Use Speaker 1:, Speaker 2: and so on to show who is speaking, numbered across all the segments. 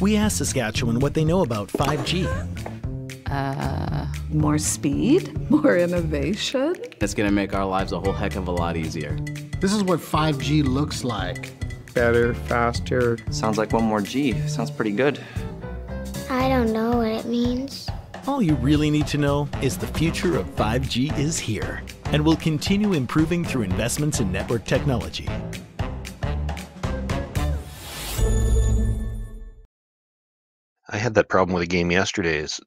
Speaker 1: we asked Saskatchewan what they know about 5G.
Speaker 2: Uh,
Speaker 3: More speed, more innovation.
Speaker 4: It's gonna make our lives a whole heck of a lot easier.
Speaker 5: This is what 5G looks like.
Speaker 6: Better, faster.
Speaker 7: Sounds like one more G. Sounds pretty good.
Speaker 8: I don't know what it means.
Speaker 1: All you really need to know is the future of 5G is here and will continue improving through investments in network technology.
Speaker 9: Had that problem with a game yesterday. Is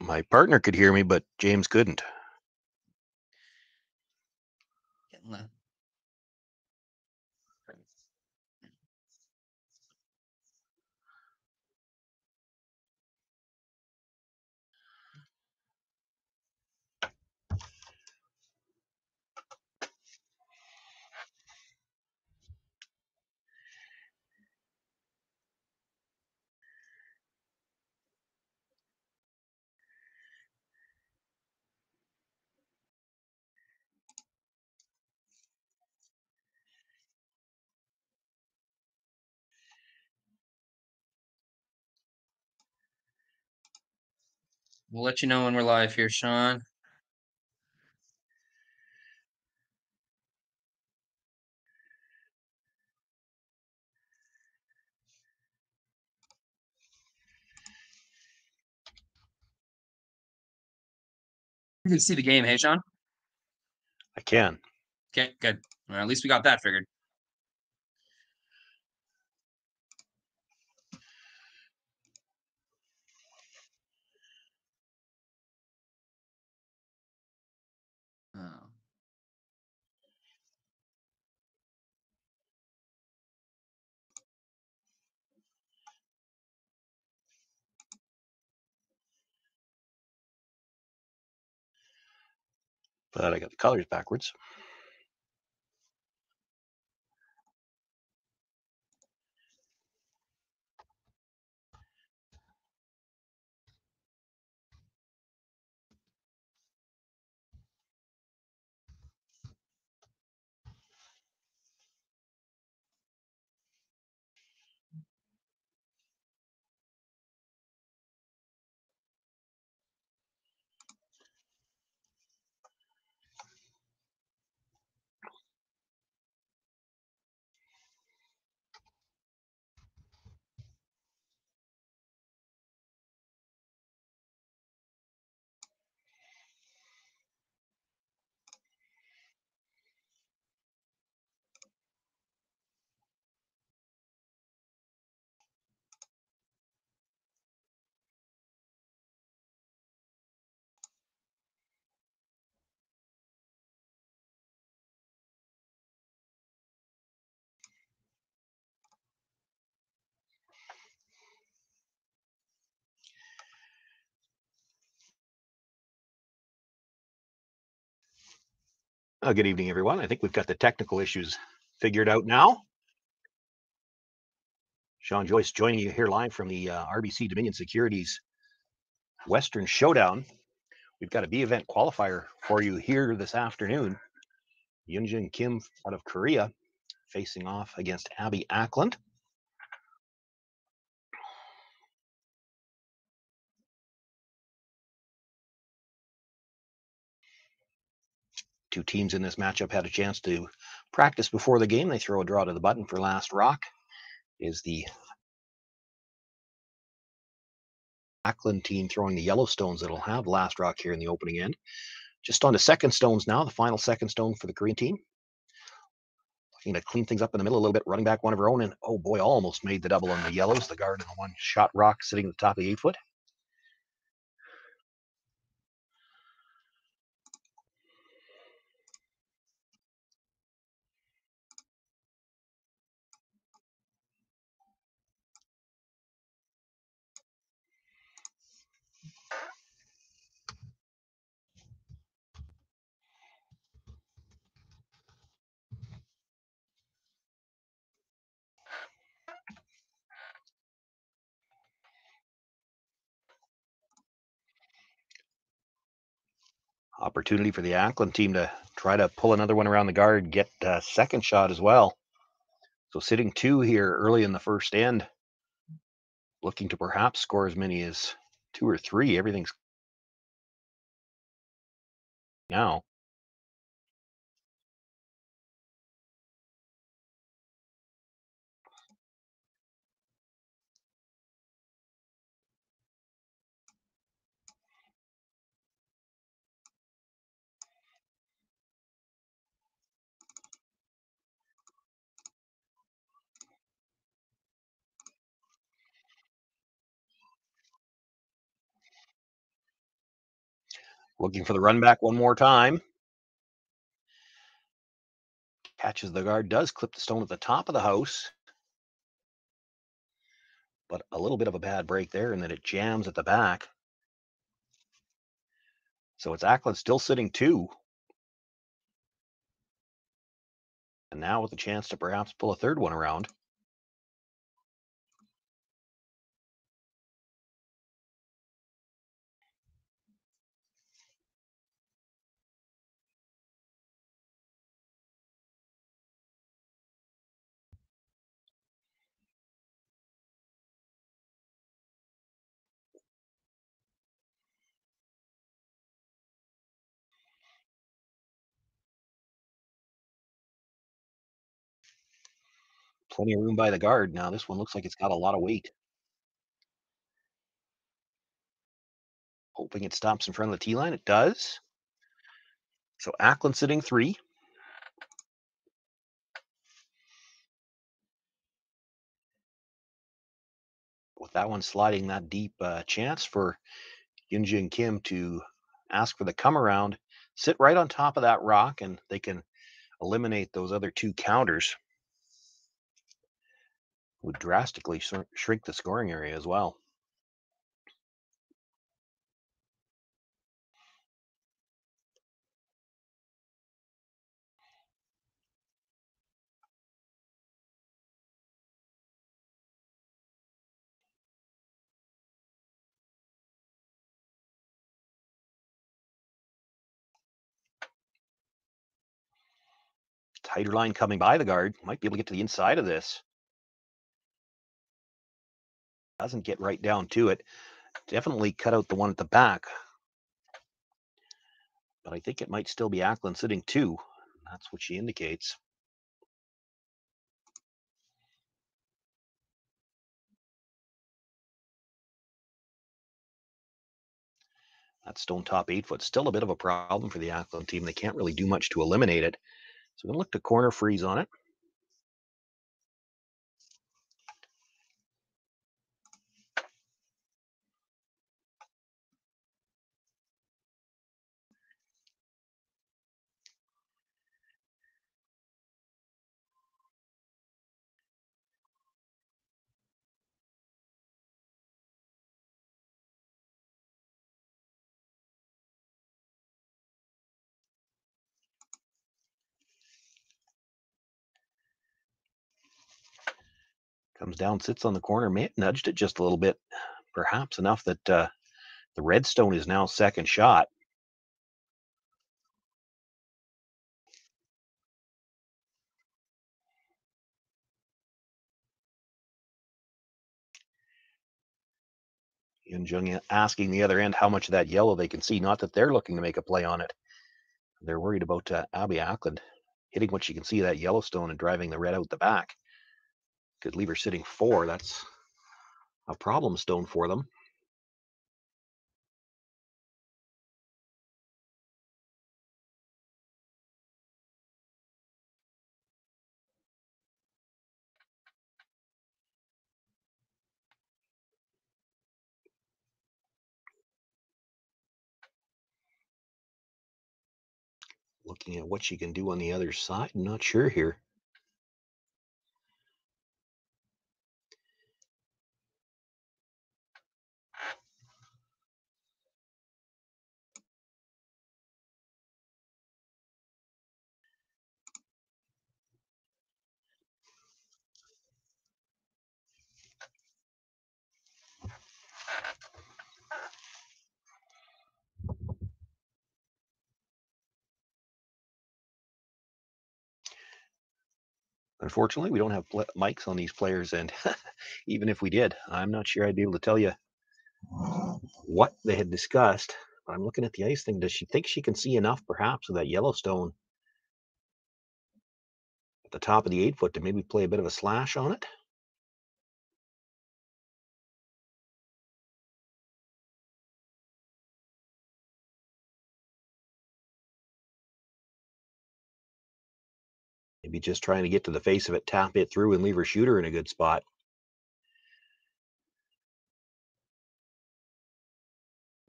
Speaker 9: my partner could hear me, but James couldn't.
Speaker 10: We'll let you know when we're live here, Sean. You can see the game, hey, Sean?
Speaker 9: I can.
Speaker 10: Okay, good. Well, at least we got that figured.
Speaker 9: But I got the colors backwards. Uh, good evening, everyone. I think we've got the technical issues figured out now. Sean Joyce joining you here live from the uh, RBC Dominion Securities Western Showdown. We've got a B event qualifier for you here this afternoon. Yunjin Kim out of Korea facing off against Abby Ackland. Two teams in this matchup had a chance to practice before the game. They throw a draw to the button for last rock. Is the Ackland team throwing the yellow stones that'll have last rock here in the opening end. Just on to second stones now, the final second stone for the Korean team. Looking to clean things up in the middle a little bit, running back one of her own, and oh boy, almost made the double on the yellows. The guard and the one shot rock sitting at the top of the eight foot. Opportunity for the Ackland team to try to pull another one around the guard, get a second shot as well. So sitting two here early in the first end. looking to perhaps score as many as two or three. Everything's now. Looking for the run back one more time. Catches the guard, does clip the stone at the top of the house. But a little bit of a bad break there, and then it jams at the back. So it's Ackland still sitting two. And now with a chance to perhaps pull a third one around. Plenty of room by the guard. Now this one looks like it's got a lot of weight. Hoping it stops in front of the T line. It does. So Ackland sitting three. With that one sliding that deep uh, chance for Yunjin Kim to ask for the come around, sit right on top of that rock, and they can eliminate those other two counters. Would drastically shr- shrink the scoring area as well. Tighter line coming by the guard. Might be able to get to the inside of this. Doesn't get right down to it. Definitely cut out the one at the back. But I think it might still be Ackland sitting two. That's what she indicates. That stone top eight foot still a bit of a problem for the Ackland team. They can't really do much to eliminate it. So we're gonna look to corner freeze on it. Comes down, sits on the corner, may have nudged it just a little bit, perhaps enough that uh, the redstone is now second shot. Yun Jung asking the other end how much of that yellow they can see. Not that they're looking to make a play on it. They're worried about uh, Abby Ackland hitting what she can see that Yellowstone and driving the red out the back. Could leave her sitting four. That's a problem stone for them. Looking at what she can do on the other side. Not sure here. Unfortunately, we don't have pl- mics on these players, and even if we did, I'm not sure I'd be able to tell you what they had discussed. But I'm looking at the ice thing. Does she think she can see enough, perhaps, of that Yellowstone at the top of the eight foot to maybe play a bit of a slash on it? Maybe just trying to get to the face of it, tap it through, and leave her shooter in a good spot.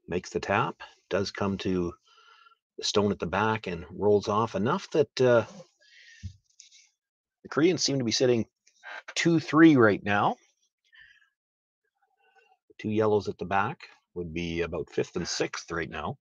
Speaker 9: Makes the tap, does come to the stone at the back and rolls off enough that uh, the Koreans seem to be sitting 2 3 right now. Two yellows at the back would be about fifth and sixth right now.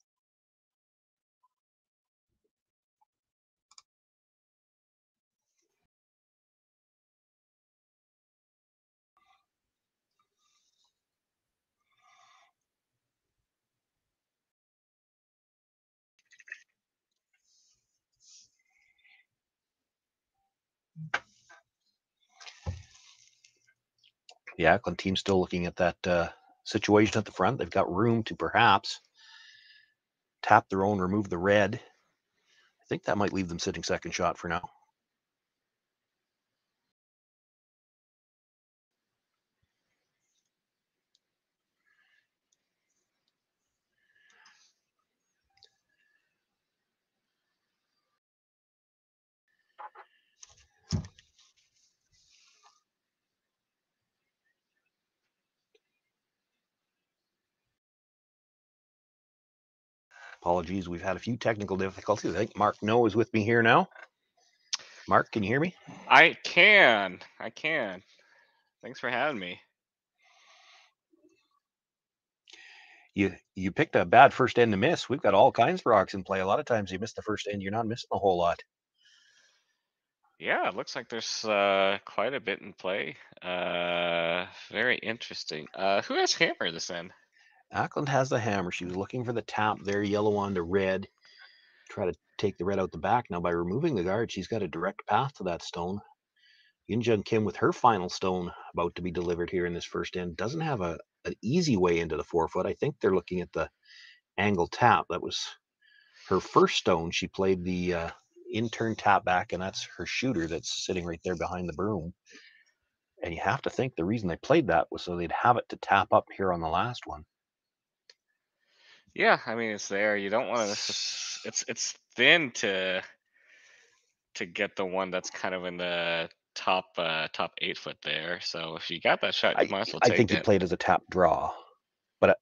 Speaker 9: The Ackland team still looking at that uh, situation at the front. They've got room to perhaps tap their own, remove the red. I think that might leave them sitting second shot for now. Apologies, we've had a few technical difficulties. I think Mark No is with me here now. Mark, can you hear me?
Speaker 11: I can. I can. Thanks for having me.
Speaker 9: You you picked a bad first end to miss. We've got all kinds of rocks in play. A lot of times you miss the first end, you're not missing a whole lot.
Speaker 11: Yeah, it looks like there's uh, quite a bit in play. Uh, very interesting. Uh, who has hammer this end?
Speaker 9: Ackland has the hammer. She was looking for the tap there, yellow on to red. Try to take the red out the back. Now, by removing the guard, she's got a direct path to that stone. Yunjun Kim, with her final stone about to be delivered here in this first end, doesn't have a an easy way into the four foot. I think they're looking at the angle tap. That was her first stone. She played the uh, in turn tap back, and that's her shooter that's sitting right there behind the broom. And you have to think the reason they played that was so they'd have it to tap up here on the last one.
Speaker 11: Yeah, I mean it's there. You don't want to. It's it's thin to to get the one that's kind of in the top uh top eight foot there. So if you got that shot, you
Speaker 9: I,
Speaker 11: might as well
Speaker 9: I think you
Speaker 11: it.
Speaker 9: played as a tap draw, but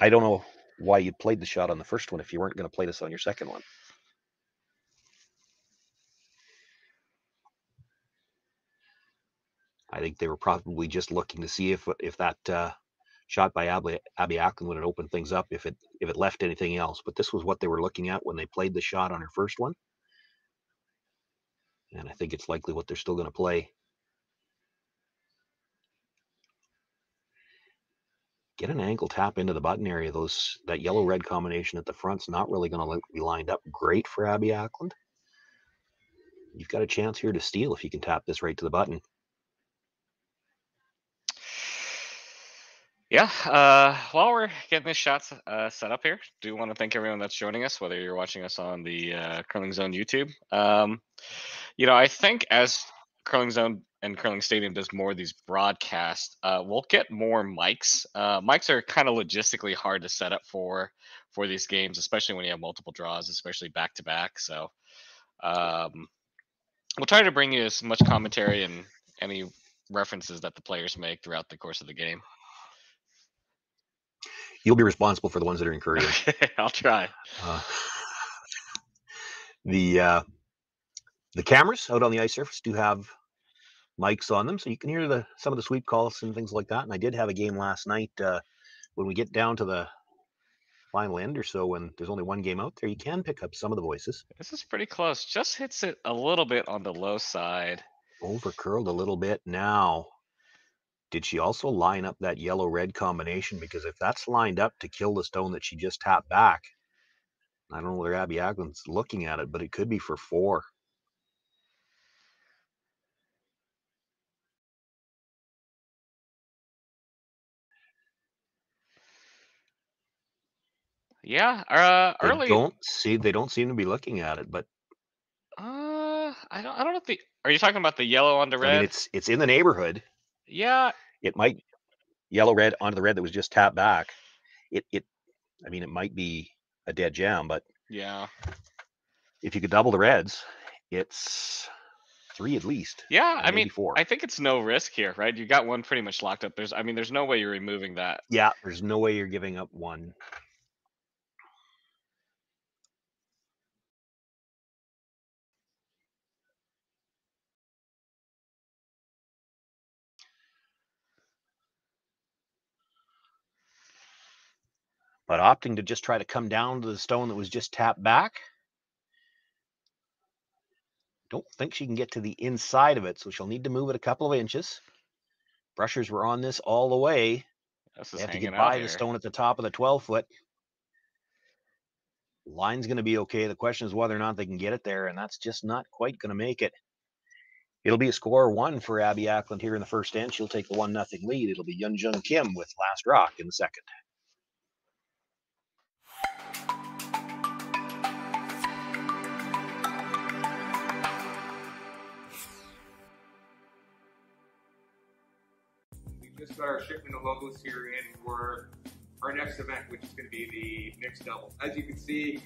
Speaker 9: I, I don't know why you played the shot on the first one if you weren't going to play this on your second one. I think they were probably just looking to see if if that uh, shot by Abby, Abby Ackland would have opened things up if it if it left anything else. But this was what they were looking at when they played the shot on her first one, and I think it's likely what they're still going to play. Get an angle tap into the button area. Those that yellow red combination at the front's not really going to be lined up great for Abby Ackland. You've got a chance here to steal if you can tap this right to the button.
Speaker 11: Yeah. Uh, while we're getting this shot uh, set up here, do want to thank everyone that's joining us, whether you're watching us on the uh, Curling Zone YouTube. Um, you know, I think as Curling Zone and Curling Stadium does more of these broadcasts, uh, we'll get more mics. Uh, mics are kind of logistically hard to set up for for these games, especially when you have multiple draws, especially back to back. So um, we'll try to bring you as much commentary and any references that the players make throughout the course of the game.
Speaker 9: You'll be responsible for the ones that are in Korea.
Speaker 11: Okay, I'll try.
Speaker 9: Uh, the uh, the cameras out on the ice surface do have mics on them, so you can hear the some of the sweep calls and things like that. And I did have a game last night. Uh, when we get down to the final end or so, when there's only one game out there, you can pick up some of the voices.
Speaker 11: This is pretty close. Just hits it a little bit on the low side.
Speaker 9: Over curled a little bit now did she also line up that yellow red combination? Because if that's lined up to kill the stone that she just tapped back, I don't know where Abby Ackland's looking at it, but it could be for four.
Speaker 11: Yeah, uh,
Speaker 9: they
Speaker 11: early.
Speaker 9: Don't see. They don't seem to be looking at it, but.
Speaker 11: Uh, I don't. I don't know if the. Are you talking about the yellow on the red?
Speaker 9: I mean, it's it's in the neighborhood
Speaker 11: yeah,
Speaker 9: It might yellow red onto the red that was just tapped back. It it. I mean, it might be a dead jam, but
Speaker 11: yeah,
Speaker 9: if you could double the reds, it's three at least.
Speaker 11: yeah. I mean,
Speaker 9: four.
Speaker 11: I think it's no risk here, right? You got one pretty much locked up. There's. I mean, there's no way you're removing that.
Speaker 9: Yeah, there's no way you're giving up one. But opting to just try to come down to the stone that was just tapped back. Don't think she can get to the inside of it, so she'll need to move it a couple of inches. Brushers were on this all the way.
Speaker 11: This
Speaker 9: have to get by
Speaker 11: here.
Speaker 9: the stone at the top of the 12 foot. Line's going to be okay. The question is whether or not they can get it there, and that's just not quite going to make it. It'll be a score one for Abby Ackland here in the first end. She'll take the one nothing lead. It'll be Yun Jung Kim with last rock in the second.
Speaker 6: Just got our shipment of logos here in for our next event, which is going to be the mixed double. As you can see,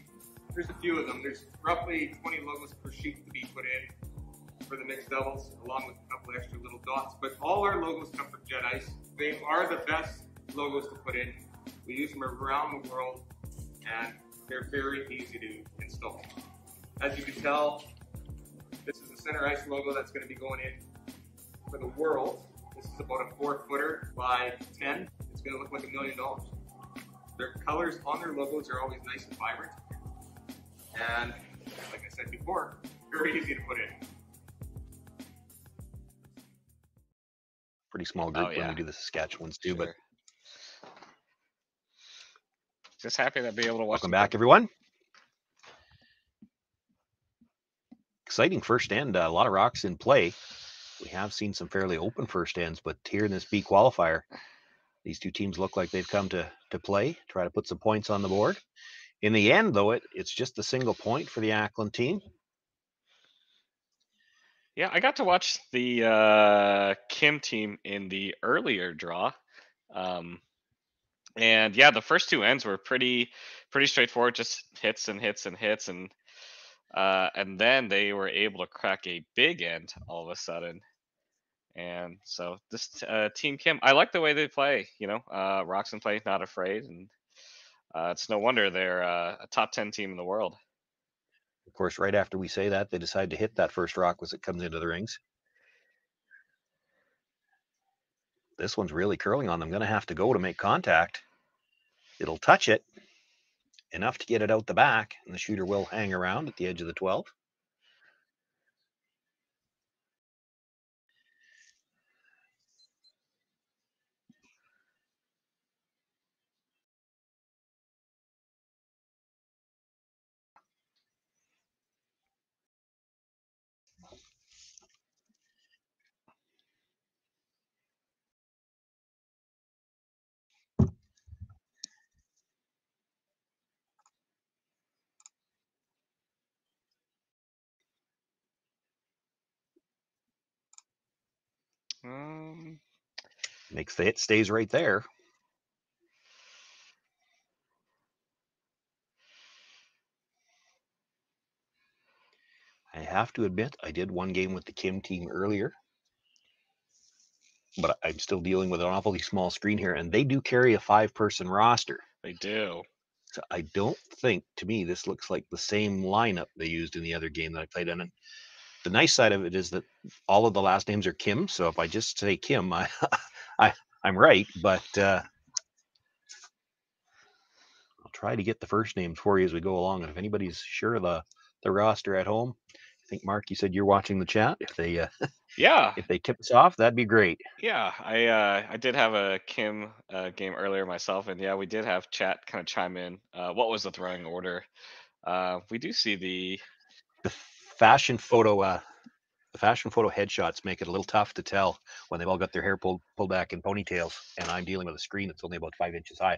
Speaker 6: there's a few of them. There's roughly 20 logos per sheet to be put in for the mixed doubles, along with a couple extra little dots. But all our logos come from Jet Ice. They are the best logos to put in. We use them around the world, and they're very easy to install. As you can tell, this is the center ice logo that's going to be going in for the world. This is about a four footer by 10. It's going to look like a million dollars. Their colors on their logos are always nice and vibrant. And like I said before, very easy to put in.
Speaker 9: Pretty small group
Speaker 11: Oh,
Speaker 9: when
Speaker 11: yeah.
Speaker 9: we do the Saskatchewans too. But
Speaker 11: Just happy to be able to watch.
Speaker 9: welcome
Speaker 11: the
Speaker 9: back, everyone. Exciting first end. Uh, a lot of rocks in play. We have seen some fairly open first ends, but here in this B qualifier, these two teams look like they've come to to play, try to put some points on the board. In the end, though, it it's just a single point for the Ackland team.
Speaker 11: Yeah, I got to watch the uh, Kim team in the earlier draw. Um, and yeah, the first two ends were pretty pretty straightforward, just hits and hits and hits and uh, and then they were able to crack a big end all of a sudden. And so this uh, team Kim, I like the way they play. You know, uh, Roxon play not afraid, and uh, it's no wonder they're uh, a top ten team in the world.
Speaker 9: Of course, right after we say that, they decide to hit that first rock as it comes into the rings. This one's really curling on them. Going to have to go to make contact. It'll touch it enough to get it out the back, and the shooter will hang around at the edge of the 12.
Speaker 11: Um,
Speaker 9: Makes the hit, stays right there. I have to admit, I did one game with the Kim team earlier, but I'm still dealing with an awfully small screen here, and they do carry a five person roster.
Speaker 11: they do.
Speaker 9: So I don't think, to me, this looks like the same lineup they used in the other game that I played in. And the nice side of it is that all of the last names are Kim. So if I just say Kim, I, I I'm right. But uh, I'll try to get the first names for you as we go along. And if anybody's sure of the the roster at home, I think Mark, you said you're watching the chat. If they uh,
Speaker 11: Yeah,
Speaker 9: if they tip us off, that'd be great.
Speaker 11: yeah. I uh, I did have a Kim uh, game earlier myself, and yeah, we did have chat kind of chime in. Uh, what was the throwing order? Uh, we do see the
Speaker 9: The fashion photo. Uh, the fashion photo headshots make it a little tough to tell when they've all got their hair pulled pulled back in ponytails, and I'm dealing with a screen that's only about five inches high.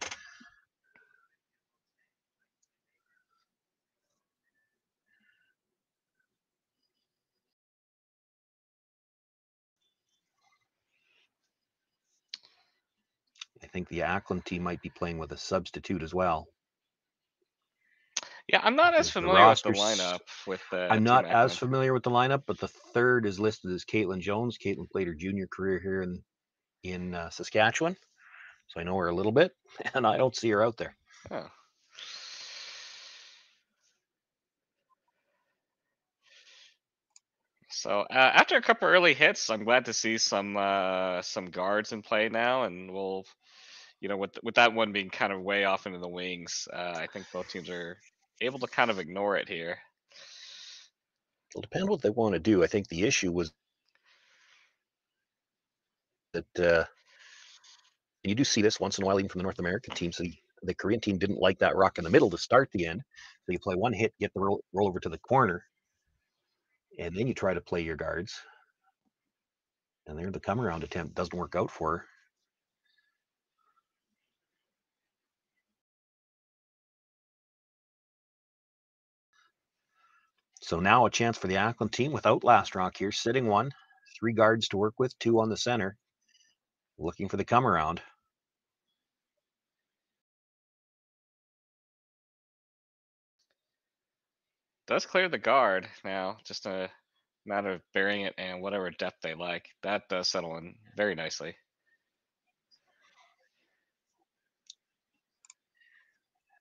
Speaker 9: I think the Ackland team might be playing with a substitute as well.
Speaker 11: Yeah, I'm not as
Speaker 9: the
Speaker 11: familiar with the
Speaker 9: rosters-
Speaker 11: lineup with the.
Speaker 9: I'm not as
Speaker 11: Ackland.
Speaker 9: familiar with the lineup, but the third is listed as Caitlin Jones. Caitlin played her junior career here in in uh, Saskatchewan, so I know her a little bit, and I don't see her out there.
Speaker 11: Oh. So uh, after a couple early hits, I'm glad to see some uh, some guards in play now, and we'll, you know, with with that one being kind of way off into the wings, uh, I think both teams are able to kind of ignore it here.
Speaker 9: It'll depend what they want to do. I think the issue was that uh, you do see this once in a while, even from the North American team. So the, the Korean team didn't like that rock in the middle to start the end. So you play one hit, get the roll, roll over to the corner, and then you try to play your guards. And there, the come around attempt doesn't work out for her. So now a chance for the Ackland team without last rock here, sitting one, three guards to work with, two on the center, looking for the come around.
Speaker 11: Does clear the guard now, just a matter of burying it and whatever depth they like. That does settle in very nicely.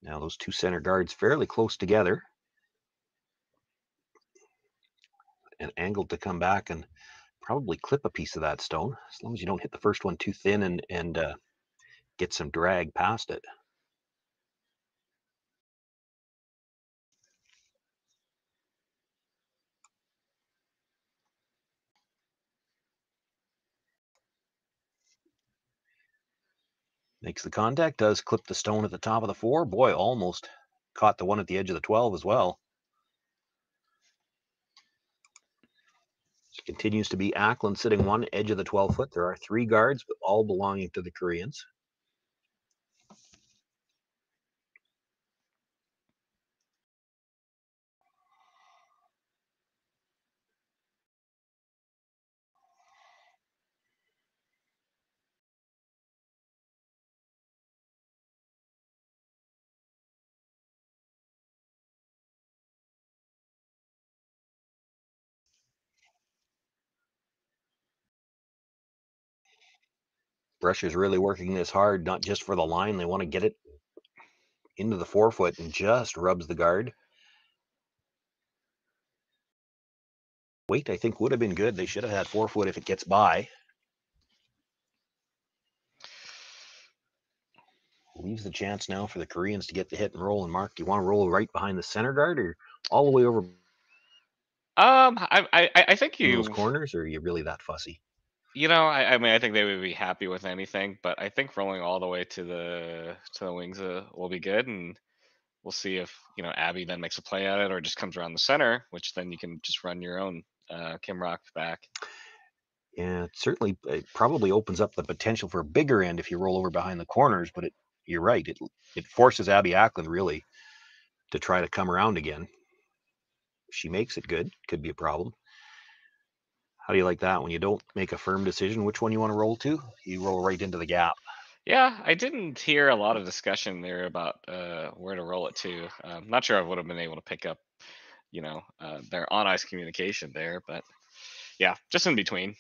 Speaker 9: Now those two center guards fairly close together. And angled to come back and probably clip a piece of that stone, as long as you don't hit the first one too thin and and uh, get some drag past it. Makes the contact, does clip the stone at the top of the four. Boy, almost caught the one at the edge of the 12 as well. Continues to be Ackland sitting one edge of the 12 foot. There are three guards, but all belonging to the Koreans. Brush is really working this hard, not just for the line. They want to get it into the four foot and just rubs the guard. Weight, I think, would have been good. They should have had four foot if it gets by. Leaves the chance now for the Koreans to get the hit and roll. And Mark, do you want to roll right behind the center guard or all the way over
Speaker 11: Um, I I I think
Speaker 9: in
Speaker 11: you
Speaker 9: those corners, or are you really that fussy?
Speaker 11: You know, I, I mean, I think they would be happy with anything, but I think rolling all the way to the to the wings uh, will be good, and we'll see if you know Abby then makes a play at it or just comes around the center, which then you can just run your own uh, Kim Rock back.
Speaker 9: Yeah, it certainly it probably opens up the potential for a bigger end if you roll over behind the corners, but it you're right. It it forces Abby Ackland really to try to come around again. She makes it good, could be a problem. How do you like that when you don't make a firm decision which one you want to roll to? You roll right into the gap.
Speaker 11: Yeah, I didn't hear a lot of discussion there about uh, where to roll it to. I'm not sure I would have been able to pick up, you know, uh, their on ice communication there, but yeah, just in between.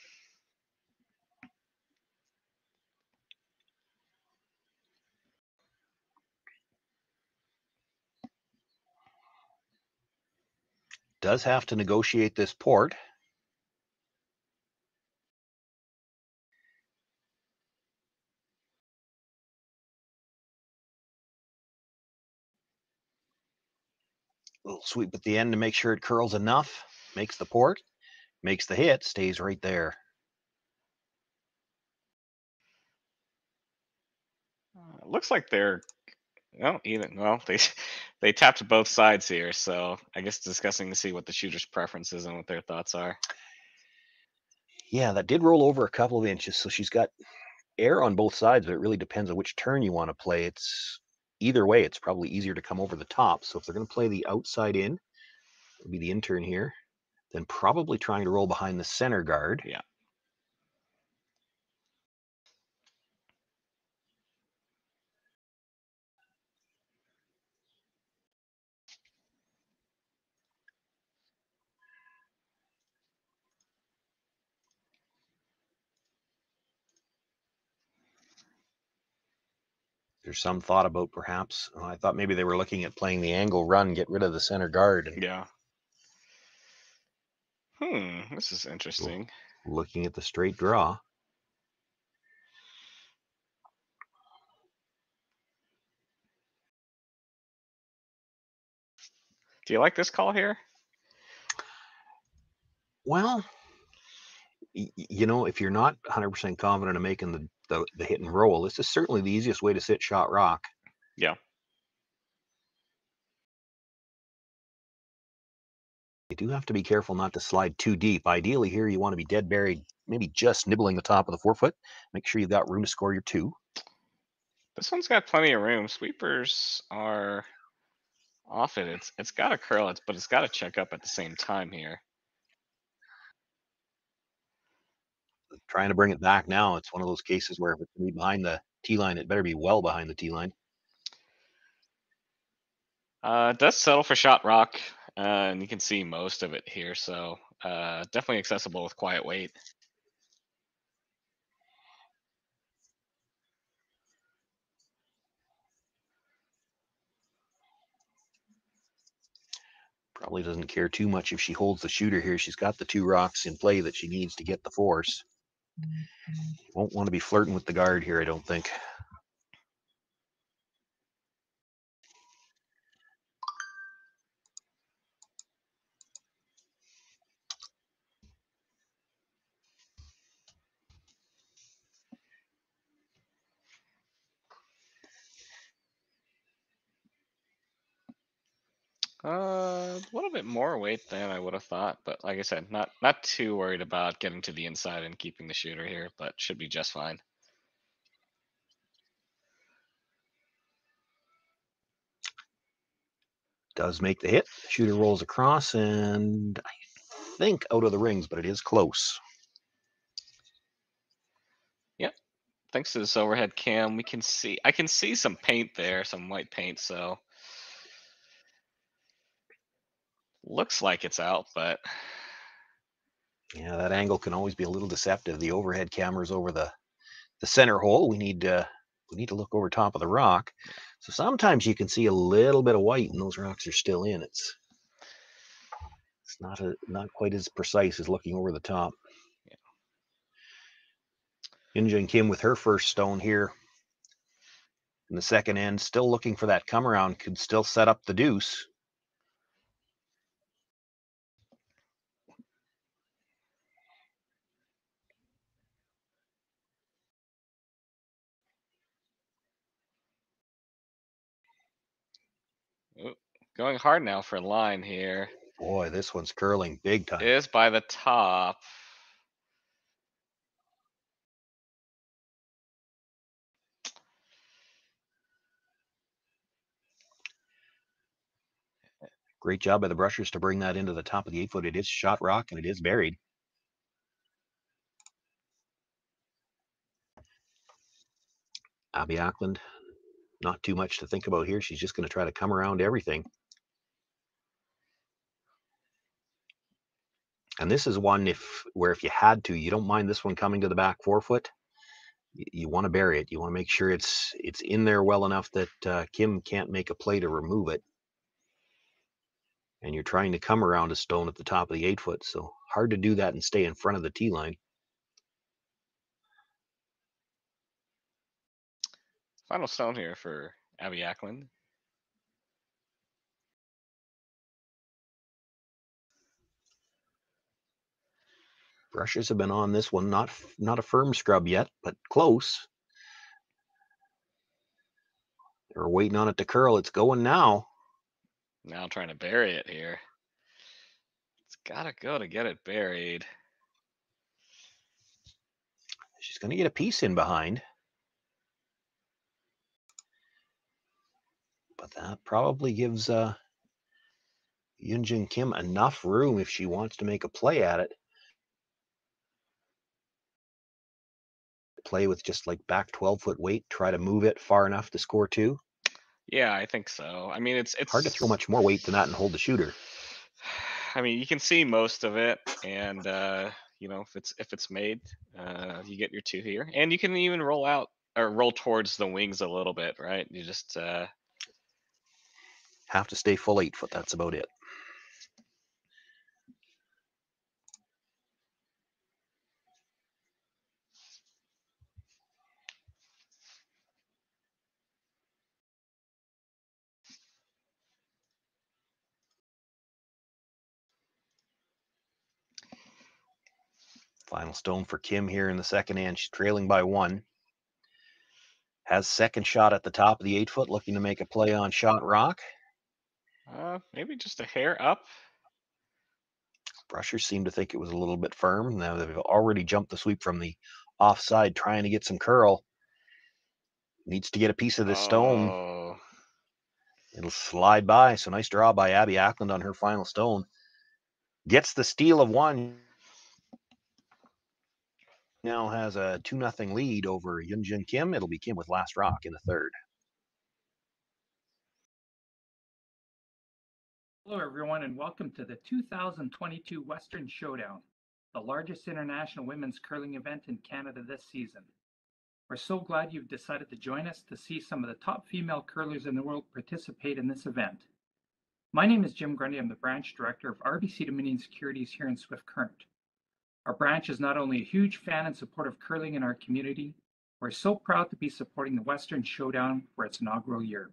Speaker 9: Does have to negotiate this port. Little sweep at the end to make sure it curls enough. Makes the port, makes the hit, stays right there.
Speaker 11: Uh, it looks like they're well, even well, they they tapped both sides here, so I guess discussing to see what the shooter's preferences and what their thoughts are.
Speaker 9: Yeah, that did roll over a couple of inches, so she's got air on both sides, but it really depends on which turn you want to play. It's either way, it's probably easier to come over the top. So if they're going to play the outside in, it'll be the in-turn here, then probably trying to roll behind the center guard.
Speaker 11: Yeah.
Speaker 9: There's some thought about perhaps, uh, I thought maybe they were looking at playing the angle run, get rid of the center guard and
Speaker 11: Yeah. Hmm, this is interesting.
Speaker 9: looking at the straight draw.
Speaker 11: Do you like this call here?
Speaker 9: Well, you know, if you're not 100% confident of making the, the, the hit and roll, this is certainly the easiest way to sit shot rock.
Speaker 11: Yeah.
Speaker 9: You do have to be careful not to slide too deep. Ideally, here you want to be dead buried, maybe just nibbling the top of the four foot. Make sure you've got room to score your two.
Speaker 11: This one's got plenty of room. Sweepers are off it. It's, it's gotta curl it, but it's gotta check up at the same time here.
Speaker 9: Trying to bring it back now, it's one of those cases where if it's be behind the T line, it better be well behind the T line.
Speaker 11: Uh, it does settle for shot rock, uh, and you can see most of it here, so, uh, definitely accessible with quiet weight.
Speaker 9: Probably doesn't care too much if she holds the shooter here. She's got the two rocks in play that she needs to get the force. Won't want to be flirting with the guard here, I don't think.
Speaker 11: Uh, a little bit more weight than I would have thought, but like I said, not, not too worried about getting to the inside and keeping the shooter here, but should be just fine.
Speaker 9: Does make the hit. Shooter rolls across and I think out of the rings, but it is close. Yep.
Speaker 11: Thanks to this overhead cam, we can see, I can see some paint there, some white paint, so. Looks like it's out, but
Speaker 9: Yeah, that angle can always be a little deceptive. The overhead camera's over the the center hole. We need uh we need to look over top of the rock. So sometimes you can see a little bit of white and those rocks are still in. It's it's not a not quite as precise as looking over the top. Yunjin Kim with her first stone here in the second end, still looking for that come around, could still set up the deuce.
Speaker 11: Going hard now for line here.
Speaker 9: Boy, this one's curling big time.
Speaker 11: Is by the top.
Speaker 9: Great job by the brushers to bring that into the top of the eight foot. It is shot rock and it is buried. Abby Ackland, not too much to think about here. She's just going to try to come around everything. And this is one if where if you had to, you don't mind this one coming to the back four foot. You, you want to bury it. You want to make sure it's it's in there well enough that uh, Kim can't make a play to remove it and you're trying to come around a stone at the top of the eight foot. So hard to do that and stay in front of the T line.
Speaker 11: Final stone here for Abby Ackland.
Speaker 9: Brushes have been on this one, not not a firm scrub yet, but close. They were waiting on it to curl. It's going now.
Speaker 11: Now trying to bury it here. It's gotta go to get it buried.
Speaker 9: She's going to get a piece in behind. But that probably gives uh, Yunjin Kim enough room if she wants to make a play at it. Play with just like back 12 foot weight, try to move it far enough to score two.
Speaker 11: Yeah, I think so. I mean, it's, it's.
Speaker 9: Hard to throw much more weight than that and hold the shooter.
Speaker 11: I mean, you can see most of it and, uh, you know, if it's, if it's made, uh, you get your two here and you can even roll out, or roll towards the wings a little bit, right? You just uh,
Speaker 9: Have to stay full eight foot. That's about it. Final stone for Kim here in the second hand. She's trailing by one. Has second shot at the top of the eight foot, looking to make a play on shot rock.
Speaker 11: uh, maybe just a hair up.
Speaker 9: Brushers seem to think it was a little bit firm. Now they've already jumped the sweep from the offside, trying to get some curl. Needs to get a piece of this stone.
Speaker 11: Oh,
Speaker 9: It'll slide by. So nice draw by Abby Ackland on her final stone. Gets the steal of one. Now has a 2 0 lead over Yunjin Kim. It'll be Kim with last rock in the third.
Speaker 12: Hello, everyone, and welcome to the 2022 Western Showdown, the largest international women's curling event in Canada this season. We're so glad you've decided to join us to see some of the top female curlers in the world participate in this event. My name is Jim Grundy. I'm the branch director of RBC Dominion Securities here in Swift Current. Our branch is not only a huge fan and supporter of curling in our community, we're so proud to be supporting the Western Showdown for its inaugural year.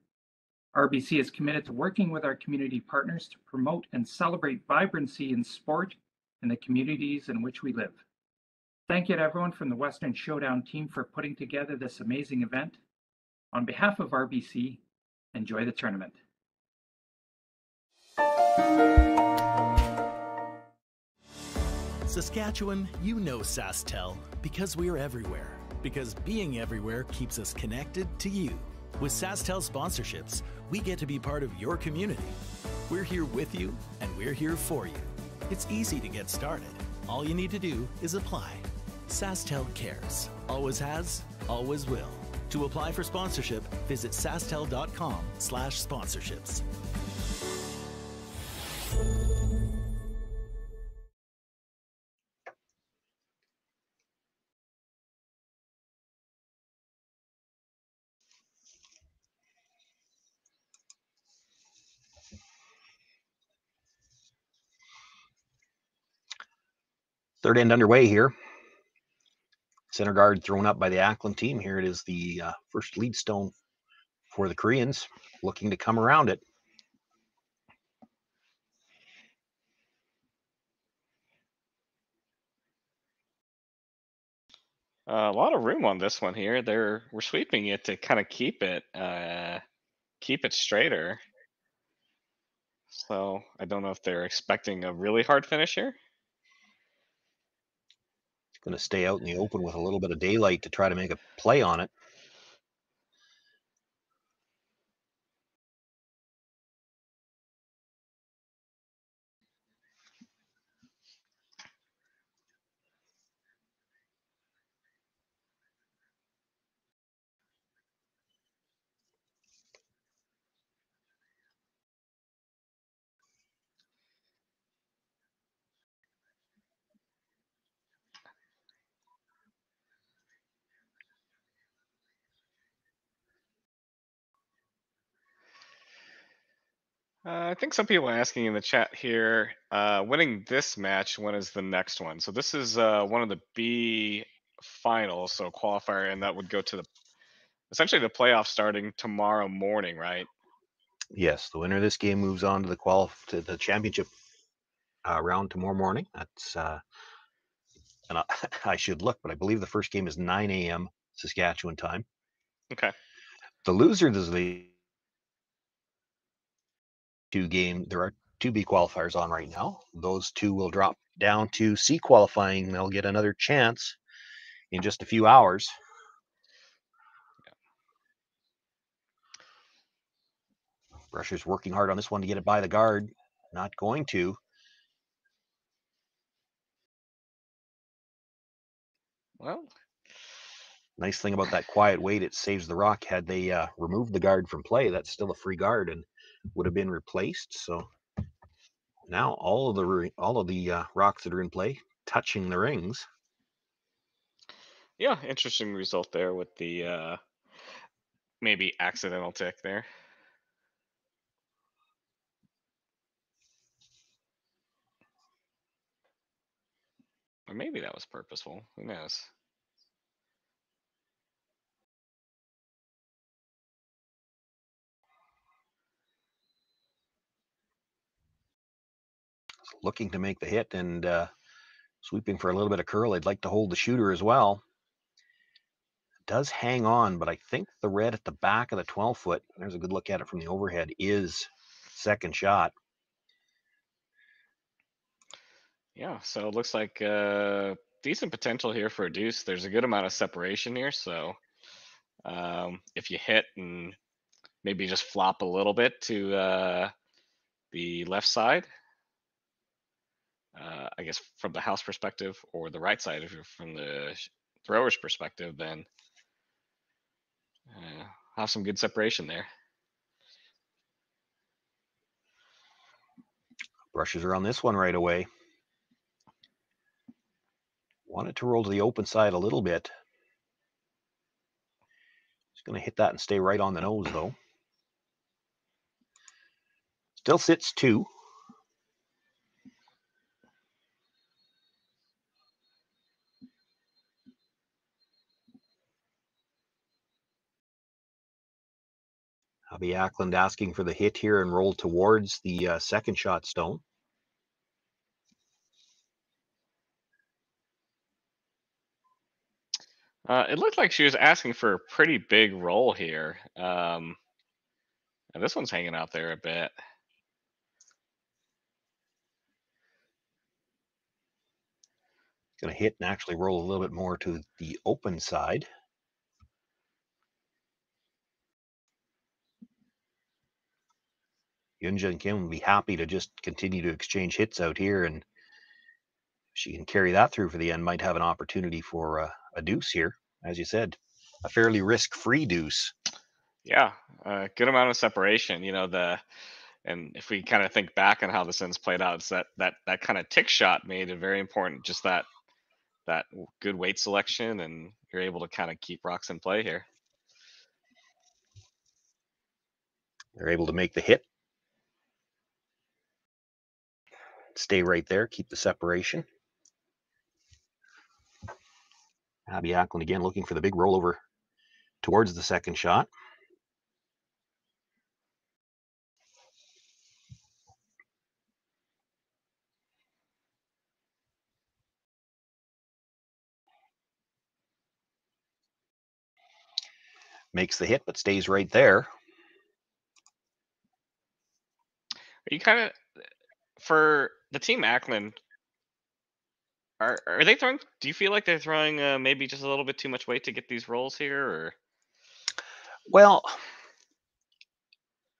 Speaker 12: RBC is committed to working with our community partners to promote and celebrate vibrancy in sport in the communities in which we live. Thank you to everyone from the Western Showdown team for putting together this amazing event. On behalf of RBC, enjoy the tournament.
Speaker 1: Saskatchewan, you know SaskTel because we're everywhere. Because being everywhere keeps us connected to you. With SaskTel sponsorships, we get to be part of your community. We're here with you and we're here for you. It's easy to get started. All you need to do is apply. SaskTel cares. Always has, always will. To apply for sponsorship, visit sasktel.com
Speaker 9: Third end underway here. Center guard thrown up by the Ackland team. Here it is the uh, first lead stone for the Koreans, looking to come around it.
Speaker 11: Uh, a lot of room on this one here. They're we're sweeping it to kind of keep it uh keep it straighter. So I don't know if they're expecting a really hard finish here.
Speaker 9: Going to stay out in the open with a little bit of daylight to try to make a play on it.
Speaker 11: Uh, I think some people are asking in the chat here, uh, winning this match, when is the next one? So this is, uh, one of the B finals, so qualifier, and that would go to the, essentially the playoff starting tomorrow morning, right?
Speaker 9: Yes, the winner of this game moves on to the qual to the championship uh, round tomorrow morning. That's uh, and I, I should look, but I believe the first game is 9 a.m. Saskatchewan time.
Speaker 11: Okay.
Speaker 9: The loser of the two game, there are two B qualifiers on right now. Those two will drop down to C qualifying. They'll get another chance in just a few hours. Brusher's working hard on this one to get it by the guard. Not going to.
Speaker 11: Well,
Speaker 9: Nice thing about that quiet weight, it saves the rock. Had they uh, removed the guard from play, that's still a free guard and would have been replaced. So now all of the all of the uh, rocks that are in play touching the rings.
Speaker 11: Yeah, interesting result there with the uh, maybe accidental tick there. Or maybe that was purposeful. Who knows?
Speaker 9: Looking to make the hit and uh, sweeping for a little bit of curl. I'd like to hold the shooter as well. Does hang on, but I think the red at the back of the 12 foot, there's a good look at it from the overhead, is second shot.
Speaker 11: Yeah, so it looks like uh, decent potential here for a deuce. There's a good amount of separation here, so um, if you hit and maybe just flop a little bit to uh, the left side, uh, I guess from the house perspective, or the right side if you're from the thrower's perspective, then uh, have some good separation there.
Speaker 9: Brushes are on this one right away. Wanted to roll to the open side a little bit. Just going to hit that and stay right on the nose, though. Still sits two. Abby Ackland asking for the hit here and roll towards the uh, second shot stone.
Speaker 11: Uh, it looked like she was asking for a pretty big roll here. Um, and this one's hanging out there a bit.
Speaker 9: Going to hit and actually roll a little bit more to the open side. Yunjin Kim will be happy to just continue to exchange hits out here, and she can carry that through for the end. Might have an opportunity for uh, a deuce here, as you said, a fairly risk-free deuce.
Speaker 11: Yeah, a good amount of separation. You know the, and if we kind of think back on how the ends played out, it's that that that kind of tick shot made it very important. Just that that good weight selection, and you're able to kind of keep rocks in play here.
Speaker 9: They're able to make the hit stay right there, keep the separation. Abby Ackland again looking for the big rollover towards the second shot. Makes the hit, but stays right there.
Speaker 11: Are you kind of for the team Ackland, are are they throwing? Do you feel like they're throwing uh, maybe just a little bit too much weight to get these rolls here, or?
Speaker 9: Well,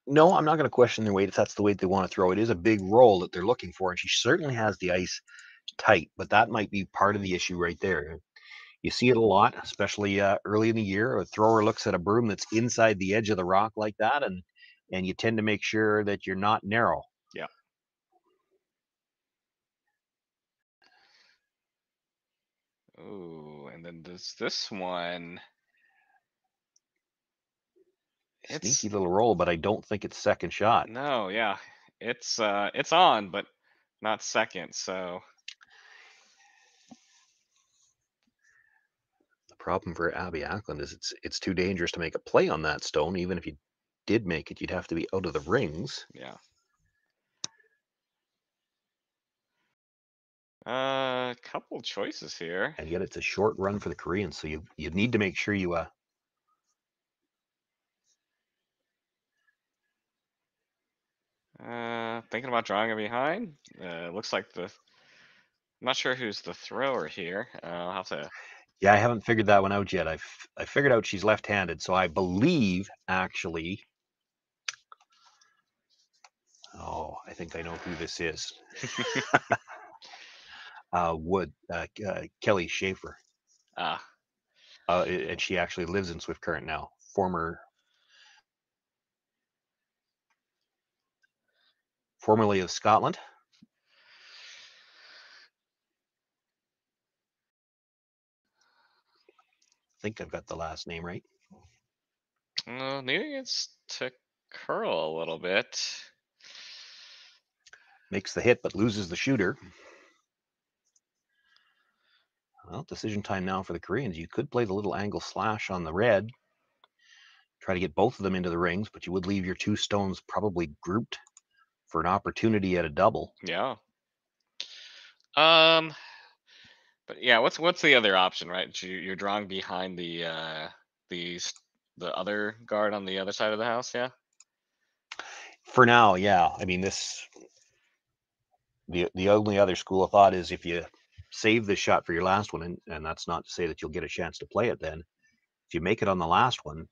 Speaker 9: no, I'm not going to question their weight if that's the weight they want to throw. It is a big roll that they're looking for, and she certainly has the ice tight, but that might be part of the issue right there. You see it a lot, especially uh, early in the year. A thrower looks at a broom that's inside the edge of the rock like that, and and you tend to make sure that you're not narrow.
Speaker 11: Yeah. Oh, and then there's this one. It's
Speaker 9: Sneaky little roll, but I don't think it's second shot.
Speaker 11: no, yeah, it's uh, it's on, but not second. So
Speaker 9: The problem for Abby Ackland is it's it's too dangerous to make a play on that stone. Even if you did make it, you'd have to be out of the rings.
Speaker 11: yeah. Uh, couple choices here.
Speaker 9: And yet it's a short run for the Koreans, so you you need to make sure you uh
Speaker 11: Uh, thinking about drawing it behind. Uh, looks like the. I'm not sure who's the thrower here. Uh, I'll have to.
Speaker 9: yeah, I haven't figured that one out yet. I've I figured out she's left-handed, so I believe actually. Oh, I think I know who this is. uh, Wood, uh, uh, Kelly Schafer,
Speaker 11: Ah,
Speaker 9: uh, and she actually lives in Swift Current now. Former, formerly of Scotland. I think I've got the last name right.
Speaker 11: Uh, needing it's to curl a little bit.
Speaker 9: Makes the hit, but loses the shooter. Well, decision time now for the Koreans. You could play the little angle slash on the red, try to get both of them into the rings, but you would leave your two stones probably grouped for an opportunity at a double.
Speaker 11: Yeah. Um, but yeah, what's what's the other option, right? You, you're drawing behind the uh the the other guard on the other side of the house, yeah.
Speaker 9: For now, yeah. I mean, this the the only other school of thought is if you save this shot for your last one, and, and that's not to say that you'll get a chance to play it then. If you make it on the last one,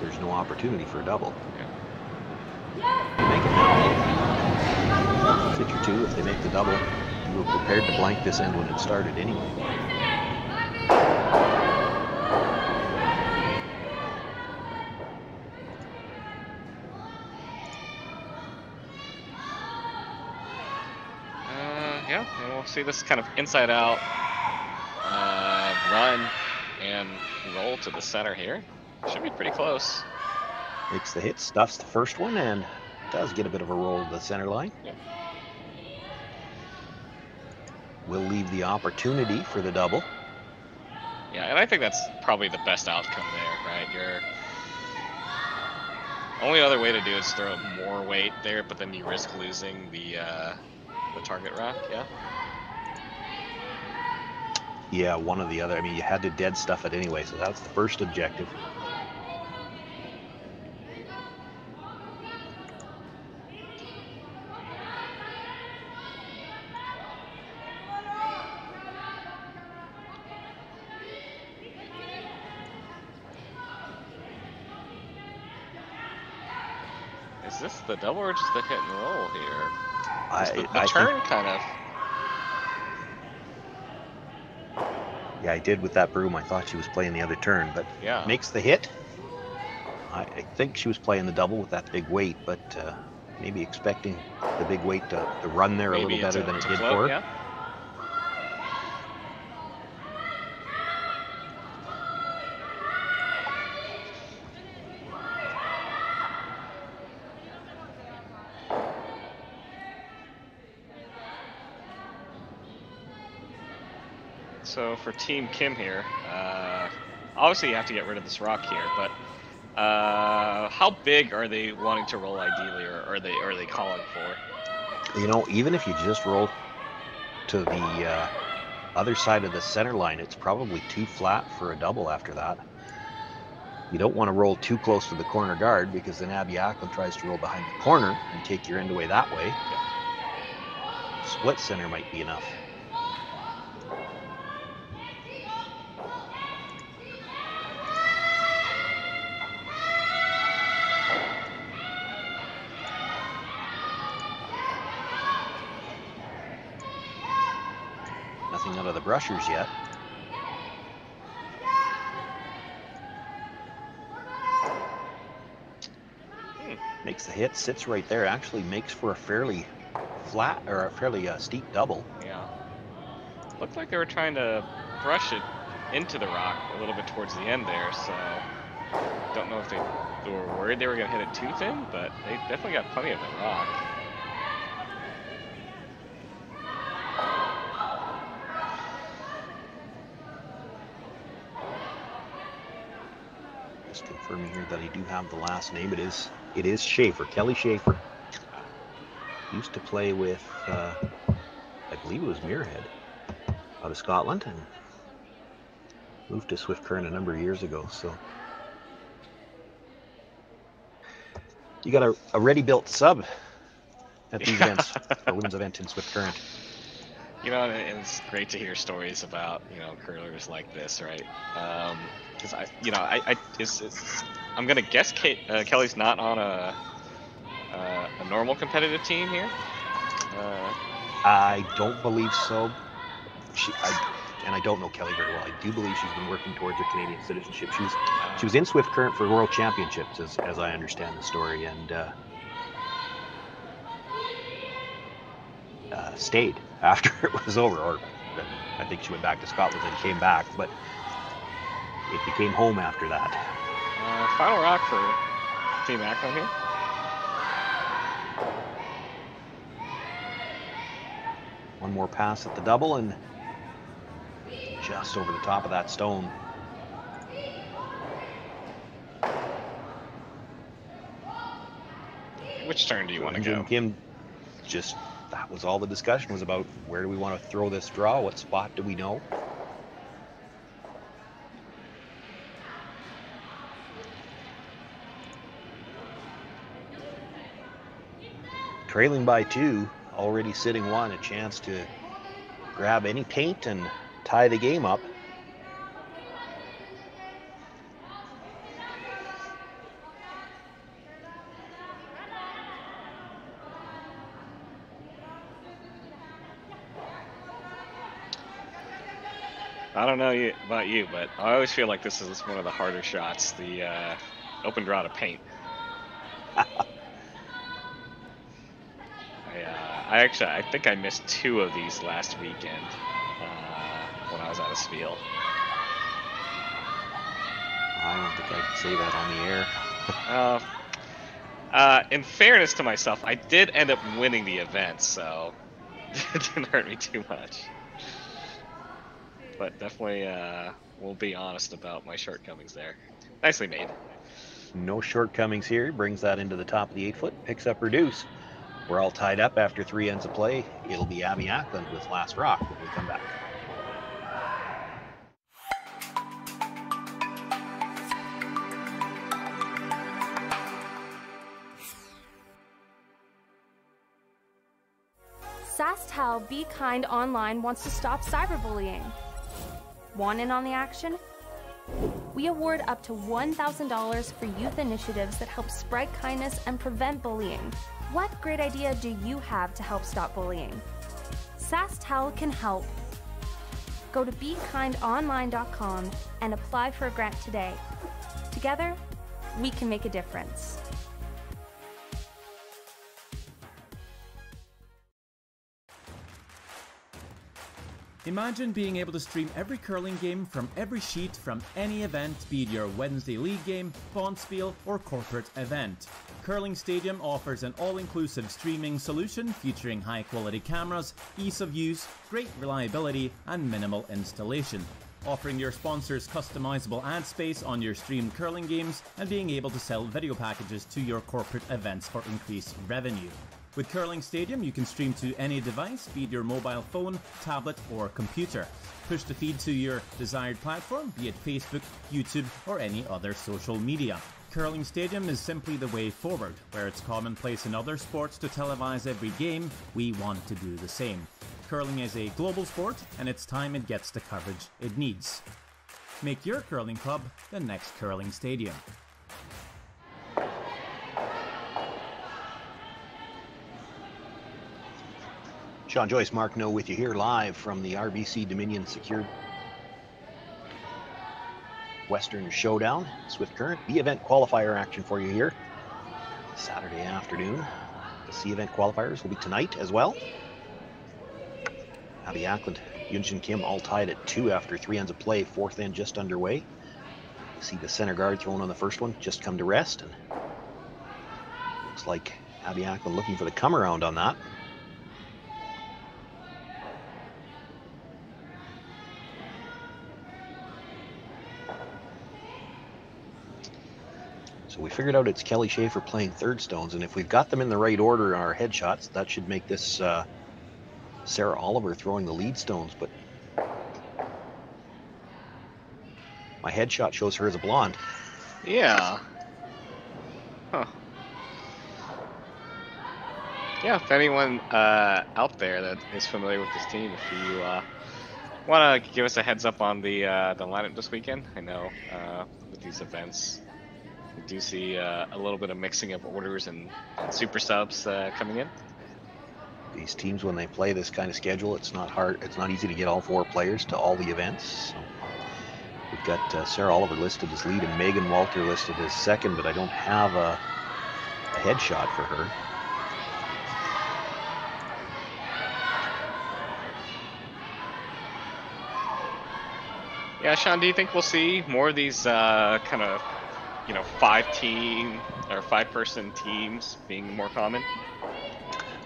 Speaker 9: there's no opportunity for a double. Make it. Pitch or two, if they make the double, you were prepared to blank this end when it started anyway.
Speaker 11: Uh, yeah, and we'll see this kind of inside out uh, run and roll to the center here. Should be pretty close.
Speaker 9: Makes the hit, stuffs the first one, and does get a bit of a roll to the center line. Will leave the opportunity for the double.
Speaker 11: Yeah, and I think that's probably the best outcome there, right? Your only other way to do it is throw more weight there, but then you risk losing the uh, the target rock. Yeah.
Speaker 9: Yeah, one or the other. I mean, you had to dead stuff it anyway, so that's the first objective.
Speaker 11: Is this the double or just the hit and roll here? the,
Speaker 9: I-
Speaker 11: the
Speaker 9: I think-
Speaker 11: turn kind of.
Speaker 9: Yeah, I did with that broom. I thought she was playing the other turn, but
Speaker 11: Yeah.
Speaker 9: makes the hit. I, I think she was playing the double with that big weight, but uh, maybe expecting the big weight to, to run there a little better
Speaker 11: to-
Speaker 9: than it did
Speaker 11: float,
Speaker 9: for her.
Speaker 11: Yeah. So for Team Kim here, uh, obviously you have to get rid of this rock here, but uh, how big are they wanting to roll ideally, or are they are they calling for?
Speaker 9: You know, even if you just roll to the uh, other side of the center line, it's probably too flat for a double after that. You don't want to roll too close to the corner guard because then Abby Ackland tries to roll behind the corner and take your end away that way. Split center might be enough. Brushers yet. Makes the hit, sits right there. Actually makes for a fairly flat or a fairly uh, steep double.
Speaker 11: Yeah. Looked like they were trying to brush it into the rock a little bit towards the end there, so don't know if they, they were worried they were going to hit it too thin, but they definitely got plenty of the rock.
Speaker 9: Just confirming here that I do have the last name. It is it is Schafer, Kelly Schafer. Used to play with, uh, I believe it was Muirhead, out of Scotland, and moved to Swift Current a number of years ago. So you got a, a ready-built sub at these events, a women's event in Swift Current.
Speaker 11: You know, it's great to hear stories about you know curlers like this, right? Because I, you know, I, I is, is I'm gonna guess Kate, uh, Kelly's not on a uh, a normal competitive team here. Uh,
Speaker 9: I don't believe so. She, I, and I don't know Kelly very well. I do believe she's been working towards her Canadian citizenship. She was she was in Swift Current for World Championships, as as I understand the story, and uh, uh, stayed after it was over, or I think she went back to Scotland and came back, but it became home after that.
Speaker 11: Uh, final rock for Team Ackland here.
Speaker 9: One more pass at the double and just over the top of that stone.
Speaker 11: Which turn do you want to go?
Speaker 9: Kim just that was all the discussion was about where do we want to throw this draw? What spot do we know? Trailing by two, already sitting one, a chance to grab any paint and tie the game up.
Speaker 11: I don't know you, about you, but I always feel like this is one of the harder shots, the uh, open draw to paint. I, uh, I actually, I think I missed two of these last weekend uh, when I was out of Spiel.
Speaker 9: I don't think I can say that on the air.
Speaker 11: uh, uh, in fairness to myself, I did end up winning the event, so it didn't hurt me too much but definitely uh, we'll be honest about my shortcomings there. Nicely made.
Speaker 9: No shortcomings here. Brings that into the top of the eight foot. Picks up her deuce. We're all tied up after three ends of play. It'll be Abby Ackland with last rock when we come back.
Speaker 13: SaskTel Be Kind Online wants to stop cyberbullying. Want in on the action? We award up to $1,000 for youth initiatives that help spread kindness and prevent bullying. What great idea do you have to help stop bullying? SaskTel can help. Go to BeKindOnline.com and apply for a grant today. Together, we can make a difference.
Speaker 14: Imagine being able to stream every curling game from every sheet from any event, be it your Wednesday league game, bonspiel, or corporate event. Curling Stadium offers an all-inclusive streaming solution featuring high-quality cameras, ease of use, great reliability, and minimal installation. Offering your sponsors customizable ad space on your streamed curling games and being able to sell video packages to your corporate events for increased revenue. With Curling Stadium, you can stream to any device, be it your mobile phone, tablet, or computer. Push the feed to your desired platform, be it Facebook, YouTube, or any other social media. Curling Stadium is simply the way forward. Where it's commonplace in other sports to televise every game, we want to do the same. Curling is a global sport, and it's time it gets the coverage it needs. Make your curling club the next Curling Stadium.
Speaker 9: Sean Joyce, Mark No with you here live from the RBC Dominion Secured Western Showdown. Swift Current, the event qualifier action for you here. Saturday afternoon. The C event qualifiers will be tonight as well. Abby Ackland, Yunjin Kim all tied at two after three ends of play. Fourth end just underway. see the center guard thrown on the first one, just come to rest. And looks like Abby Ackland looking for the come around on that. Figured out it's Kelly Schafer playing third stones, and if we've got them in the right order in our headshots, that should make this uh, Sarah Oliver throwing the lead stones. But my headshot shows her as a blonde.
Speaker 11: Yeah. Huh. Yeah, if anyone uh, out there that is familiar with this team, if you uh, want to give us a heads up on the uh, the lineup this weekend, I know uh, with these events, do see uh, a little bit of mixing of orders and, and super subs uh, coming in.
Speaker 9: These teams, when they play this kind of schedule, it's not hard. It's not easy to get all four players to all the events. So we've got uh, Sarah Oliver listed as lead and Megan Walter listed as second, but I don't have a, a headshot for her.
Speaker 11: Yeah, Sean, do you think we'll see more of these uh, kind of, you know, five team or five person teams being more common?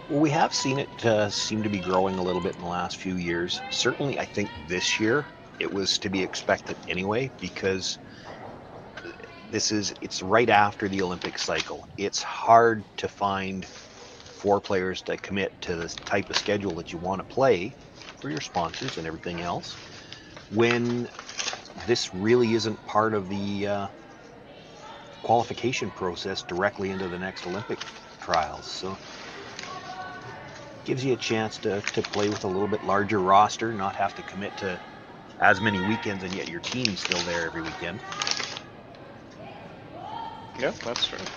Speaker 9: Well, we have seen it uh, seem to be growing a little bit in the last few years. Certainly, I think this year it was to be expected anyway because this is it's right after the Olympic cycle. It's hard to find four players to commit to the type of schedule that you want to play for your sponsors and everything else when this really isn't part of the uh, qualification process directly into the next Olympic trials. So gives you a chance to, to play with a little bit larger roster, not have to commit to as many weekends, and yet your team's still there every weekend.
Speaker 11: Yeah, that's true.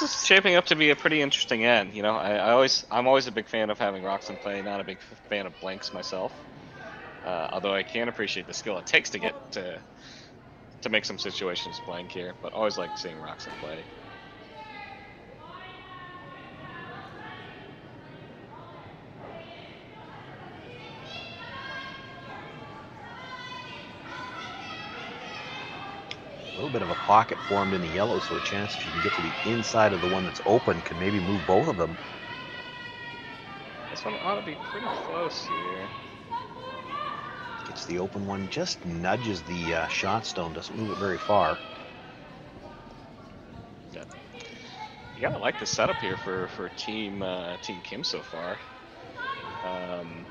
Speaker 11: This is shaping up to be a pretty interesting end. You know, I, I, always, I'm always a big fan of having rocks in play. Not a big fan of blanks myself. Uh, although I can appreciate the skill it takes to get to to make some situations blank here. But always like seeing rocks in play.
Speaker 9: A little bit of a pocket formed in the yellow, so a chance if you can get to the inside of the one that's open, can maybe move both of them.
Speaker 11: This one ought to be pretty close here.
Speaker 9: Gets the open one, just nudges the uh, shot stone, doesn't move it very far.
Speaker 11: Yeah. You gotta like the setup here for for Team uh, Team Kim so far. Um,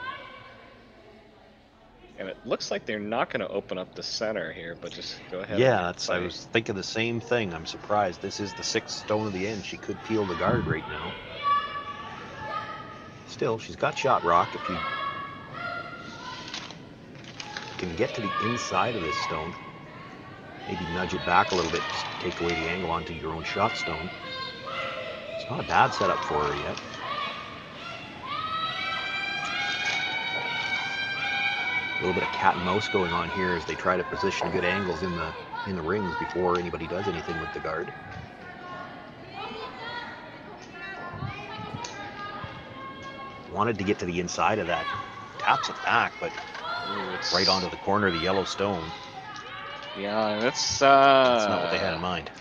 Speaker 11: and it looks like they're not going to open up the center here, but just go ahead.
Speaker 9: Yeah, I was thinking the same thing. I'm surprised. This is the sixth stone of the end. She could peel the guard right now. Still, she's got shot rock. If you can get to the inside of this stone, maybe nudge it back a little bit, just take away the angle onto your own shot stone. It's not a bad setup for her yet. Little bit of cat and mouse going on here as they try to position good angles in the in the rings before anybody does anything with the guard. Wanted to get to the inside of that. Taps it back, but Ooh, right onto the corner of the yellow stone.
Speaker 11: Yeah, that's uh
Speaker 9: That's not what they had in mind.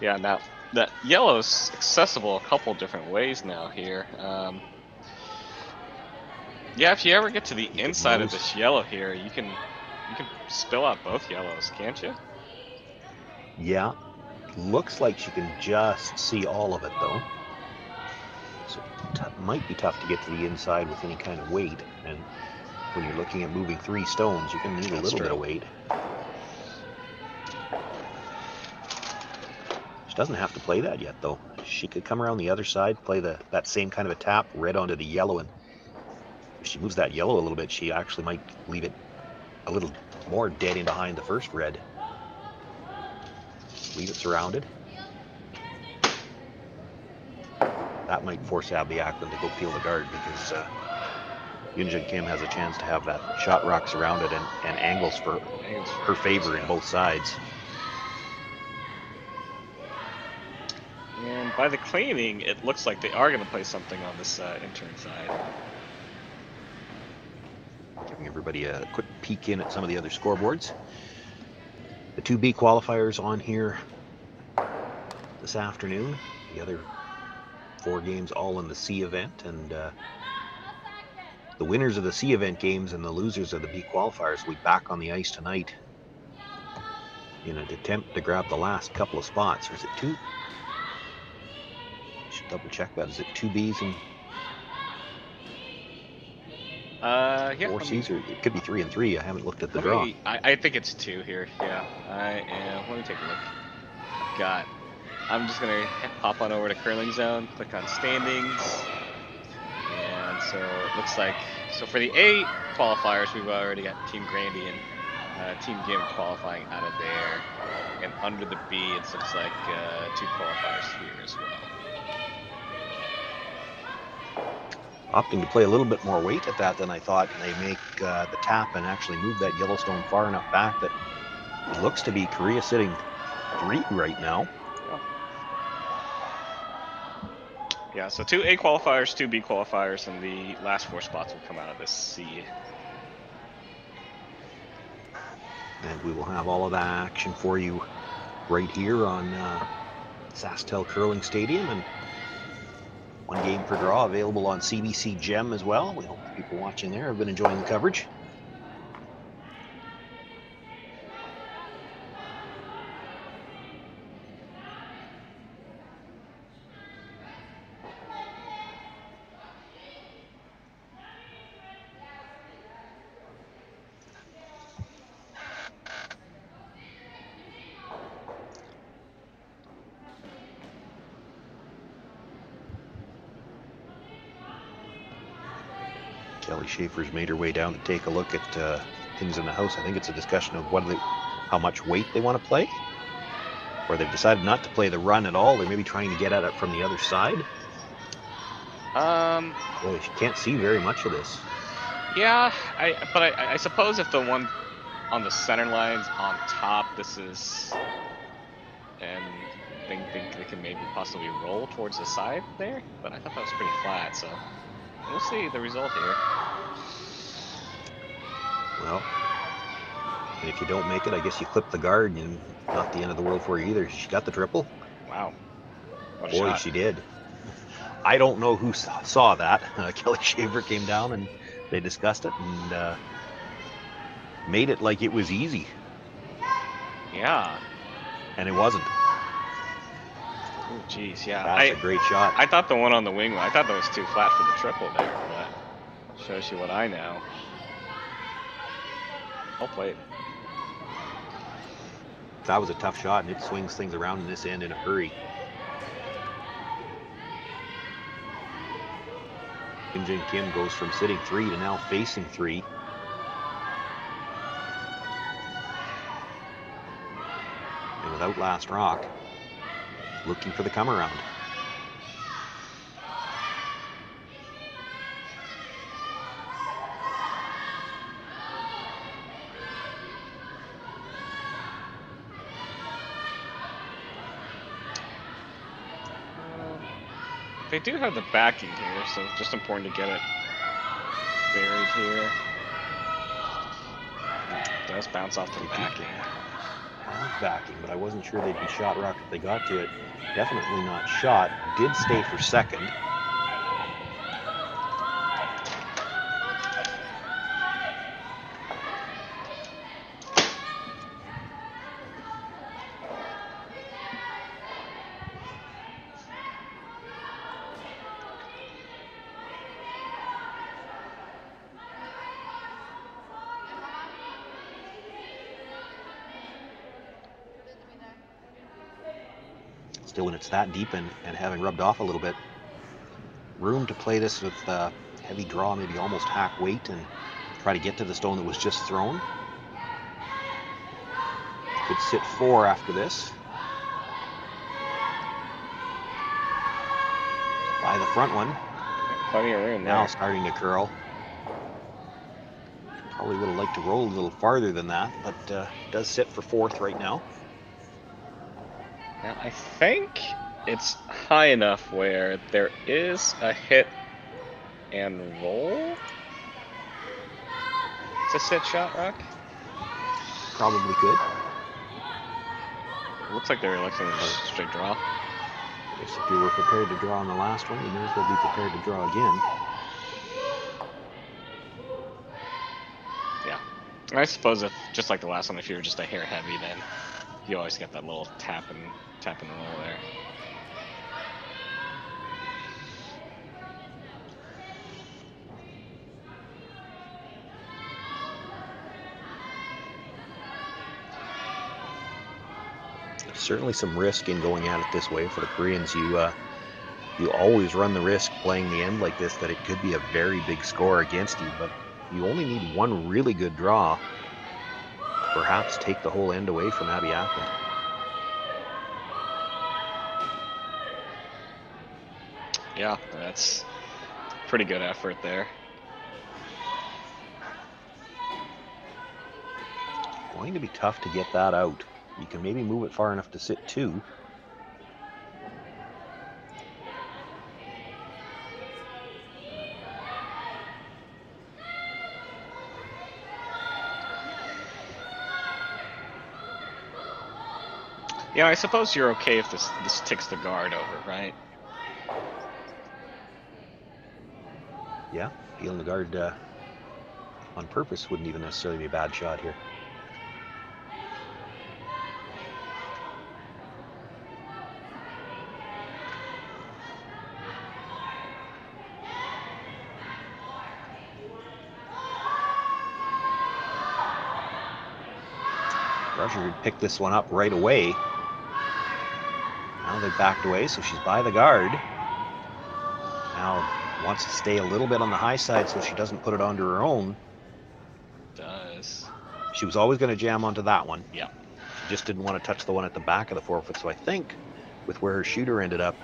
Speaker 11: Yeah, now that yellow's accessible a couple different ways now here. Um, yeah, if you ever get to the inside of this yellow here, you can you can spill out both yellows, can't you?
Speaker 9: Yeah. Looks like she can just see all of it though. So it might be tough to get to the inside with any kind of weight. And when you're looking at moving three stones, you can need a little true. bit of weight. She doesn't have to play that yet though. She could come around the other side, play the that same kind of a tap, red onto the yellow, and if she moves that yellow a little bit, she actually might leave it a little more dead in behind the first red. Leave it surrounded. That might force Abby Ackland to go peel the guard because uh, Yunjin Kim has a chance to have that shot rock surrounded and, and angles for her favor in both sides.
Speaker 11: And by the cleaning, it looks like they are going to play something on this uh, in-turn side
Speaker 9: giving everybody a quick peek in at some of the other scoreboards. The 2B qualifiers on here this afternoon. The other four games all in the C event, and uh, the winners of the C event games and the losers of the B qualifiers will be back on the ice tonight in an attempt to grab the last couple of spots. Or is it two? should double check that. Is it two Bs and
Speaker 11: uh, yeah.
Speaker 9: Four or it could be three and three. I haven't looked at the draw.
Speaker 11: Me, I, I, think it's two here. Yeah, I am. Let me take a look. I've got. I'm just gonna hop on over to CurlingZone, click on standings, and so it looks like so for the A qualifiers, we've already got Team Grandy and uh, Team Gim qualifying out of there, and under the B, it looks like uh, two qualifiers here as well.
Speaker 9: Opting to play a little bit more weight at that than I thought. And they make uh, the tap and actually move that yellow stone far enough back that It looks to be Korea sitting three right now.
Speaker 11: Yeah, so two A qualifiers, two B qualifiers, and the last four spots will come out of this C.
Speaker 9: And we will have all of that action for you right here on uh, SaskTel Curling Stadium. And one game per draw available on CBC Gem as well. We hope people watching there have been enjoying the coverage. Schafer's made her way down to take a look at uh, things in the house. I think it's a discussion of what they, how much weight they want to play, or they've decided not to play the run at all. They're maybe trying to get at it from the other side.
Speaker 11: Um,
Speaker 9: Boy, you can't see very much of this.
Speaker 11: yeah, I but I, I suppose if the one on the center line's on top, this is, and think think they can maybe possibly roll towards the side there. But I thought that was pretty flat, so we'll see the result here.
Speaker 9: Well, and if you don't make it, I guess you clip the guard, and not the end of the world for you either. She got the triple.
Speaker 11: Wow. What
Speaker 9: Boy,
Speaker 11: shot.
Speaker 9: she did. I don't know who saw, saw that. Uh, Kelly Schafer came down and they discussed it and uh, made it like it was easy,
Speaker 11: Yeah.
Speaker 9: and it wasn't.
Speaker 11: Oh, jeez, yeah.
Speaker 9: That's
Speaker 11: I,
Speaker 9: a great shot.
Speaker 11: I thought the one on the wing, I thought that was too flat for the triple there, but shows you what I know. Well played.
Speaker 9: That was a tough shot, and it swings things around in this end in a hurry. Kim Jin Kim goes from sitting three to now facing three. And without last rock, looking for the come around.
Speaker 11: Do have the backing here, so it's just important to get it buried here. It does bounce off the backing.
Speaker 9: Backing, but I wasn't sure they'd be shot rock if they got to it. Definitely not shot. Did stay for second. Still, when it's that deep and, and having rubbed off a little bit, room to play this with uh, heavy draw, maybe almost hack weight, and try to get to the stone that was just thrown. Could sit four after this. By the front one.
Speaker 11: Plenty of room
Speaker 9: Now
Speaker 11: there.
Speaker 9: starting to curl. Probably would have liked to roll a little farther than that, but uh, does sit for fourth right now.
Speaker 11: Now I think it's high enough where there is a hit and roll. It's a sit shot, Rock.
Speaker 9: Probably could.
Speaker 11: Looks like they're electing a straight draw.
Speaker 9: I guess if you were prepared to draw on the last one, you may as well be prepared to draw again.
Speaker 11: Yeah. I suppose if just like the last one, if you were just a hair heavy, then you always get that little tap and tap and roll there.
Speaker 9: Certainly some risk in going at it this way for the Koreans. You uh, you always run the risk playing the end like this that it could be a very big score against you, but you only need one really good draw. Perhaps take the whole end away from Abby Ackland.
Speaker 11: Yeah, that's pretty good effort there.
Speaker 9: Going to be tough to get that out. You can maybe move it far enough to sit two.
Speaker 11: Yeah, I suppose you're okay if this this ticks the guard over, right?
Speaker 9: Yeah, peeling the guard uh, on purpose wouldn't even necessarily be a bad shot here. Rusher picked this one up right away. Now they backed away, so she's by the guard. Now wants to stay a little bit on the high side so she doesn't put it onto her own.
Speaker 11: Does.
Speaker 9: She was always going to jam onto that one.
Speaker 11: Yeah.
Speaker 9: She just didn't want to touch the one at the back of the four foot. So I think with where her shooter ended up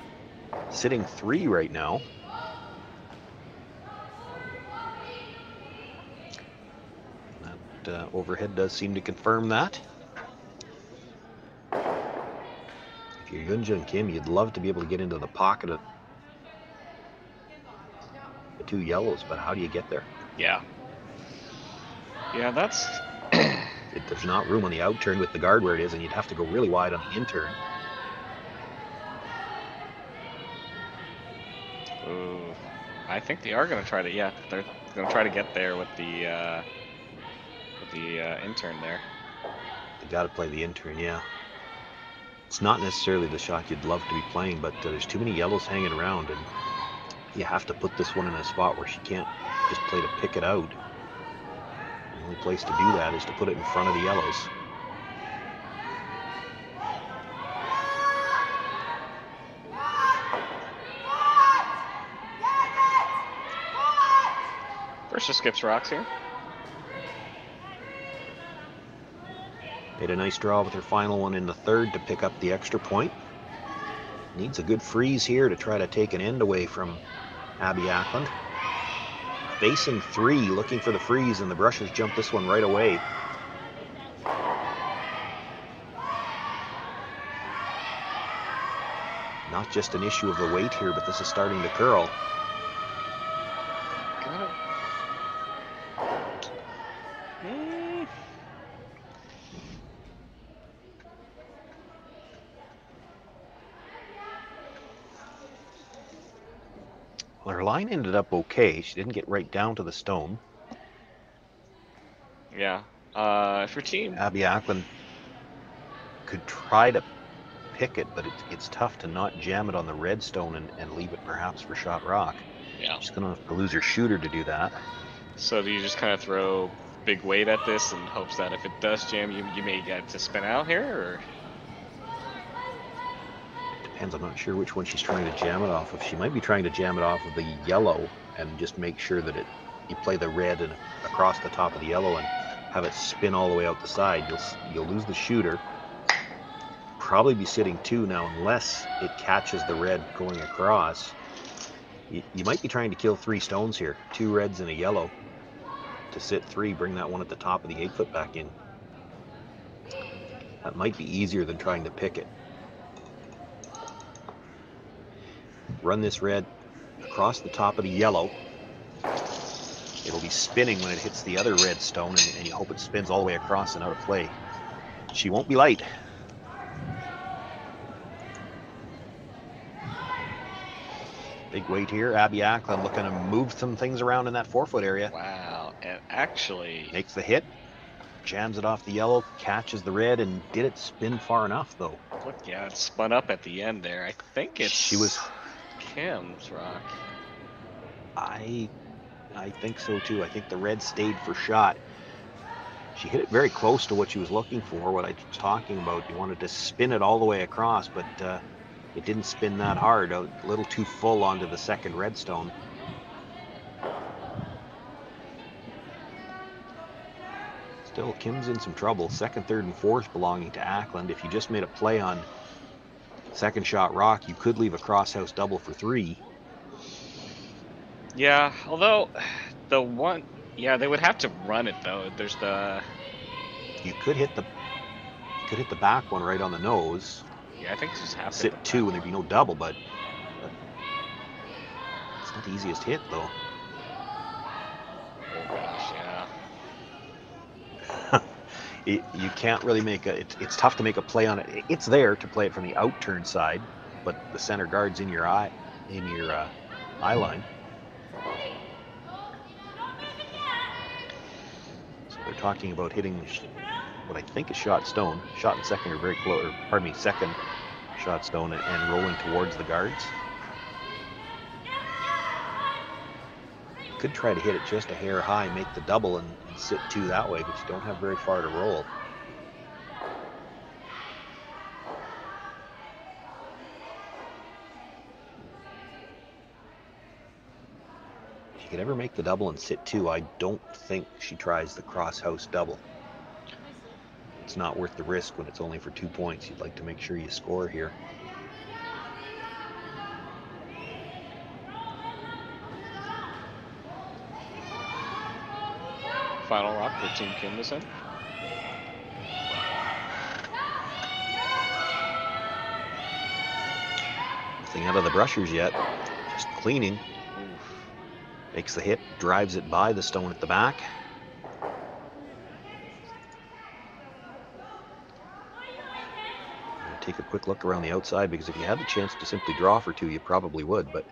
Speaker 9: sitting three right now. That uh, overhead does seem to confirm that. If you're Yunjin Kim, you'd love to be able to get into the pocket of the two yellows, but how do you get there?
Speaker 11: Yeah. Yeah, that's
Speaker 9: It, there's not room on the out turn with the guard where it is, and you'd have to go really wide on the in turn.
Speaker 11: Ooh, I think they are gonna try to. Yeah, they're gonna try to get there with the uh, with the uh, in-turn there.
Speaker 9: They got to play the in-turn, yeah. It's not necessarily the shot you'd love to be playing, but uh, there's too many yellows hanging around, and you have to put this one in a spot where she can't just play to pick it out. The only place to do that is to put it in front of the yellows.
Speaker 11: First just skips rocks here.
Speaker 9: Made a nice draw with her final one in the third to pick up the extra point. Needs a good freeze here to try to take an end away from Abby Ackland. Facing three, looking for the freeze, and the brushes jump this one right away. Not just an issue of the weight here, but this is starting to curl. Line ended up okay. She didn't get right down to the stone.
Speaker 11: Yeah. Uh, if your team.
Speaker 9: Abby Ackland could try to pick it, but it's, it's tough to not jam it on the red stone and, and leave it perhaps for shot rock.
Speaker 11: Yeah.
Speaker 9: She's going to have to lose her shooter to do that.
Speaker 11: So do you just kind of throw big weight at this in hopes that if it does jam, you you may get to spin out here, or
Speaker 9: I'm not sure which one she's trying to jam it off of. She might be trying to jam it off of the yellow and just make sure that it you play the red and across the top of the yellow and have it spin all the way out the side. You'll you'll lose the shooter. Probably be sitting two now unless it catches the red going across. You, you might be trying to kill three stones here, two reds and a yellow. To sit three, bring that one at the top of the eight foot back in. That might be easier than trying to pick it. Run this red across the top of the yellow. It'll be spinning when it hits the other red stone, and, and you hope it spins all the way across and out of play. She won't be light. Big weight here. Abby Ackland looking to move some things around in that four-foot area.
Speaker 11: wow, and actually,
Speaker 9: Makes the hit, jams it off the yellow, catches the red, and did it spin far enough, though?
Speaker 11: look, yeah, it spun up at the end there. I think it's
Speaker 9: She was
Speaker 11: Kim's rock.
Speaker 9: I I think so too. I think the red stayed for shot. She hit it very close to what she was looking for, what I was talking about. You wanted to spin it all the way across, but uh, it didn't spin that hard. A little too full onto the second redstone. Still, Kim's in some trouble. Second, third, and fourth belonging to Ackland. If you just made a play on second shot rock, you could leave a crosshouse double for three.
Speaker 11: Yeah, although the one, yeah, they would have to run it though. There's the
Speaker 9: you could hit the you could hit the back one right on the nose.
Speaker 11: Yeah, I think it's just half.
Speaker 9: Sit two and there'd be no double, but, but it's not the easiest hit though.
Speaker 11: Oh gosh, yeah.
Speaker 9: It, you can't really make a. It, it's tough to make a play on it. It's there to play it from the out turn side, but the center guard's in your eye, in your uh, eye line. So they're talking about hitting what I think is shot stone. Shot and second are very close. Or, pardon me, second shot stone and, and rolling towards the guards. Could try to hit it just a hair high, make the double, and sit two that way, but you don't have very far to roll. If you could ever make the double and sit two, I don't think she tries the cross house double. It's not worth the risk when it's only for two points. You'd like to make sure you score here.
Speaker 11: Final rock for Team Kimberson.
Speaker 9: Nothing out of the brushers yet. Just cleaning. Makes the hit, drives it by the stone at the back. Take a quick look around the outside because if you had the chance to simply draw for two, you probably would, but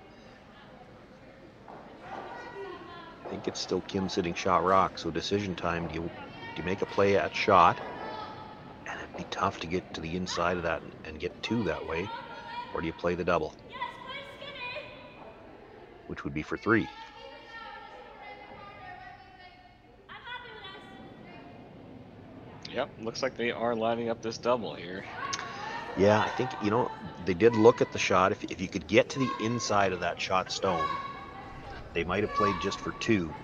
Speaker 9: I think it's still Kim sitting shot rock, so decision time. Do you do you make a play at shot? And it'd be tough to get to the inside of that and, get two that way. Or do you play the double? Which would be for three.
Speaker 11: Yep, looks like they are lining up this double here.
Speaker 9: Yeah, I think, you know, they did look at the shot. If, if you could get to the inside of that shot stone, they might have played just for two.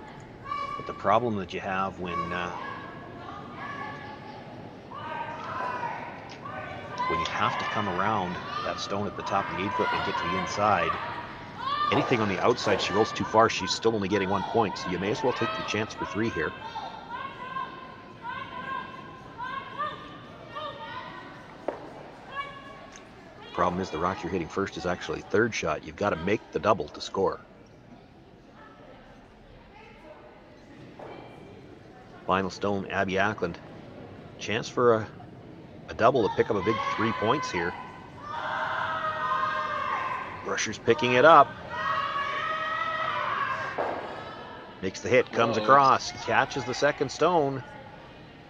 Speaker 9: But the problem that you have when uh, when you have to come around that stone at the top of the eight foot and get to the inside, anything on the outside, she rolls too far, she's still only getting one point. So you may as well take the chance for three here. Problem is the rock you're hitting first is actually third shot. You've got to make the double to score. Final stone, Abby Ackland. Chance for a, a double to pick up a big three points here. Brusher's picking it up. Makes the hit, comes
Speaker 11: Whoa.
Speaker 9: across, catches the second stone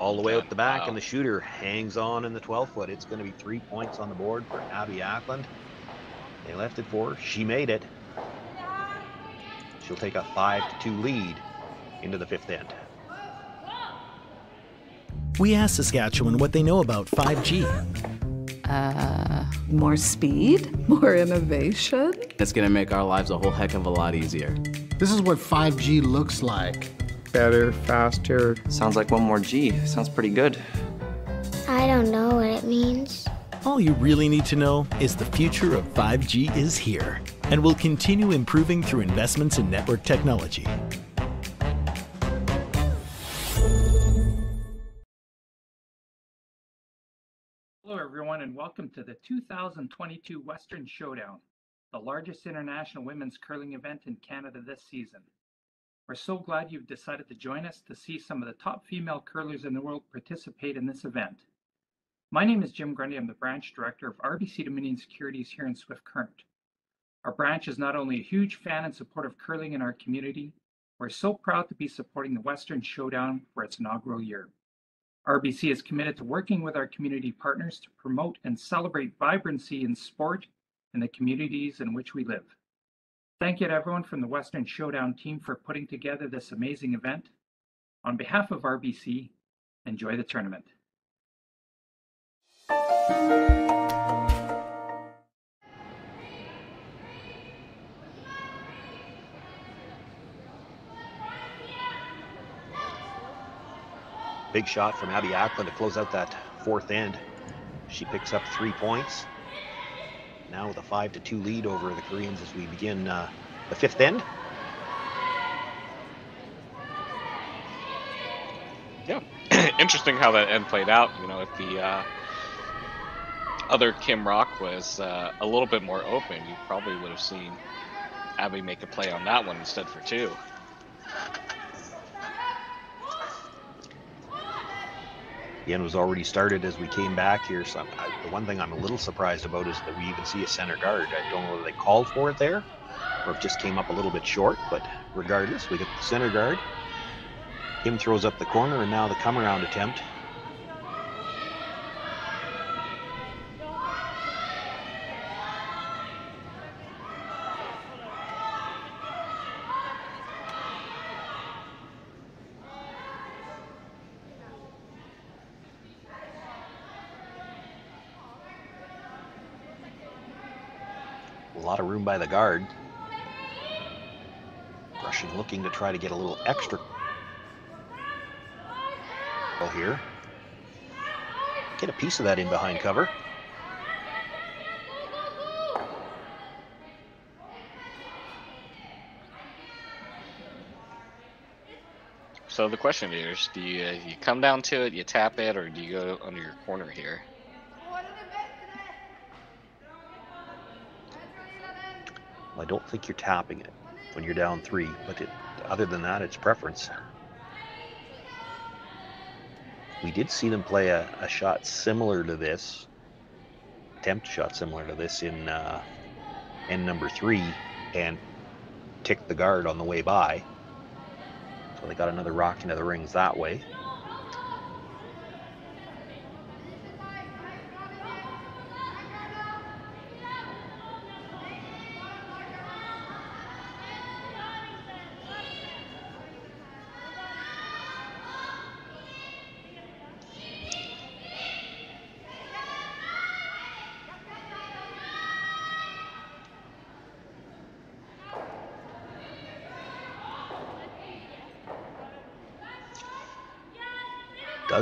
Speaker 9: all the way out the back,
Speaker 11: Wow.
Speaker 9: and the shooter hangs on in the 12 foot. It's going to be three points on the board for Abby Ackland. They left it for her. She made it. She'll take a 5 to 2 lead into the fifth end.
Speaker 1: We asked Saskatchewan what they know about 5G.
Speaker 2: Uh,
Speaker 3: More speed? More innovation?
Speaker 4: It's gonna make our lives a whole heck of a lot easier.
Speaker 5: This is what 5G looks like.
Speaker 7: Better, faster. Sounds like one more G. Sounds pretty good.
Speaker 8: I don't know what it means.
Speaker 1: All you really need to know is the future of 5G is here and will continue improving through investments in network technology.
Speaker 12: And welcome to the 2022 Western Showdown, the largest international women's curling event in Canada this season. We're so glad you've decided to join us to see some of the top female curlers in the world participate in this event. My name is Jim Grundy. I'm the branch director of RBC Dominion Securities here in Swift Current. Our branch is not only a huge fan and support of curling in our community, we're so proud to be supporting the Western Showdown for its inaugural year. RBC is committed to working with our community partners to promote and celebrate vibrancy in sport in the communities in which we live. Thank you to everyone from the Western Showdown team for putting together this amazing event. On behalf of RBC, enjoy the tournament.
Speaker 9: Big shot from Abby Ackland to close out that fourth end. She picks up three points. Now with a five to two lead over the Koreans as we begin uh, the fifth end.
Speaker 11: Yeah, interesting how that end played out. You know, if the uh, other Kim Rock was uh, a little bit more open, you probably would have seen Abby make a play on that one instead for two.
Speaker 9: The end was already started as we came back here. So I, the one thing I'm a little surprised about is that we even see a center guard. I don't know whether they called for it there or if it just came up a little bit short. But regardless, we get the center guard. Kim throws up the corner, and now the come around attempt. By the guard. Russian looking to try to get a little extra here. Get a piece of that in behind cover.
Speaker 11: So the question is, do you, you come down to it, you tap it, or do you go under your corner here?
Speaker 9: I don't think you're tapping it when you're down three, but it, other than that, it's preference. We did see them play a, a shot similar to this, attempt shot similar to this in uh, end number three, and ticked the guard on the way by. So they got another rock into the rings that way.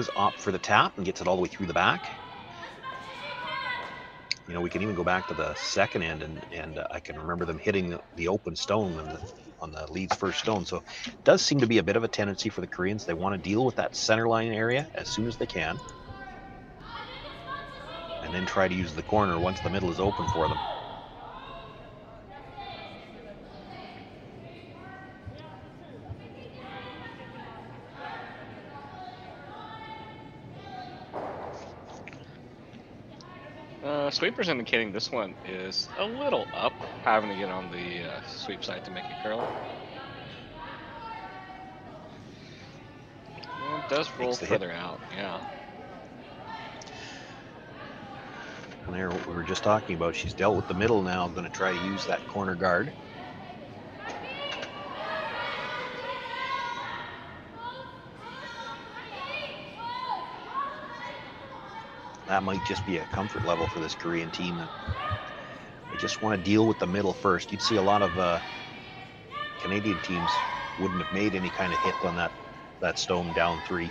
Speaker 9: Does opt for the tap and gets it all the way through the back. You know, we can even go back to the second end, and, and uh, I can remember them hitting the, the open stone on the, on the lead's first stone. So it does seem to be a bit of a tendency for the Koreans. They want to deal with that center line area as soon as they can. And then try to use the corner once the middle is open for them.
Speaker 11: Uh, sweeper's indicating this one is a little up, having to get on the uh, sweep side to make it curl. It does roll further hit. out, yeah.
Speaker 9: And there, what we were just talking about, she's dealt with the middle now, going to try to use that corner guard. That might just be a comfort level for this Korean team. They just want to deal with the middle first. You'd see a lot of uh, Canadian teams wouldn't have made any kind of hit on that that stone down three.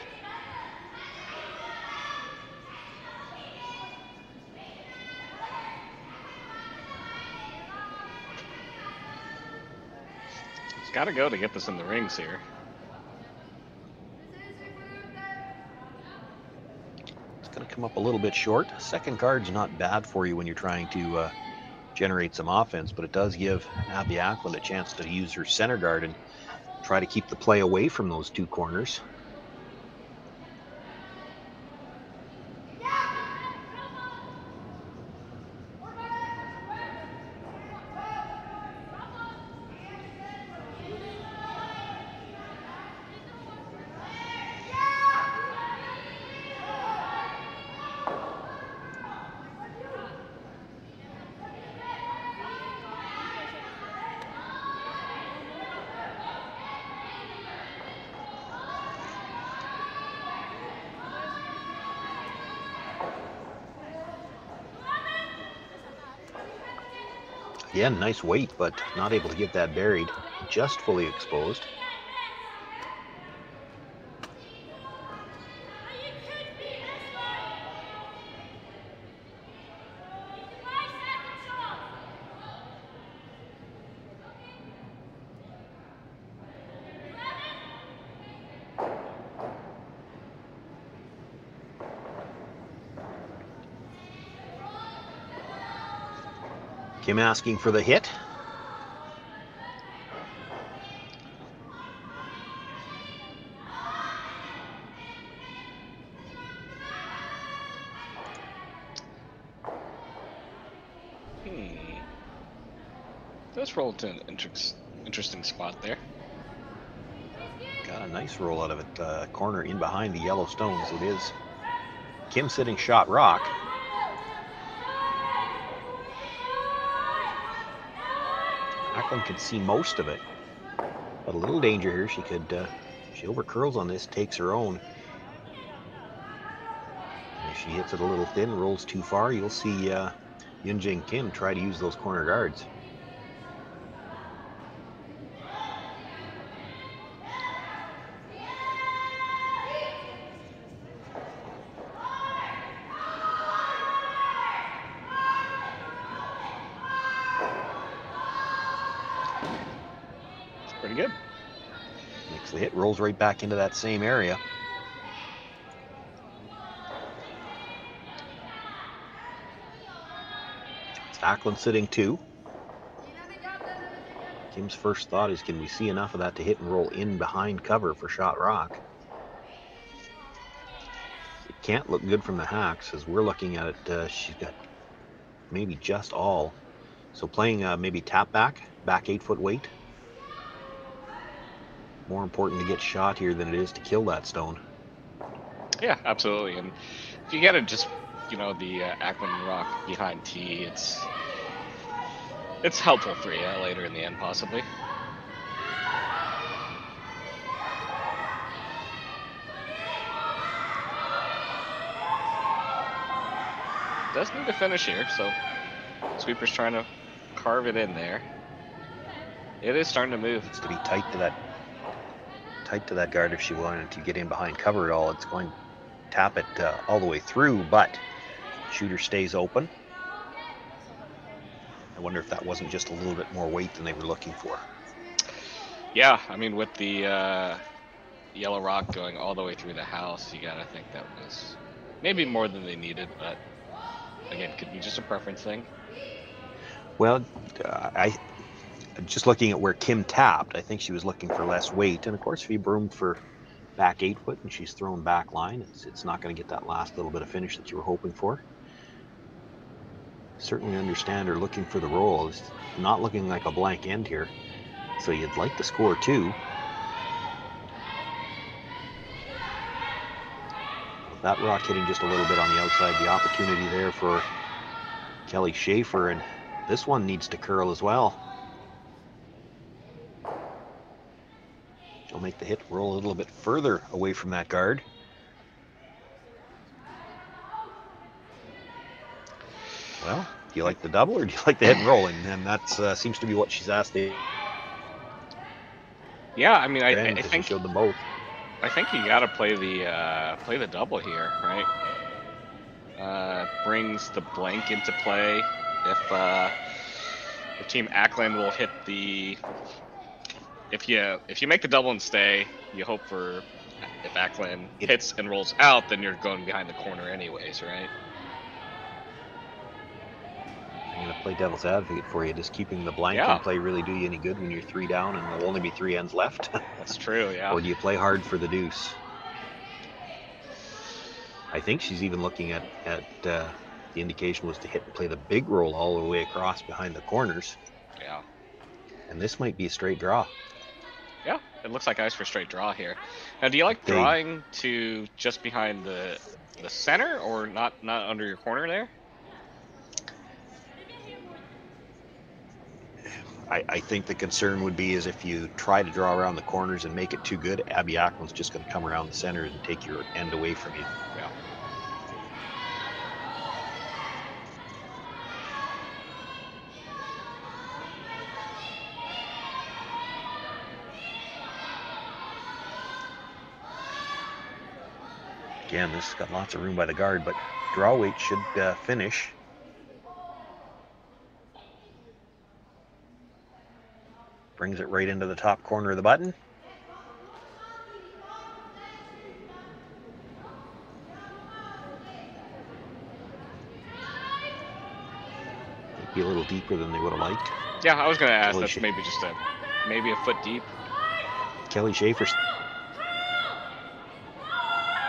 Speaker 11: It's got to go to get this in the rings here.
Speaker 9: going to come up a little bit short. Second guard's not bad for you when you're trying to uh, generate some offense, but it does give Abby Ackland a chance to use her center guard and try to keep the play away from those two corners. Again, nice weight, but not able to get that buried. Just fully exposed. Kim asking for the hit.
Speaker 11: Hmm. Let's roll to an interest, interesting spot there.
Speaker 9: Got a nice roll out of it. Uh, corner in behind the yellow stones. It is Kim sitting shot rock. Ackland could see most of it. But a little danger here. She could, uh, she overcurls on this, takes her own. And if she hits it a little thin, rolls too far, you'll see uh, Yunjin Kim try to use those corner guards. Rolls right back into that same area. Ackland sitting two. Kim's first thought is, can we see enough of that to hit and roll in behind cover for Shot Rock? It can't look good from the hacks as we're looking at it. Uh, she's got maybe just all. So playing uh, maybe tap back, back eight foot weight. More important to get shot here than it is to kill that stone.
Speaker 11: Yeah, absolutely. And if you get it just, you know, the uh, Ackland Rock behind T, it's it's helpful for you later in the end, possibly. Does need to finish here, so Sweeper's trying to carve it in there. It is starting to move.
Speaker 9: It's to be tight to that tight to that guard if she wanted to get in behind cover at all. It's going to tap it uh, all the way through, but shooter stays open. I wonder if that wasn't just a little bit more weight than they were looking for.
Speaker 11: Yeah, I mean, with the uh, yellow rock going all the way through the house, you gotta think that was maybe more than they needed, but again, could be just a preference thing.
Speaker 9: Well, uh, I just looking at where Kim tapped, I think she was looking for less weight, and of course, if you broomed for back eight foot and she's thrown back line, it's it's not going to get that last little bit of finish that you were hoping for. Certainly understand her looking for the roll. It's not looking like a blank end here, so you'd like to score two. That rock hitting just a little bit on the outside, the opportunity there for Kelly Schafer, and this one needs to curl as well. She'll make the hit roll a little bit further away from that guard. Well, do you like the double or do you like the hit and roll? And, and that uh, seems to be what she's asked
Speaker 11: Yeah, I mean, I, I, I think
Speaker 9: showed them both.
Speaker 11: I think you gotta play the uh, play the double here, right? Uh, brings the blank into play. If uh, if Team Ackland will hit the if you if you make the double and stay, you hope for if Ackland hits and rolls out, then you're going behind the corner anyways, right?
Speaker 9: I'm going to play devil's advocate for you. Does keeping the blank
Speaker 11: Yeah.
Speaker 9: in play really do you any good when you're three down and there'll only be three ends left?
Speaker 11: That's true, yeah.
Speaker 9: or do you play hard for the deuce? I think she's even looking at, at uh, the indication was to hit and play the big roll all the way across behind the corners.
Speaker 11: Yeah.
Speaker 9: And this might be a straight draw.
Speaker 11: Yeah, it looks like ice for straight draw here. Now, do you like drawing to just behind the the center or not not under your corner there?
Speaker 9: I, I think the concern would be is if you try to draw around the corners and make it too good, Abby Ackland's just going to come around the center and take your end away from you.
Speaker 11: Yeah.
Speaker 9: Again, this has got lots of room by the guard, but draw weight should uh, finish. Brings it right into the top corner of the button. might be a little deeper than they would have liked.
Speaker 11: Yeah, I was gonna ask.
Speaker 9: Kelly
Speaker 11: That's maybe just a maybe a foot deep.
Speaker 9: Kelly Schafer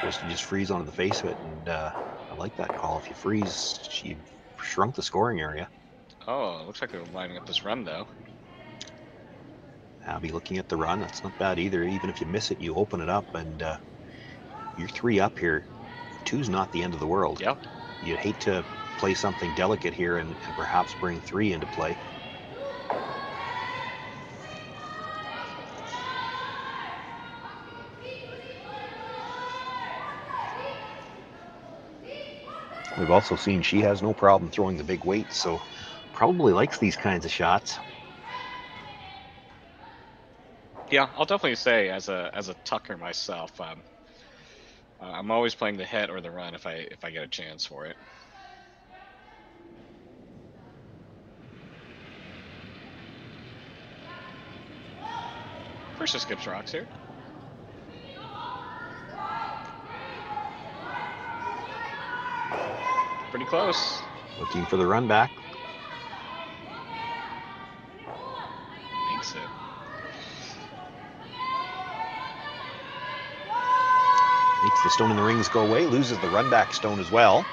Speaker 9: was to just freeze onto the face of it, and uh, I like that call. If you freeze, she shrunk the scoring area.
Speaker 11: Oh, looks like they're lining up this run though.
Speaker 9: Abby looking at the run, that's not bad either. Even if you miss it, you open it up, and uh, you're three up here. Two's not the end of the world.
Speaker 11: Yep.
Speaker 9: You'd hate to play something delicate here and, and perhaps bring three into play. We've also seen she has no problem throwing the big weights, so probably likes these kinds of shots.
Speaker 11: Yeah, I'll definitely say as a as a tucker myself, um, uh, I'm always playing the hit or the run if I if I get a chance for it. First, skips rocks here. Pretty close.
Speaker 9: Looking for the run back.
Speaker 11: Makes it.
Speaker 9: Makes the stone in the rings go away, loses the run back stone as well.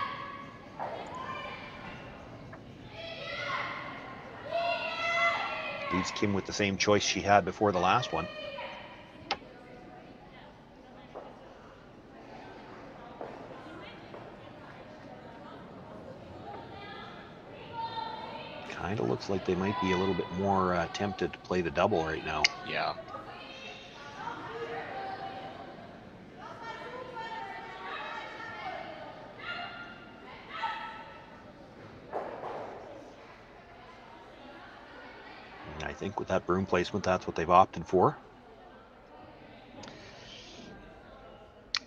Speaker 9: Leaves Kim with the same choice she had before the last one. Kind of looks like they might be a little bit more uh, tempted to play the double right now.
Speaker 11: Yeah.
Speaker 9: And I think with that broom placement, that's what they've opted for.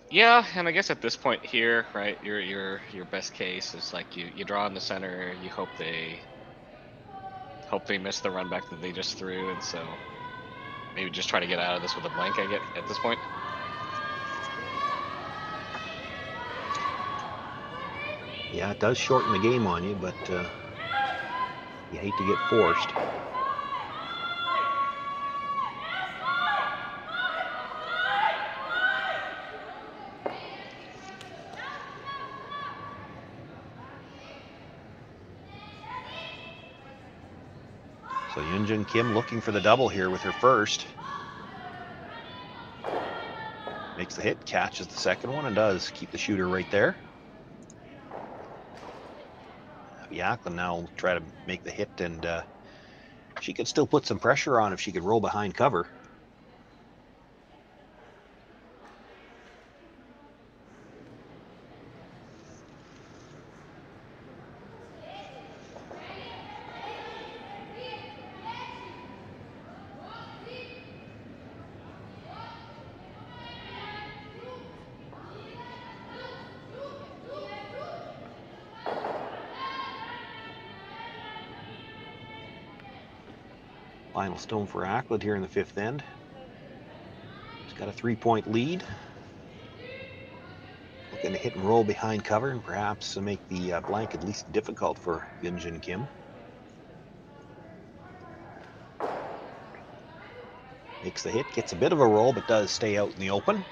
Speaker 11: Yeah, and I guess at this point here, right, your your your best case is like you you draw in the center, you hope they hope they miss the run back that they just threw, and so maybe just try to get out of this with a blank. I get at this point.
Speaker 9: Yeah, it does shorten the game on you, but uh, you hate to get forced. So Kim looking for the double here with her first. Makes the hit, catches the second one, and does keep the shooter right there. Ackland now will try to make the hit, and uh, she could still put some pressure on if she could roll behind cover. Final stone for Ackland here in the fifth end. He's got a three-point lead. Looking to hit and roll behind cover and perhaps make the uh, blank at least difficult for Yunjin Kim. Makes the hit, gets a bit of a roll, but does stay out in the open.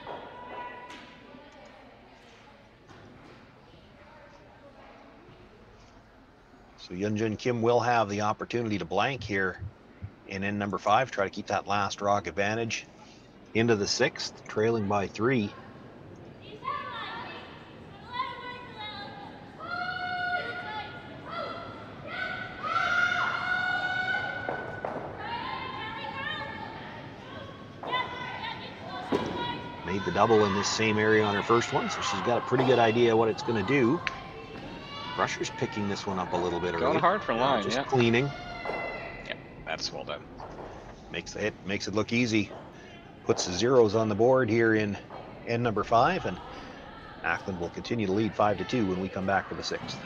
Speaker 9: So Yunjin Kim will have the opportunity to blank here in number five. Try to keep that last rock advantage into the sixth, trailing by three. Made the double in this same area on her first one, so she's got a pretty good idea what it's going to do. Brusher's picking this one up a little bit early.
Speaker 11: Going hard for line,
Speaker 9: Just
Speaker 11: yeah.
Speaker 9: cleaning.
Speaker 11: Yeah, that's well done.
Speaker 9: Makes hit, makes it look easy. Puts the zeros on the board here in end number five, and Ackland will continue to lead five to two when we come back for the sixth.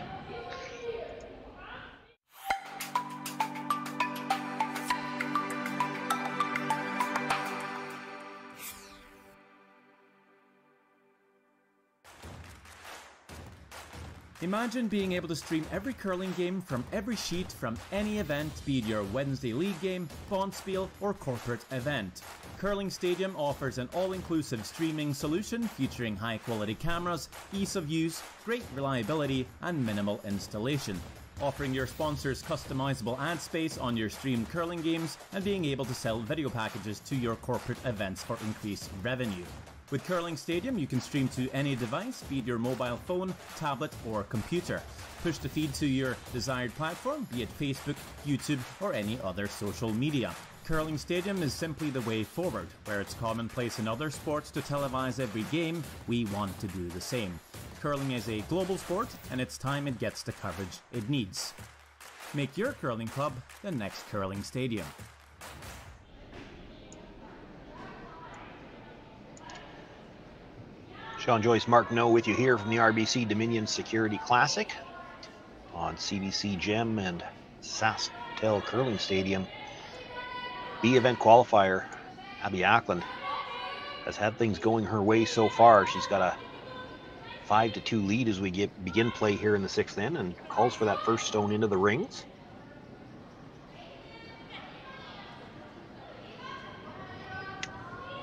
Speaker 14: Imagine being able to stream every curling game from every sheet from any event, be it your Wednesday league game, Bonspiel, or corporate event. Curling Stadium offers an all inclusive streaming solution featuring high quality cameras, ease of use, great reliability, and minimal installation. Offering your sponsors customizable ad space on your streamed curling games and being able to sell video packages to your corporate events for increased revenue. With Curling Stadium, you can stream to any device, be it your mobile phone, tablet, or computer. Push the feed to your desired platform, be it Facebook, YouTube, or any other social media. Curling Stadium is simply the way forward. Where it's commonplace in other sports to televise every game, we want to do the same. Curling is a global sport, and it's time it gets the coverage it needs. Make your curling club the next Curling Stadium.
Speaker 9: Sean Joyce, Mark No with you here from the RBC Dominion Security Classic on CBC Gem and SaskTel Curling Stadium. B event qualifier, Abby Ackland, has had things going her way so far. She's got a five to two lead as we get begin play here in the sixth end and calls for that first stone into the rings.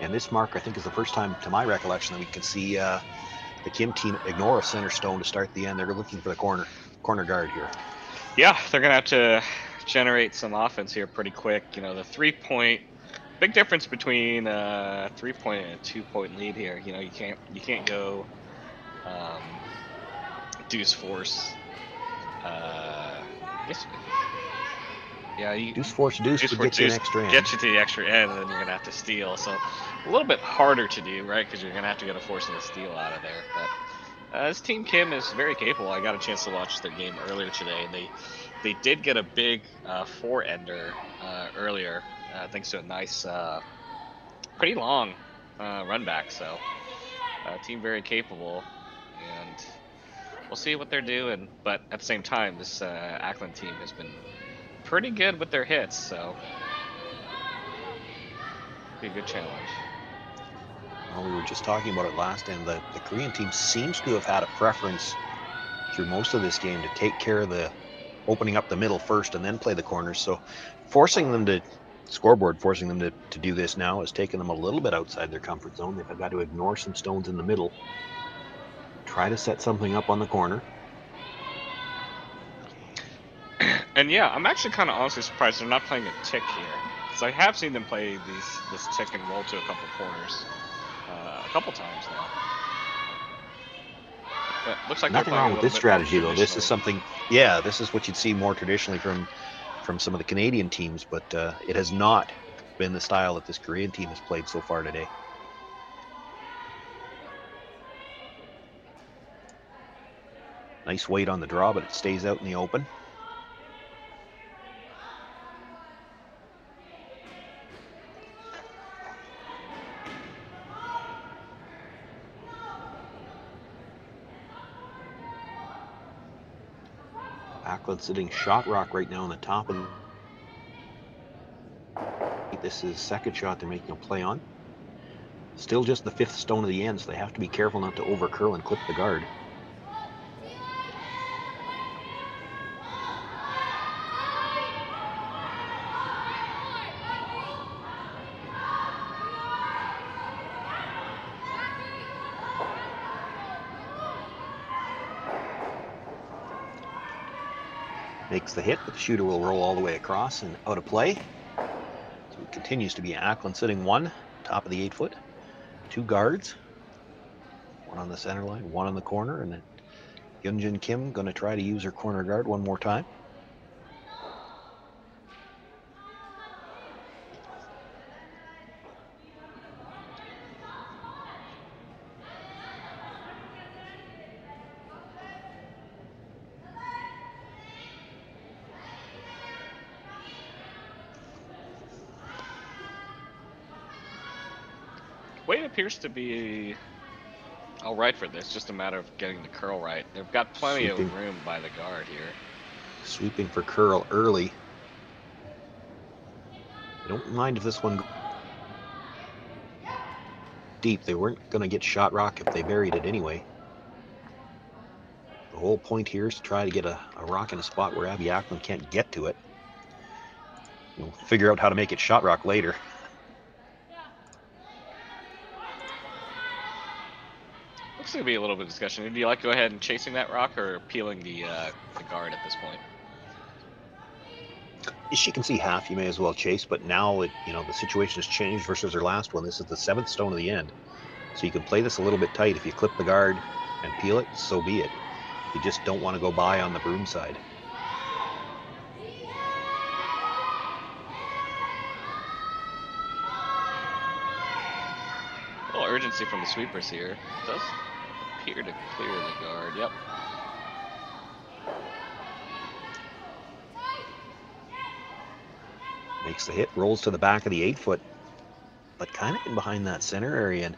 Speaker 9: And this mark, I think, is the first time, to my recollection, that we can see uh, the Kim team ignore a center stone to start the end. They're looking for the corner corner guard here.
Speaker 11: Yeah, they're gonna have to generate some offense here pretty quick. You know, the three point, big difference between a three point and a two point lead here. You know, you can't you can't go um, deuce force. Uh, I guess. Yeah, you,
Speaker 9: deuce force deuce, deuce would get you an extra end.
Speaker 11: Get you to the extra end, and then you're gonna have to steal. So a little bit harder to do, right? Because you're gonna have to get a force and a steal out of there. But uh, this team Kim is very capable. I got a chance to watch their game earlier today, and they they did get a big uh, four ender uh, earlier, uh, thanks to a nice, uh, pretty long uh, run back. So team very capable, and we'll see what they're doing. But at the same time, this Ackland team has been pretty good with their hits, so be a good challenge.
Speaker 9: Well, we were just talking about it last, and the, the Korean team seems to have had a preference through most of this game to take care of the opening up the middle first and then play the corners. So forcing them to scoreboard, forcing them to, to do this now has taken them a little bit outside their comfort zone. They've got to ignore some stones in the middle, try to set something up on the corner.
Speaker 11: And yeah, I'm actually kind of honestly surprised they're not playing a tick here. Because I have seen them play these this tick and roll to a couple corners. Uh, a couple times now. But looks like
Speaker 9: nothing wrong with this strategy though. This is something, yeah, this is what you'd see more traditionally from from some of the Canadian teams, but uh, it has not been the style that this Korean team has played so far today. Nice weight on the draw, but it stays out in the open. Sitting shot rock right now on the top of this is second shot they're making a play on. Still just the fifth stone of the end, so they have to be careful not to over curl and clip the guard. The hit, but the shooter will roll all the way across and out of play. So it continues to be Ackland sitting one, top of the eight foot, two guards, one on the center line, one on the corner, and then Yunjin Kim going to try to use her corner guard one more time.
Speaker 11: Weight appears to be all right for this. Just a matter of getting the curl right. They've got plenty Sweeping. of room by the guard here.
Speaker 9: Sweeping for curl early. I don't mind if this one deep. They weren't going to get shot rock if they buried it anyway. The whole point here is to try to get a, a rock in a spot where Abby Ackland can't get to it. We'll figure out how to make it shot rock later.
Speaker 11: Looks gonna be a little bit of discussion. Do you like to go ahead and chasing that rock or peeling the uh, the guard at this point?
Speaker 9: If she can see half, you may as well chase. But now, it you know the situation has changed versus her last one. This is the seventh stone of the end, so you can play this a little bit tight. If you clip the guard and peel it, so be it. You just don't want to go by on the broom side.
Speaker 11: A little urgency from the sweepers here. Does appear to clear the guard. Yep.
Speaker 9: Makes the hit, rolls to the back of the eight foot, but kind of in behind that center area. And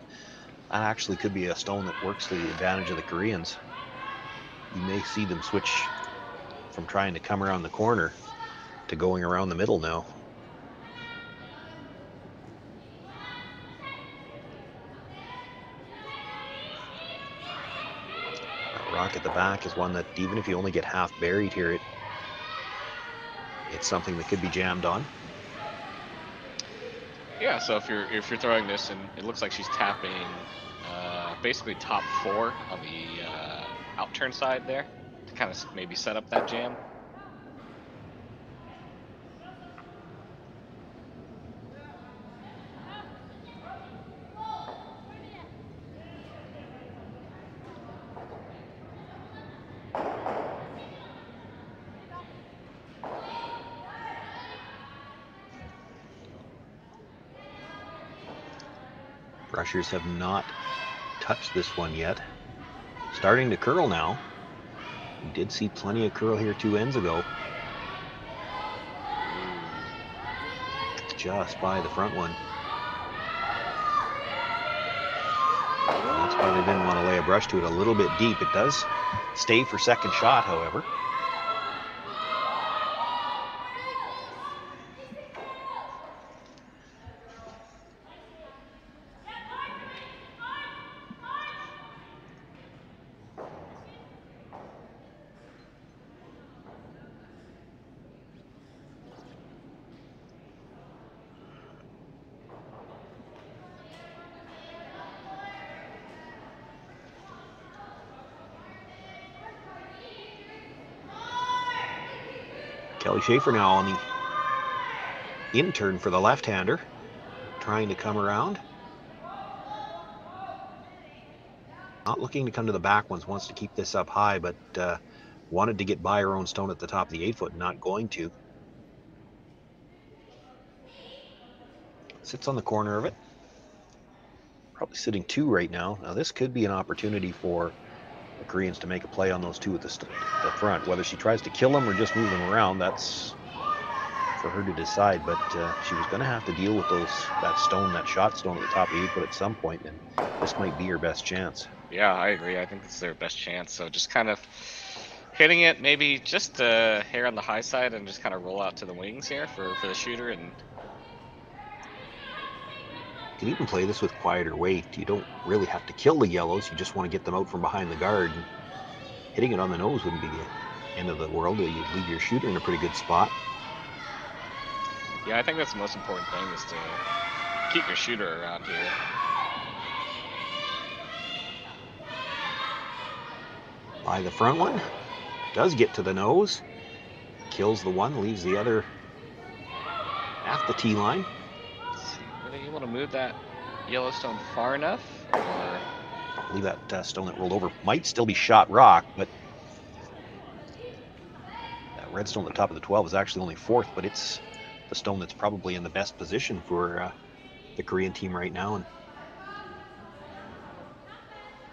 Speaker 9: that actually could be a stone that works to the advantage of the Koreans. You may see them switch from trying to come around the corner to going around the middle now. At the back is one that even if you only get half buried here, it it's something that could be jammed on.
Speaker 11: Yeah. So if you're if you're throwing this and it looks like she's tapping uh, basically top four on the uh, outturn side there to kind of maybe set up that jam.
Speaker 9: Have not touched this one yet. Starting to curl now. We did see plenty of curl here two ends ago. Just by the front one. That's why they didn't want to lay a brush to it a little bit deep. It does stay for second shot, however. Schafer now on the in turn for the left-hander, trying to come around. Not looking to come to the back ones, wants to keep this up high, but uh, wanted to get by her own stone at the top of the eight foot, not going to. Sits on the corner of it. Probably sitting two right now. Now this could be an opportunity for Koreans to make a play on those two at the, st- the front. Whether she tries to kill them or just move them around, that's for her to decide. But uh, she was going to have to deal with those that stone, that shot stone at the top of the eight foot at some point, and this might be her best chance.
Speaker 11: Yeah, I agree. I think this is their best chance. So just kind of hitting it, maybe just a hair on the high side, and just kind of roll out to the wings here for for the shooter. And
Speaker 9: can even play this with quieter weight. You don't really have to kill the yellows. You just want to get them out from behind the guard. Hitting it on the nose wouldn't be the end of the world. You'd leave your shooter in a pretty good spot.
Speaker 11: yeah, I think that's the most important thing is to keep your shooter around here.
Speaker 9: By the front one. Does get to the nose. Kills the one, leaves the other at the T line.
Speaker 11: Are able to move that yellow stone far enough? Or
Speaker 9: I believe that uh, stone that rolled over might still be shot rock, but that red stone at the top of the 12 is actually only fourth, but it's the stone that's probably in the best position for uh, the Korean team right now. And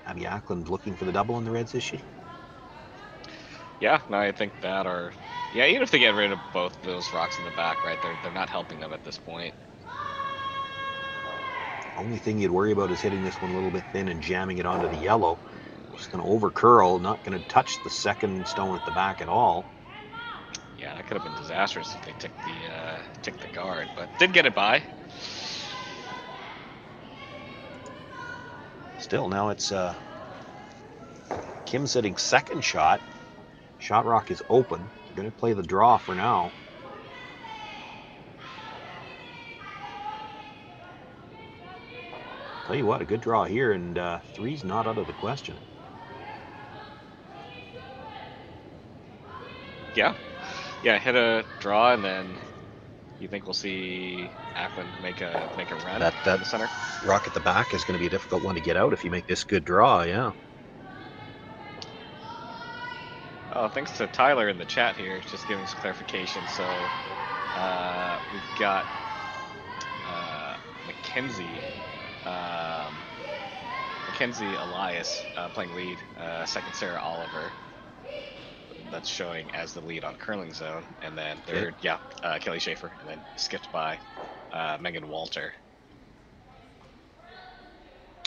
Speaker 9: Abby Ackland looking for the double in the Reds, is she?
Speaker 11: yeah, no, I think that are. yeah, even if they get rid of both those rocks in the back, right? They're they're not helping them at this point.
Speaker 9: Only thing you'd worry about is hitting this one a little bit thin and jamming it onto the yellow. Just going to over curl, not going to touch the second stone at the back at all.
Speaker 11: Yeah, that could have been disastrous if they took the uh, took the guard, but did get it by.
Speaker 9: Still, now it's uh, Kim sitting second shot. Shot rock is open. They're going to play the draw for now. Tell you what, a good draw here, and uh, three's not out of the question.
Speaker 11: Yeah, yeah, hit a draw, and then you think we'll see Ackland make a make a run
Speaker 9: That that
Speaker 11: the center?
Speaker 9: rock at the back is going to be a difficult one to get out if you make this good draw. Yeah.
Speaker 11: Oh, thanks to Tyler in the chat here, just giving some clarification. So uh, we've got uh, Mackenzie, um, Mackenzie Elias uh, playing lead, uh, second Sarah Oliver. That's showing as the lead on CurlingZone, and then third, yeah, uh, Kelly Schafer, and then skipped by uh, Megan Walter.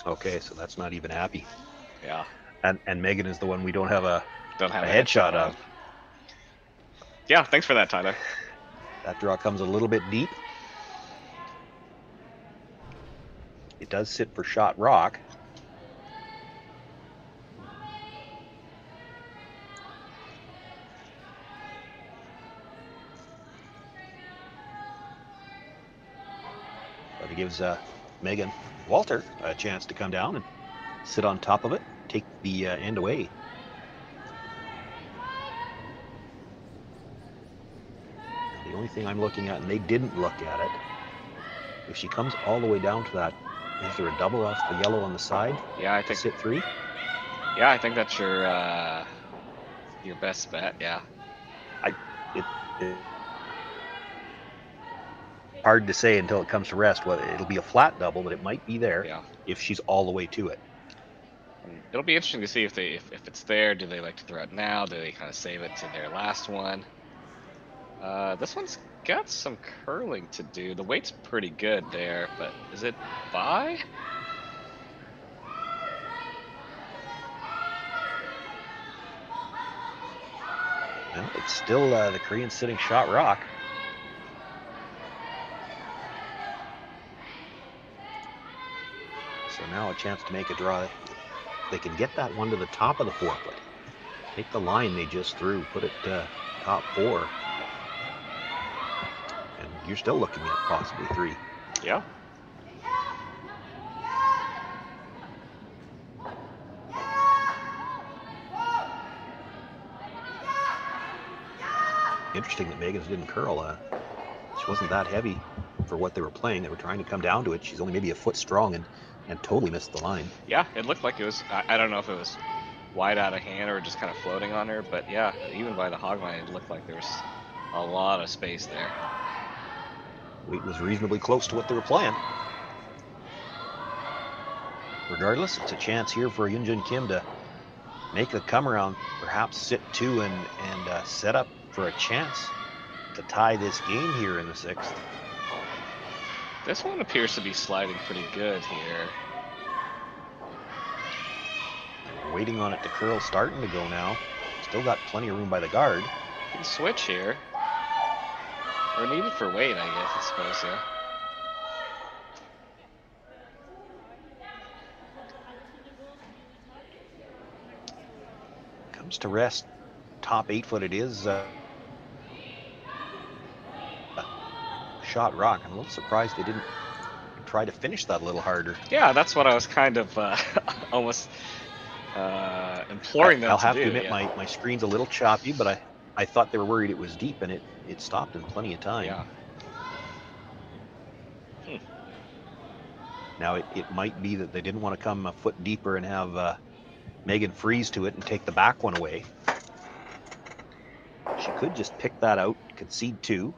Speaker 9: Okay, so that's not even happy.
Speaker 11: Yeah,
Speaker 9: And and Megan is the one we don't have a
Speaker 11: don't have
Speaker 9: a
Speaker 11: a
Speaker 9: headshot
Speaker 11: headshot
Speaker 9: of.
Speaker 11: yeah. Thanks for that, Tyler.
Speaker 9: That draw comes a little bit deep. It does sit for shot rock. But it gives uh, Megan Walter a chance to come down and sit on top of it, take the uh, end away. The only thing I'm looking at, and they didn't look at it, if she comes all the way down to that, is there a double off the yellow on the side?
Speaker 11: Yeah, I think
Speaker 9: sit three.
Speaker 11: Yeah, I think that's your uh, your best bet. Yeah.
Speaker 9: I it, it hard to say until it comes to rest. What it'll be a flat double, but it might be there
Speaker 11: Yeah.
Speaker 9: if she's all the way to it.
Speaker 11: It'll be interesting to see if they if, if it's there. Do they like to throw it now? Do they kind of save it to their last one? Uh, this one's got some curling to do. The weight's pretty good there, but is it by?
Speaker 9: No, it's still uh, the Korean sitting shot rock. So now a chance to make a draw. They can get that one to the top of the four foot. Take the line they just threw, put it uh, top four. You're still looking at possibly three.
Speaker 11: Yeah.
Speaker 9: Interesting that Megan's didn't curl. Uh, she wasn't that heavy for what they were playing. They were trying to come down to it. She's only maybe a foot strong and, and totally missed the line.
Speaker 11: Yeah, it looked like it was. I, I don't know if it was wide out of hand or just kind of floating on her, but yeah, even by the hog line, it looked like there was a lot of space there.
Speaker 9: Weight was reasonably close to what they were playing. Regardless, it's a chance here for Yunjin Kim to make the come around, perhaps sit two and, and uh, set up for a chance to tie this game here in the sixth.
Speaker 11: This one appears to be sliding pretty good here.
Speaker 9: Waiting on it to curl, starting to go now. Still got plenty of room by the guard.
Speaker 11: Can switch here. Or needed for weight, I guess, I suppose, yeah.
Speaker 9: Comes to rest, top eight foot it is. Uh, shot rock. I'm a little surprised they didn't try to finish that a little harder.
Speaker 11: Yeah, that's what I was kind of uh, almost uh, imploring them
Speaker 9: I'll
Speaker 11: to
Speaker 9: have
Speaker 11: do.
Speaker 9: to admit
Speaker 11: yeah.
Speaker 9: my, my screen's a little choppy, but I, I thought they were worried it was deep and it, it stopped in plenty of time.
Speaker 11: Yeah.
Speaker 9: Now it, it might be that they didn't want to come a foot deeper and have uh, Megan freeze to it and take the back one away. She could just pick that out, concede two.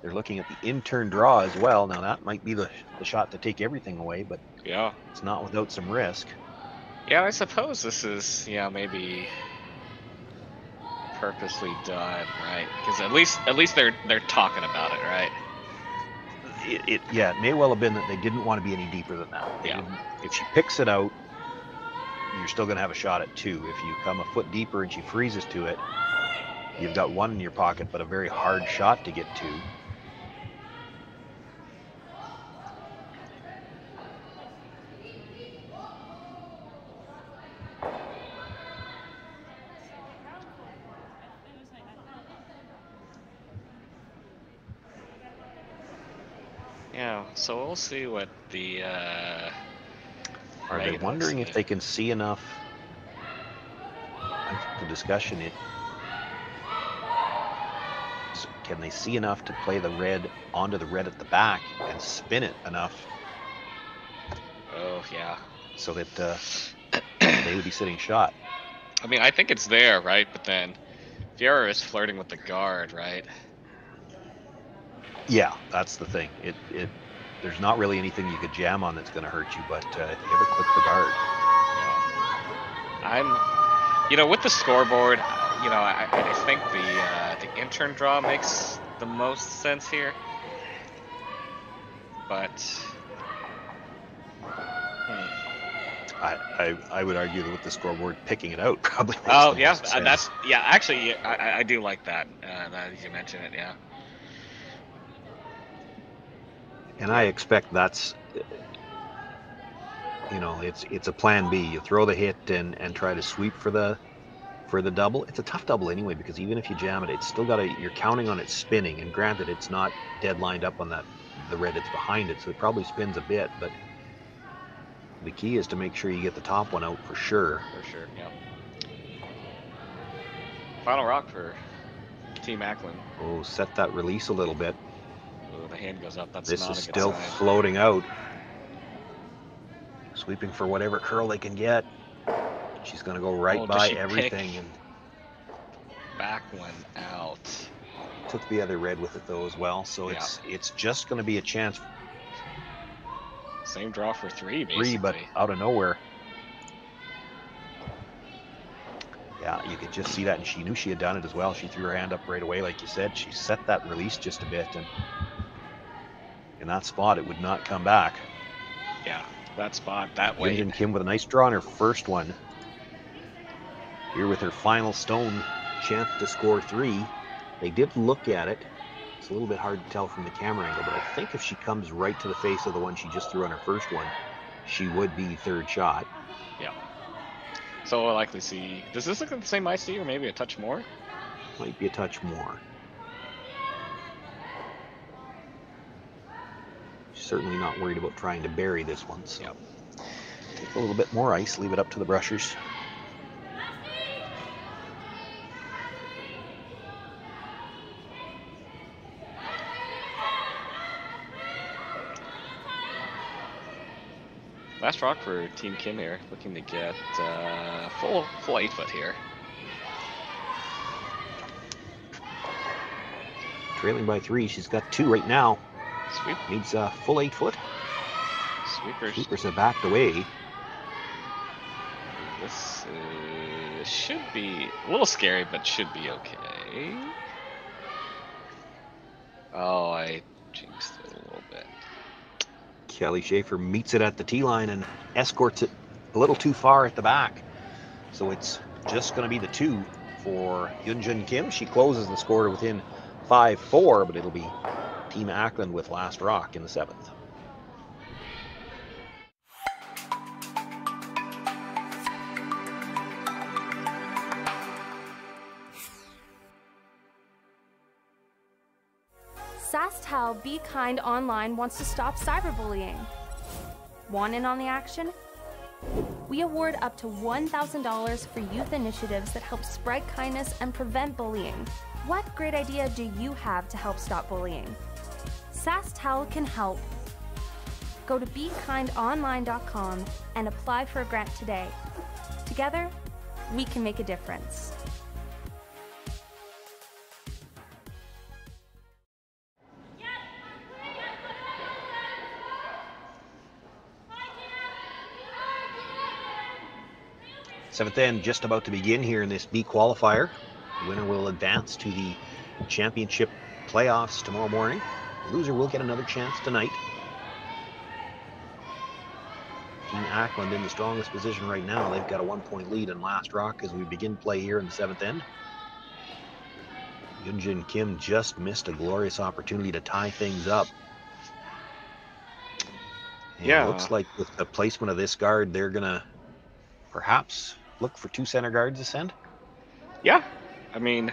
Speaker 9: They're looking at the in-turn draw as well. Now that might be the, the shot to take everything away, but
Speaker 11: Yeah.
Speaker 9: it's not without some risk.
Speaker 11: Yeah, I suppose this is, yeah, maybe purposely done, right? Because at least at least they're they're talking about it, right?
Speaker 9: It, it yeah, it may well have been that they didn't want to be any deeper than that. They
Speaker 11: Yeah.
Speaker 9: If she picks it out, you're still going to have a shot at two. If you come a foot deeper and she freezes to it, you've got one in your pocket, but a very hard shot to get to.
Speaker 11: So we'll see what the. Uh,
Speaker 9: Are they wondering if they can see enough? The discussion it. s- Can they see enough to play the red onto the red at the back and spin it enough
Speaker 11: Oh yeah.
Speaker 9: so that uh, they would be sitting shot?
Speaker 11: I mean, I think it's there, right? But then, Fiera is flirting with the guard, right?
Speaker 9: Yeah, that's the thing. It it there's not really anything you could jam on that's going to hurt you, but uh, if you ever click the guard,
Speaker 11: I'm, you know, with the scoreboard, you know, I, I think the uh, the in-turn draw makes the most sense here. But hmm.
Speaker 9: I, I I would argue that with the scoreboard picking it out probably. Makes
Speaker 11: oh yeah, uh, that's yeah. Actually, I, I- do like that. Uh, that you mention it, yeah.
Speaker 9: And I expect that's you know it's it's a plan B. You throw the hit and and try to sweep for the for the double. It's a tough double anyway because even if you jam it, it's still got a you're counting on it spinning. And granted, it's not dead lined up on that the red that's behind it, so it probably spins a bit. But the key is to make sure you get the top one out for sure.
Speaker 11: For sure, yeah. Final rock for Team Ackland.
Speaker 9: Oh, set that release a little bit.
Speaker 11: Ooh, the hand goes up. That's
Speaker 9: this
Speaker 11: not
Speaker 9: is
Speaker 11: a good
Speaker 9: still
Speaker 11: sign.
Speaker 9: floating out. Sweeping for whatever curl they can get. She's going to go right
Speaker 11: Oh,
Speaker 9: by everything and
Speaker 11: Back one out.
Speaker 9: took the other red with it though as well. So
Speaker 11: Yeah.
Speaker 9: it's it's just going to be a chance
Speaker 11: Same draw for three, basically.
Speaker 9: three, but out of nowhere. Yeah, you could just see that, and she knew she had done it as well. She threw her hand up right away, like you said. She set that release just a bit, and in that spot, it would not come back.
Speaker 11: Yeah, that spot that way.
Speaker 9: Yunjin Kim with a nice draw on her first one. Here with her final stone, chance to score three. They did look at it. It's a little bit hard to tell from the camera angle, but I think if she comes right to the face of the one she just threw on her first one, she would be third shot.
Speaker 11: Yeah. So we'll likely see. Does this look like the same ice or maybe a touch more?
Speaker 9: Might be a touch more. Certainly not worried about trying to bury this one, so take a little bit more ice, leave it up to the brushers.
Speaker 11: Last rock for Team Kim here, looking to get uh, full full eight foot here.
Speaker 9: Trailing by three, she's got two right now.
Speaker 11: Sweep.
Speaker 9: Needs a full eight foot.
Speaker 11: Sweepers.
Speaker 9: Sweepers have backed away.
Speaker 11: This uh, should be a little scary, but should be okay. Oh, I jinxed it a little bit.
Speaker 9: Kelly Schafer meets it at the T line and escorts it a little too far at the back. So it's just going to be the two for Yunjin Kim. She closes the score within 5 4, but it'll be Team Ackland with last rock in the seventh.
Speaker 13: SaskTel Be Kind Online wants to stop cyberbullying. Want in on the action? We award up to $1,000 for youth initiatives that help spread kindness and prevent bullying. What great idea do you have to help stop bullying? SaskTel can help. Go to BeKindOnline.com and apply for a grant today. Together, we can make a difference.
Speaker 9: Seventh end just about to begin here in this B qualifier. The winner will advance to the championship playoffs tomorrow morning. Loser will get another chance tonight. Team Ackland in the strongest position right now. They've got a one point lead in last rock as we begin play here in the seventh end. Yunjin Kim just missed a glorious opportunity to tie things up. And
Speaker 11: Yeah.
Speaker 9: It looks like with the placement of this guard, they're going to perhaps look for two center guards to send.
Speaker 11: Yeah, I mean,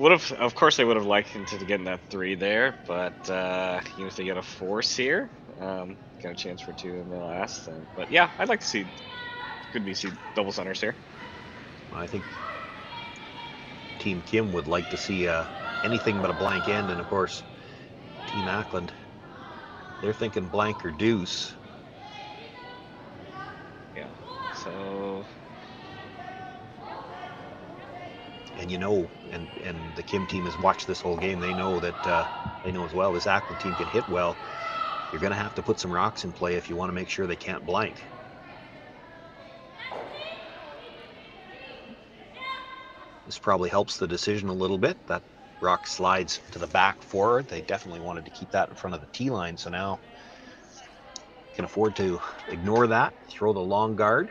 Speaker 11: would have, of course, they would have liked him to get that three there, but uh, you know, if they get a force here, um, got a chance for two in the last. Uh, but yeah, I'd like to see, could be see double centers here.
Speaker 9: I think Team Kim would like to see uh, anything but a blank end, and of course, Team Ackland, they're thinking blank or deuce.
Speaker 11: Yeah. So
Speaker 9: and you know, and and the Kim team has watched this whole game. They know that uh, they know as well. This Ackland team can hit well. You're going to have to put some rocks in play if you want to make sure they can't blank. This probably helps the decision a little bit. That rock slides to the back forward. They definitely wanted to keep that in front of the T line, so now can afford to ignore that, throw the long guard.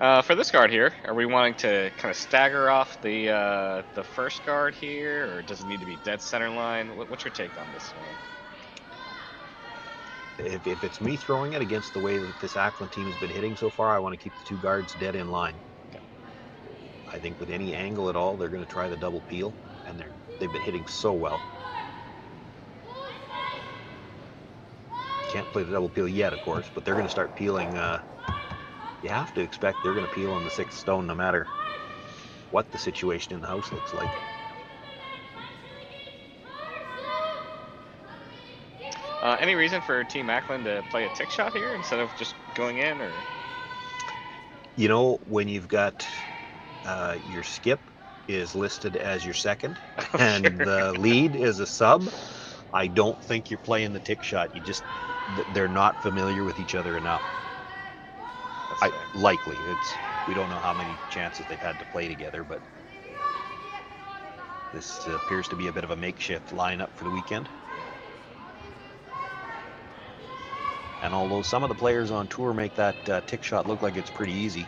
Speaker 11: Uh, for this guard here, are we wanting to kind of stagger off the uh, the first guard here, or does it need to be dead center line? What, what's your take on this
Speaker 9: one? If, if it's me throwing it against the way that this Ackland team has been hitting so far, I want to keep the two guards dead in line. Okay. I think with any angle at all, they're going to try the double peel, and they're they've been hitting so well. Can't play the double peel yet, of course, but they're going to start peeling. Uh, you have to expect they're going to peel on the sixth stone no matter what the situation in the house looks like.
Speaker 11: Uh, any reason for Team Ackland to play a tick shot here instead of just going in, or?
Speaker 9: You know, when you've got uh, your skip is listed as your second, and the lead is a sub, I don't think you're playing the tick shot. You just they're not familiar with each other enough. I, likely. It's we don't know how many chances they've had to play together, but this appears to be a bit of a makeshift lineup for the weekend. And although some of the players on tour make that uh, tick shot look like it's pretty easy,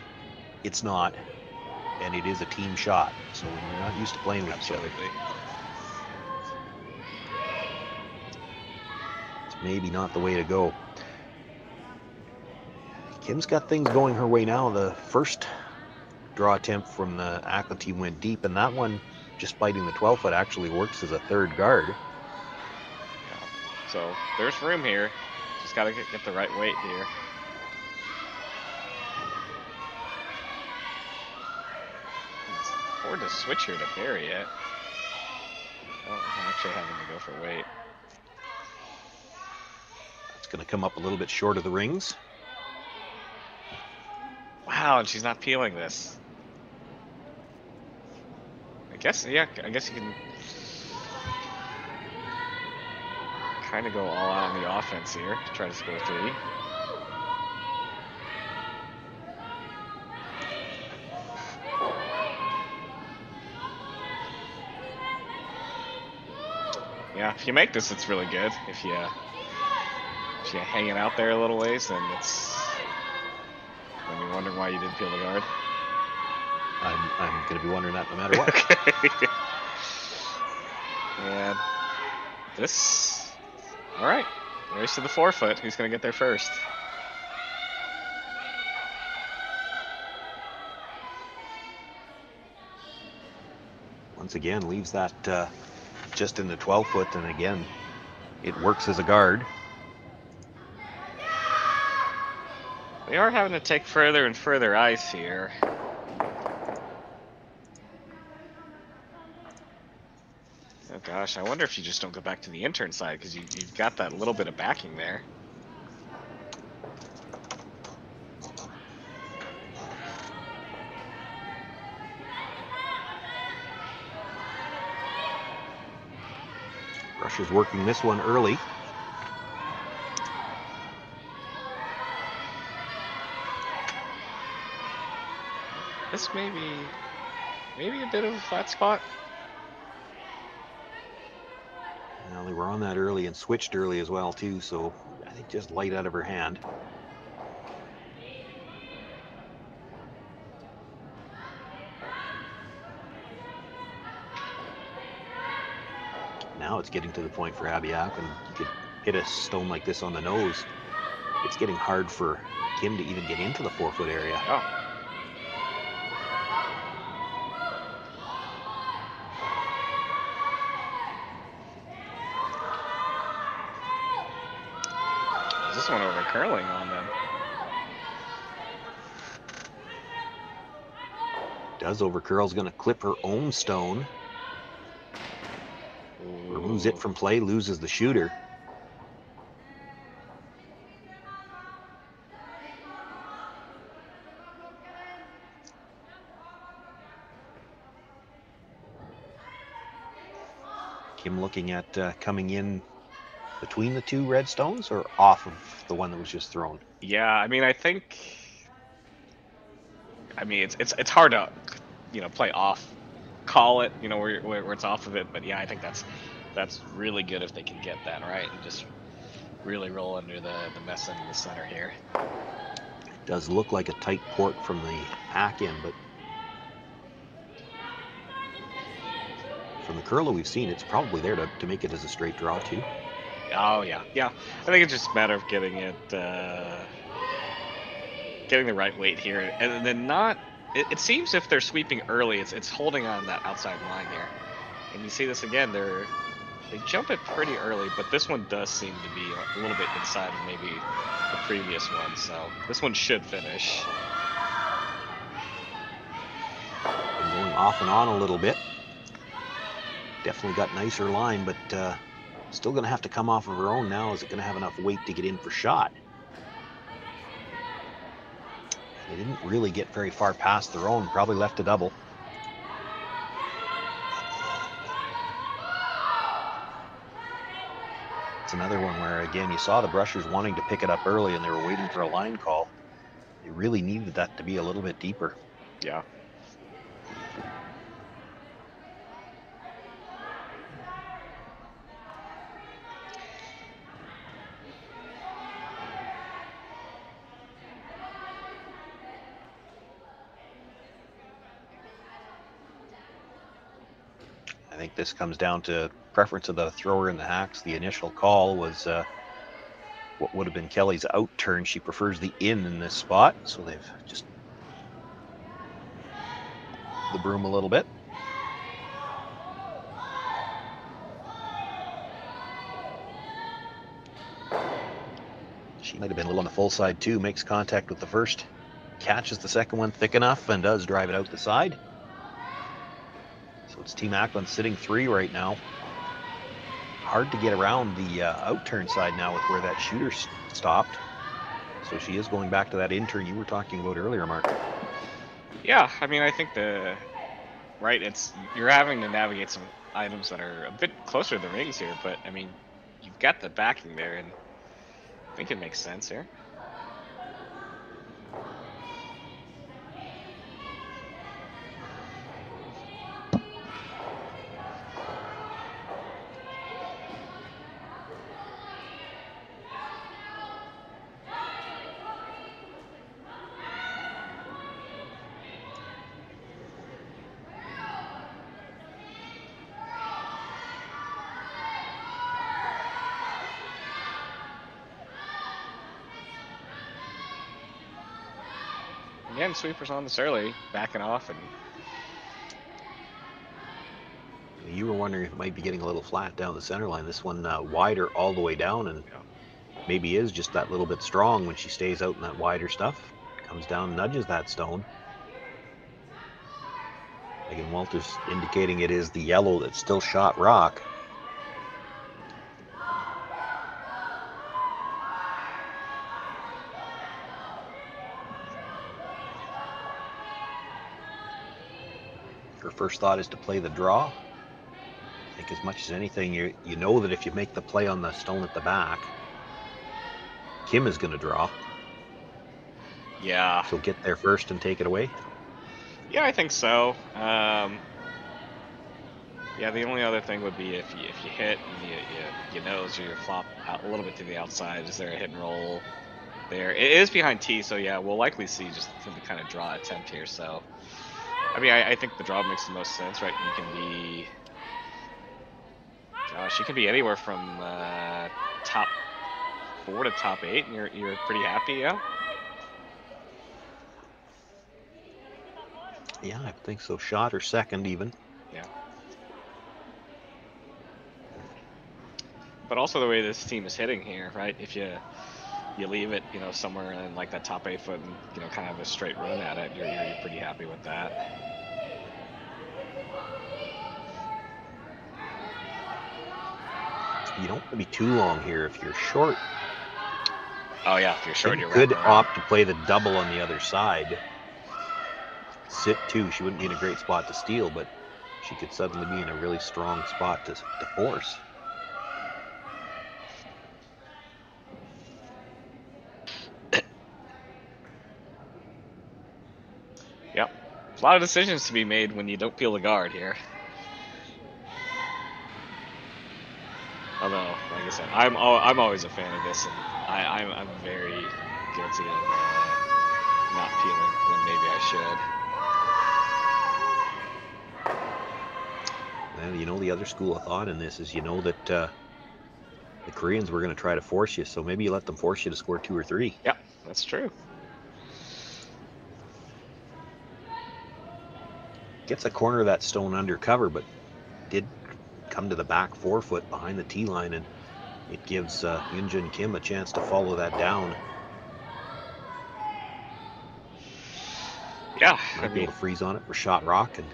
Speaker 9: it's not. And it is a team shot. So when you're not used to playing with Absolutely. each other, it's maybe not the way to go. Kim's got things going her way now. The first draw attempt from the Ackland team went deep, and that one, just biting the 12 foot, actually works as a third guard.
Speaker 11: So there's room here. Just got to get, the right weight here. It's hard to switch here to bury it. Oh, I'm actually having to go for weight.
Speaker 9: It's going to come up a little bit short of the rings.
Speaker 11: Wow, and she's not peeling this. I guess, yeah, I guess you can kind of go all out on the offense here to try to score three. Yeah, if you make this, it's really good. If you if you hang it out there a little ways, then it's wondering why you didn't peel the guard?
Speaker 9: I'm, I'm going to be wondering that no matter what.
Speaker 11: okay. and this... Alright. Race to the four foot. Who's going to get there first?
Speaker 9: Once again, leaves that uh, just in the 12 foot, and again, it works as a guard.
Speaker 11: We are having to take further and further ice here. Oh gosh, I wonder if you just don't go back to the in-turn side because you, you've got that little bit of backing there.
Speaker 9: Rush is working this one early.
Speaker 11: This may be maybe a bit of a flat spot.
Speaker 9: Well, they were on that early and switched early as well too, so I think just light out of her hand. Now it's getting to the point for Abby App, and you could hit a stone like this on the nose. It's getting hard for Kim to even get into the four foot area.
Speaker 11: Oh. this one over curling on them.
Speaker 9: Does over curl's going to clip her own stone. Removes it from play, loses the shooter. Kim looking at uh, coming in between the two red stones or off of the one that was just thrown?
Speaker 11: Yeah, I mean, I think. I mean, it's it's it's hard to, you know, play off, call it, you know, where where, where it's off of it. But yeah, I think that's that's really good if they can get that right and just really roll under the the mess in the center here.
Speaker 9: It does look like a tight port from the pack in, but from the curler we've seen, it's probably there to, to make it as a straight draw too.
Speaker 11: Oh yeah, yeah. I think it's just a matter of getting it, uh, getting the right weight here, and then not. It, it seems if they're sweeping early, it's it's holding on that outside line here, and you see this again. They're they jump it pretty early, but this one does seem to be a little bit inside of maybe the previous one. So this one should finish.
Speaker 9: Been going off and on a little bit. Definitely got nicer line, but. Uh, Still going to have to come off of her own now. Is it going to have enough weight to get in for shot? They didn't really get very far past their own. Probably left a double. It's another one where, again, you saw the brushers wanting to pick it up early and they were waiting for a line call. They really needed that to be a little bit deeper.
Speaker 11: Yeah.
Speaker 9: This comes down to preference of the thrower in the hacks. The initial call was uh, what would have been Kelly's out turn. She prefers the in in this spot, so they've just the broom a little bit. She might have been a little on the full side too. Makes contact with the first, catches the second one thick enough, and does drive it out the side. It's Team Ackland sitting three right now. Hard to get around the uh, out turn side now with where that shooter stopped. So she is going back to that in turn you were talking about earlier, Mark.
Speaker 11: Yeah, I mean, I think the right. It's you're having to navigate some items that are a bit closer to the rings here, but I mean, you've got the backing there, and I think it makes sense here. Again, sweepers on this early, backing off, and
Speaker 9: You were wondering if it might be getting a little flat down the center line. This one uh, wider all the way down, and maybe is just that little bit strong when she stays out in that wider stuff. Comes down, nudges that stone. Again, Walters indicating it is the yellow that's still shot rock. Her first thought is to play the draw. I think as much as anything, you you know that if you make the play on the stone at the back, Kim is going to draw.
Speaker 11: yeah,
Speaker 9: So get there first and take it away.
Speaker 11: yeah, I think so. Um, yeah, the only other thing would be if you if you hit and you you, you nose or you flop out a little bit to the outside. Is there a hit and roll there? It is behind T, so yeah, we'll likely see just the kind of draw attempt here. So, I mean, I, I think the draw makes the most sense, right? You can be, gosh, you can be anywhere from uh, top four to top eight, and you're you're pretty happy, yeah.
Speaker 9: Yeah, I think so. Shot or second even.
Speaker 11: Yeah. But also the way this team is hitting here, right? If you you leave it, you know, somewhere in like that top eight foot and you know, kind of a straight run at it, you're, you're pretty happy with that.
Speaker 9: You don't want to be too long here. If you're short,
Speaker 11: Oh yeah, if you're short,
Speaker 9: you
Speaker 11: you're
Speaker 9: could
Speaker 11: around.
Speaker 9: opt to play the double on the other side. Sit two. She wouldn't be in a great spot to steal, but she could suddenly be in a really strong spot to, to force.
Speaker 11: Yep. A lot of decisions to be made when you don't peel the guard here. Although, like I said, I'm al- I'm always a fan of this, and I, I'm I'm very guilty of uh, not peeling when maybe I should.
Speaker 9: And you know the other school of thought in this is you know that uh, the Koreans were going to try to force you, so maybe you let them force you to score two or three.
Speaker 11: Yeah, that's true.
Speaker 9: Gets a corner of that stone under cover, but did come to the back four foot behind the tee line, and it gives uh, Yunjin Kim a chance to follow that down.
Speaker 11: Yeah,
Speaker 9: Might
Speaker 11: I
Speaker 9: be able to freeze on it for shot rock and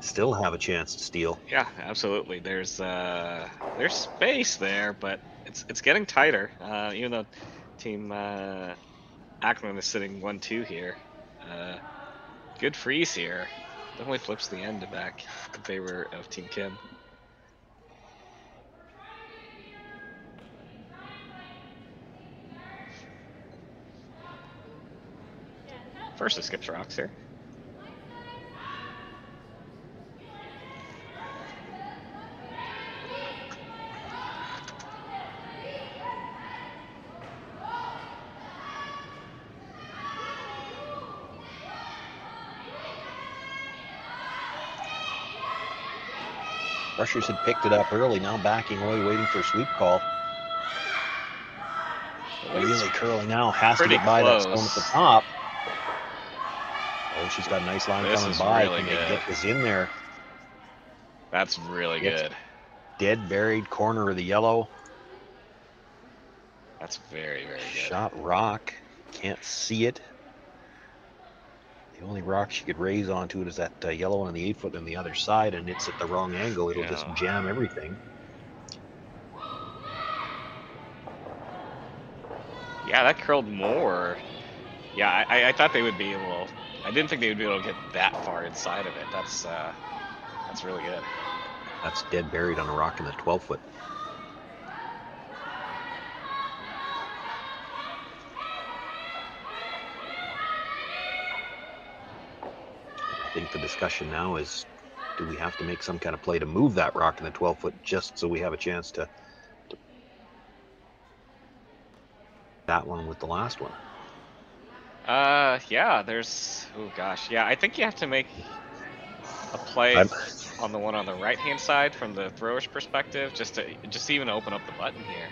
Speaker 9: still have a chance to steal.
Speaker 11: yeah, absolutely. There's uh there's space there, but it's it's getting tighter. Uh, even though Team uh, Ackland is sitting one two here. Uh, good freeze here. Definitely flips the end back in favor of Team Kim. First, it skips rocks here.
Speaker 9: Had picked it up early, now backing away, waiting for a sweep call. Really curling now, has to get by that stone
Speaker 11: close.
Speaker 9: at the top. Oh, she's got a nice line
Speaker 11: This
Speaker 9: coming by.
Speaker 11: really
Speaker 9: Can they
Speaker 11: good.
Speaker 9: get this in there?
Speaker 11: That's really good.
Speaker 9: Dead buried corner of the yellow.
Speaker 11: That's very, very good.
Speaker 9: Shot rock. Can't see it. The only rock she could raise onto it is that uh, yellow one on the eight foot on the other side, and it's at the wrong angle. It'll just jam everything.
Speaker 11: Yeah, that curled more. Yeah, I, I- I thought they would be able. I didn't think they would be able to get that far inside of it. That's uh, that's really good.
Speaker 9: That's dead buried on a rock in the 12 foot. I think the discussion now is do we have to make some kind of play to move that rock in the 12 foot just so we have a chance to, to that one with the last one?
Speaker 11: Uh, yeah. There's. Oh gosh. Yeah, I think you have to make a play
Speaker 9: I'm-
Speaker 11: on the one on the right hand side from the thrower's perspective, just to just to even open up the button here.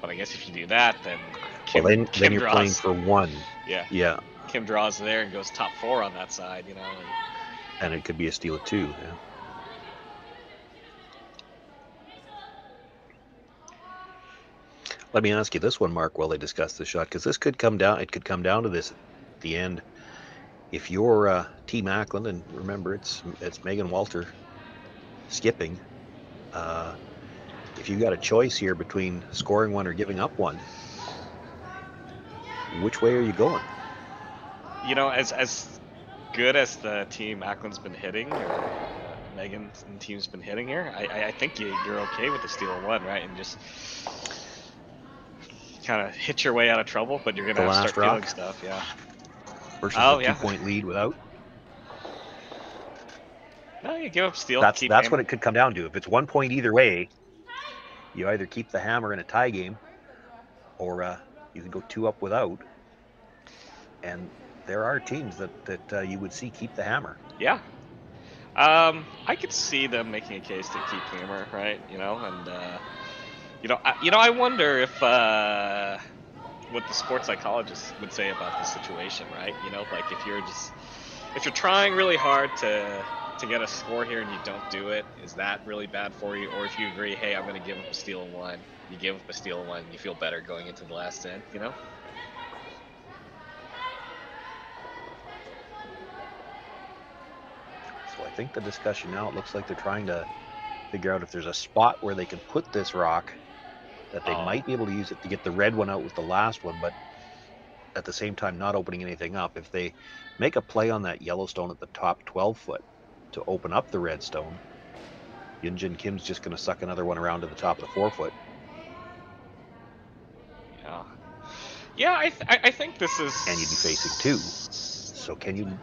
Speaker 11: But I guess if you do that, then Kim,
Speaker 9: well, then, then you're playing for one.
Speaker 11: Yeah.
Speaker 9: Yeah,
Speaker 11: Kim draws there and goes top four on that side, you know. And,
Speaker 9: and it could be a steal of two. Yeah. Let me ask you this one, Mark, while they discuss the shot, because this could come down. It could come down to this at the end. If you're uh, Team Ackland, and remember, it's it's Megan Walter skipping. Uh, if you've got a choice here between scoring one or giving up one, which way are you going?
Speaker 11: you know, as as good as the team Ackland's been hitting, or uh, Megan's team's been hitting here, I, I, I think you, you're okay with the steal of one, right? And just kind of hit your way out of trouble, but you're gonna start feeling stuff, yeah.
Speaker 9: Versus
Speaker 11: Oh,
Speaker 9: a
Speaker 11: yeah.
Speaker 9: two-point lead without.
Speaker 11: No, you give up steal.
Speaker 9: That's
Speaker 11: keep
Speaker 9: that's what it could come down to. If it's one point either way, you either keep the hammer in a tie game, or uh, you can go two up without. And there are teams that that uh, you would see keep the hammer.
Speaker 11: Yeah. Um, I could see them making a case to keep Hammer, right? You know, and uh, you know, I, you know, I wonder if uh, what the sports psychologists would say about this situation, right? You know, like if you're just if you're trying really hard to to get a score here and you don't do it, is that really bad for you? Or if you agree, hey, I'm going to give up a steal one, you give up a steal one, you feel better going into the last end, you know?
Speaker 9: So I think the discussion now, it looks like they're trying to figure out if there's a spot where they can put this rock that they
Speaker 11: Oh.
Speaker 9: might be able to use it to get the red one out with the last one, but at the same time not opening anything up. If they make a play on that yellow stone at the top 12 foot to open up the red stone, Yunjin Kim's just going to suck another one around to the top of the four foot.
Speaker 11: Yeah. Yeah, I, th- I think this is.
Speaker 9: and you'd be facing two. So can you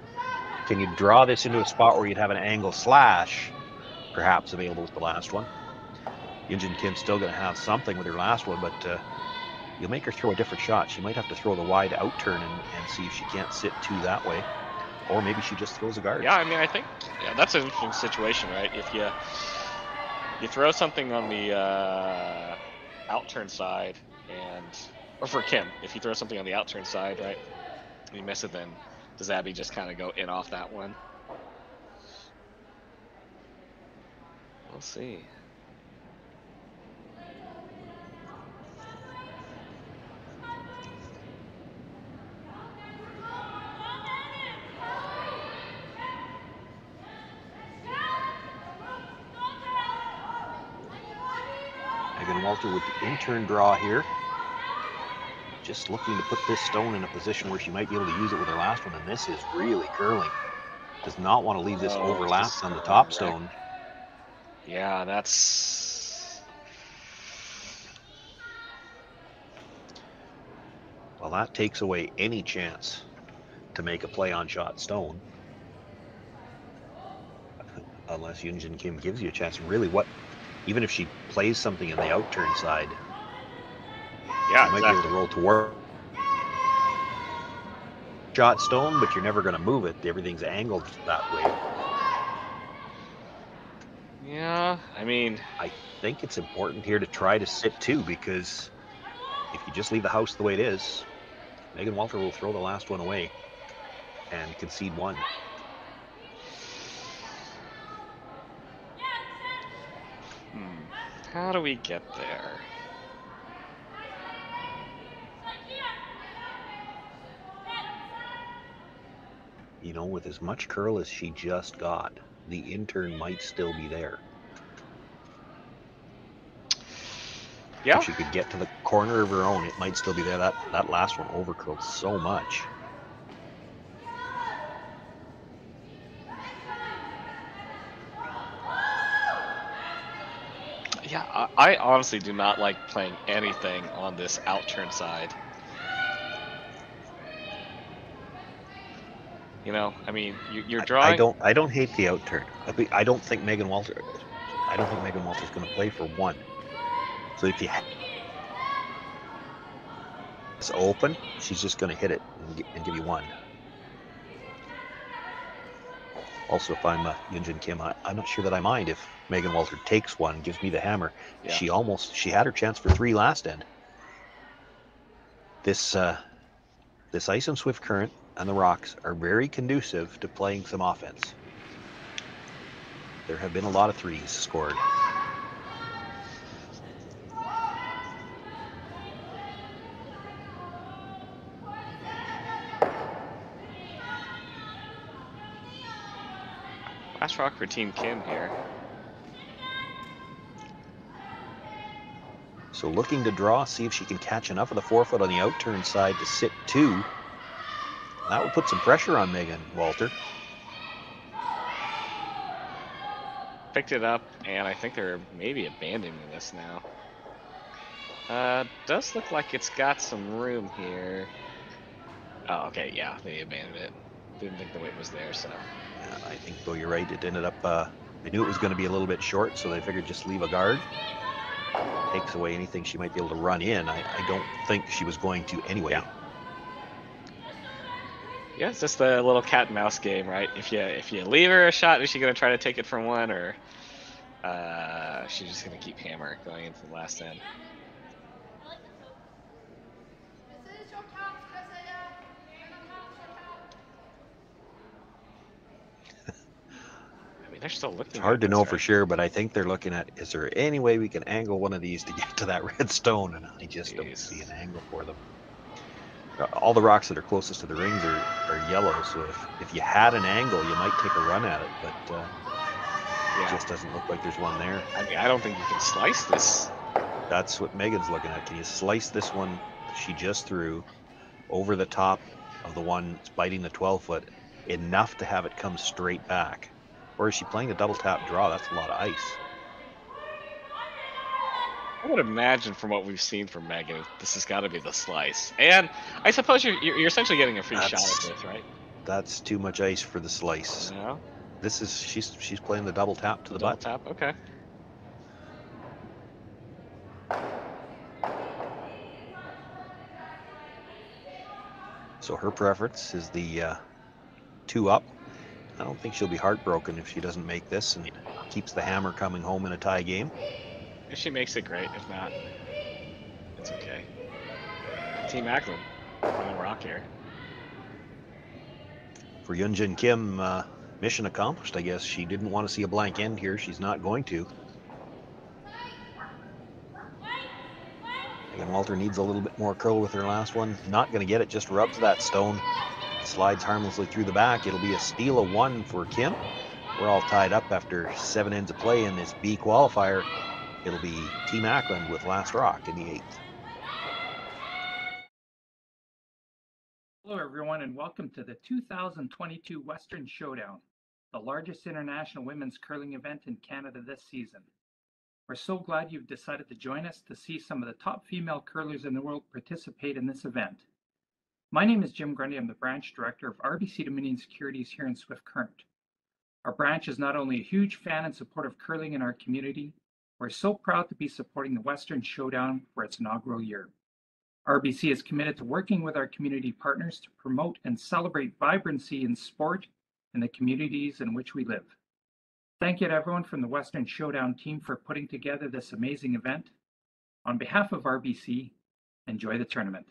Speaker 9: can you draw this into a spot where you'd have an angle slash, perhaps available with the last one? Yunjin Kim's still going to have something with her last one, but uh, you'll make her throw a different shot. She might have to throw the wide out turn and, and see if she can't sit two that way, or maybe she just throws a guard.
Speaker 11: Yeah, I mean, I think yeah, that's an interesting situation, right? If you you throw something on the uh, out turn side, and or for Kim, if you throw something on the outturn side, right, and you miss it, then does Abby just kind of go in off that one? We'll see.
Speaker 9: Walter with the in-turn draw here. Just looking to put this stone in a position where she might be able to use it with her last one, and this is really curling. Does not want to leave this
Speaker 11: Oh,
Speaker 9: overlapped on the top
Speaker 11: wreck.
Speaker 9: stone.
Speaker 11: Yeah, that's
Speaker 9: Well, that takes away any chance to make a play on shot stone. Unless Yunjin Kim gives you a chance. Really, what, even if she plays something in the outturn side,
Speaker 11: yeah,
Speaker 9: you might be able to roll toward shot stone, but you're never going to move it. Everything's angled that way.
Speaker 11: Yeah, I mean,
Speaker 9: I think it's important here to try to sit too, because if you just leave the house the way it is, Megan Walter will throw the last one away and concede one.
Speaker 11: hmm, how do we get there?
Speaker 9: You know, with as much curl as she just got, the in-turn might still be there.
Speaker 11: Yeah.
Speaker 9: If she could get to the corner of her own, it might still be there. That that last one overcurled so much.
Speaker 11: Yeah, I, I honestly do not like playing anything on this out turn side. You know, I mean, you, you're drawing.
Speaker 9: I don't I don't hate the outturn. I, don't think Megan Walter I don't think Megan Walter's going to play for one. So if you ha- it's open, she's just going to hit it and, gi- and give you one. Also, if I'm uh, Yunjin Kim, I, I'm not sure that I mind if Megan Walter takes one, gives me the hammer.
Speaker 11: Yeah.
Speaker 9: She almost she had her chance for three last end. This uh, this ice and Swift Current and the rocks are very conducive to playing some offense. There have been a lot of threes scored.
Speaker 11: Last rock for Team Kim here.
Speaker 9: So looking to draw, see if she can catch enough of the four foot on the outturn side to sit two. That would put some pressure on Megan Walter.
Speaker 11: Picked it up, and I think they're maybe abandoning this now. Uh, does look like it's got some room here. Oh, okay, yeah, they abandoned it. Didn't think the weight was there, so.
Speaker 9: Yeah, I think though you're right, it ended up. Uh, they knew it was going to be a little bit short, so they figured just leave a guard. Takes away anything she might be able to run in. I, I don't think she was going to anyway.
Speaker 11: Yeah, it's just the little cat and mouse game, right? If you if you leave her a shot, is she gonna try to take it from one, or uh, she's just gonna keep hammer going into the last end?
Speaker 9: I mean,
Speaker 11: they're still looking.
Speaker 9: It's hard to know
Speaker 11: right?
Speaker 9: for sure, but I think they're looking at is there any way we can angle one of these to get to that red stone? And I just don't see an angle for them. All the rocks that are closest to the rings are, are yellow, so if, if you had an angle, you might take a run at it, but uh,
Speaker 11: Yeah.
Speaker 9: it just doesn't look like there's one there.
Speaker 11: I mean, I don't think you can slice this.
Speaker 9: That's what Megan's looking at. Can you slice this one she just threw over the top of the one that's biting the 12 foot enough to have it come straight back? Or is she playing a double tap draw? That's a lot of ice.
Speaker 11: I would imagine from what we've seen from Megan, this has got to be the slice. And I suppose you're you're essentially getting a free shot at this, right?
Speaker 9: That's too much ice for the slice.
Speaker 11: No.
Speaker 9: This is she's she's playing the double tap to the
Speaker 11: Double
Speaker 9: butt.
Speaker 11: tap. Okay.
Speaker 9: So her preference is the uh, two up. I don't think she'll be heartbroken if she doesn't make this and keeps the hammer coming home in a tie game.
Speaker 11: If she makes it, great. If not, it's okay. Team Ackland on the rock here.
Speaker 9: For Yunjin Kim, uh, mission accomplished, I guess. She didn't want to see a blank end here. She's not going to. Megan Walter needs a little bit more curl with her last one. Not going to get it, just rubs that stone. Slides harmlessly through the back. It'll be a steal of one for Kim. We're all tied up after seven ends of play in this B qualifier. It'll be Team Ackland with last rock in the eighth.
Speaker 12: Hello, everyone, and welcome to the 2022 Western Showdown, the largest international women's curling event in Canada this season. We're so glad you've decided to join us to see some of the top female curlers in the world participate in this event. My name is Jim Grundy. I'm the branch director of RBC Dominion Securities here in Swift Current. Our branch is not only a huge fan and support of curling in our community, we're so proud to be supporting the Western Showdown for its inaugural year. RBC is committed to working with our community partners to promote and celebrate vibrancy in sport in the communities in which we live. Thank you to everyone from the Western Showdown team for putting together this amazing event. On behalf of RBC, enjoy the tournament.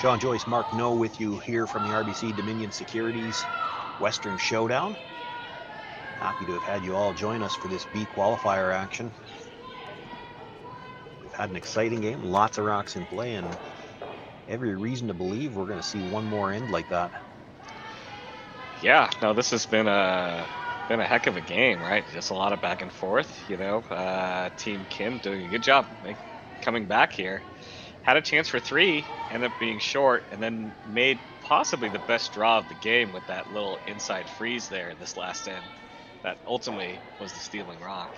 Speaker 9: Sean Joyce, Mark No with you here from the RBC Dominion Securities Western Showdown. Happy to have had you all join us for this B qualifier action. We've had an exciting game, lots of rocks in play, and every reason to believe we're going to see one more end like that.
Speaker 11: Yeah, no, this has been a been a heck of a game, right? Just a lot of back and forth. You know, uh, Team Kim doing a good job coming back here. Had a chance for three, ended up being short, and then made possibly the best draw of the game with that little inside freeze there in this last end. That ultimately was the stealing rock.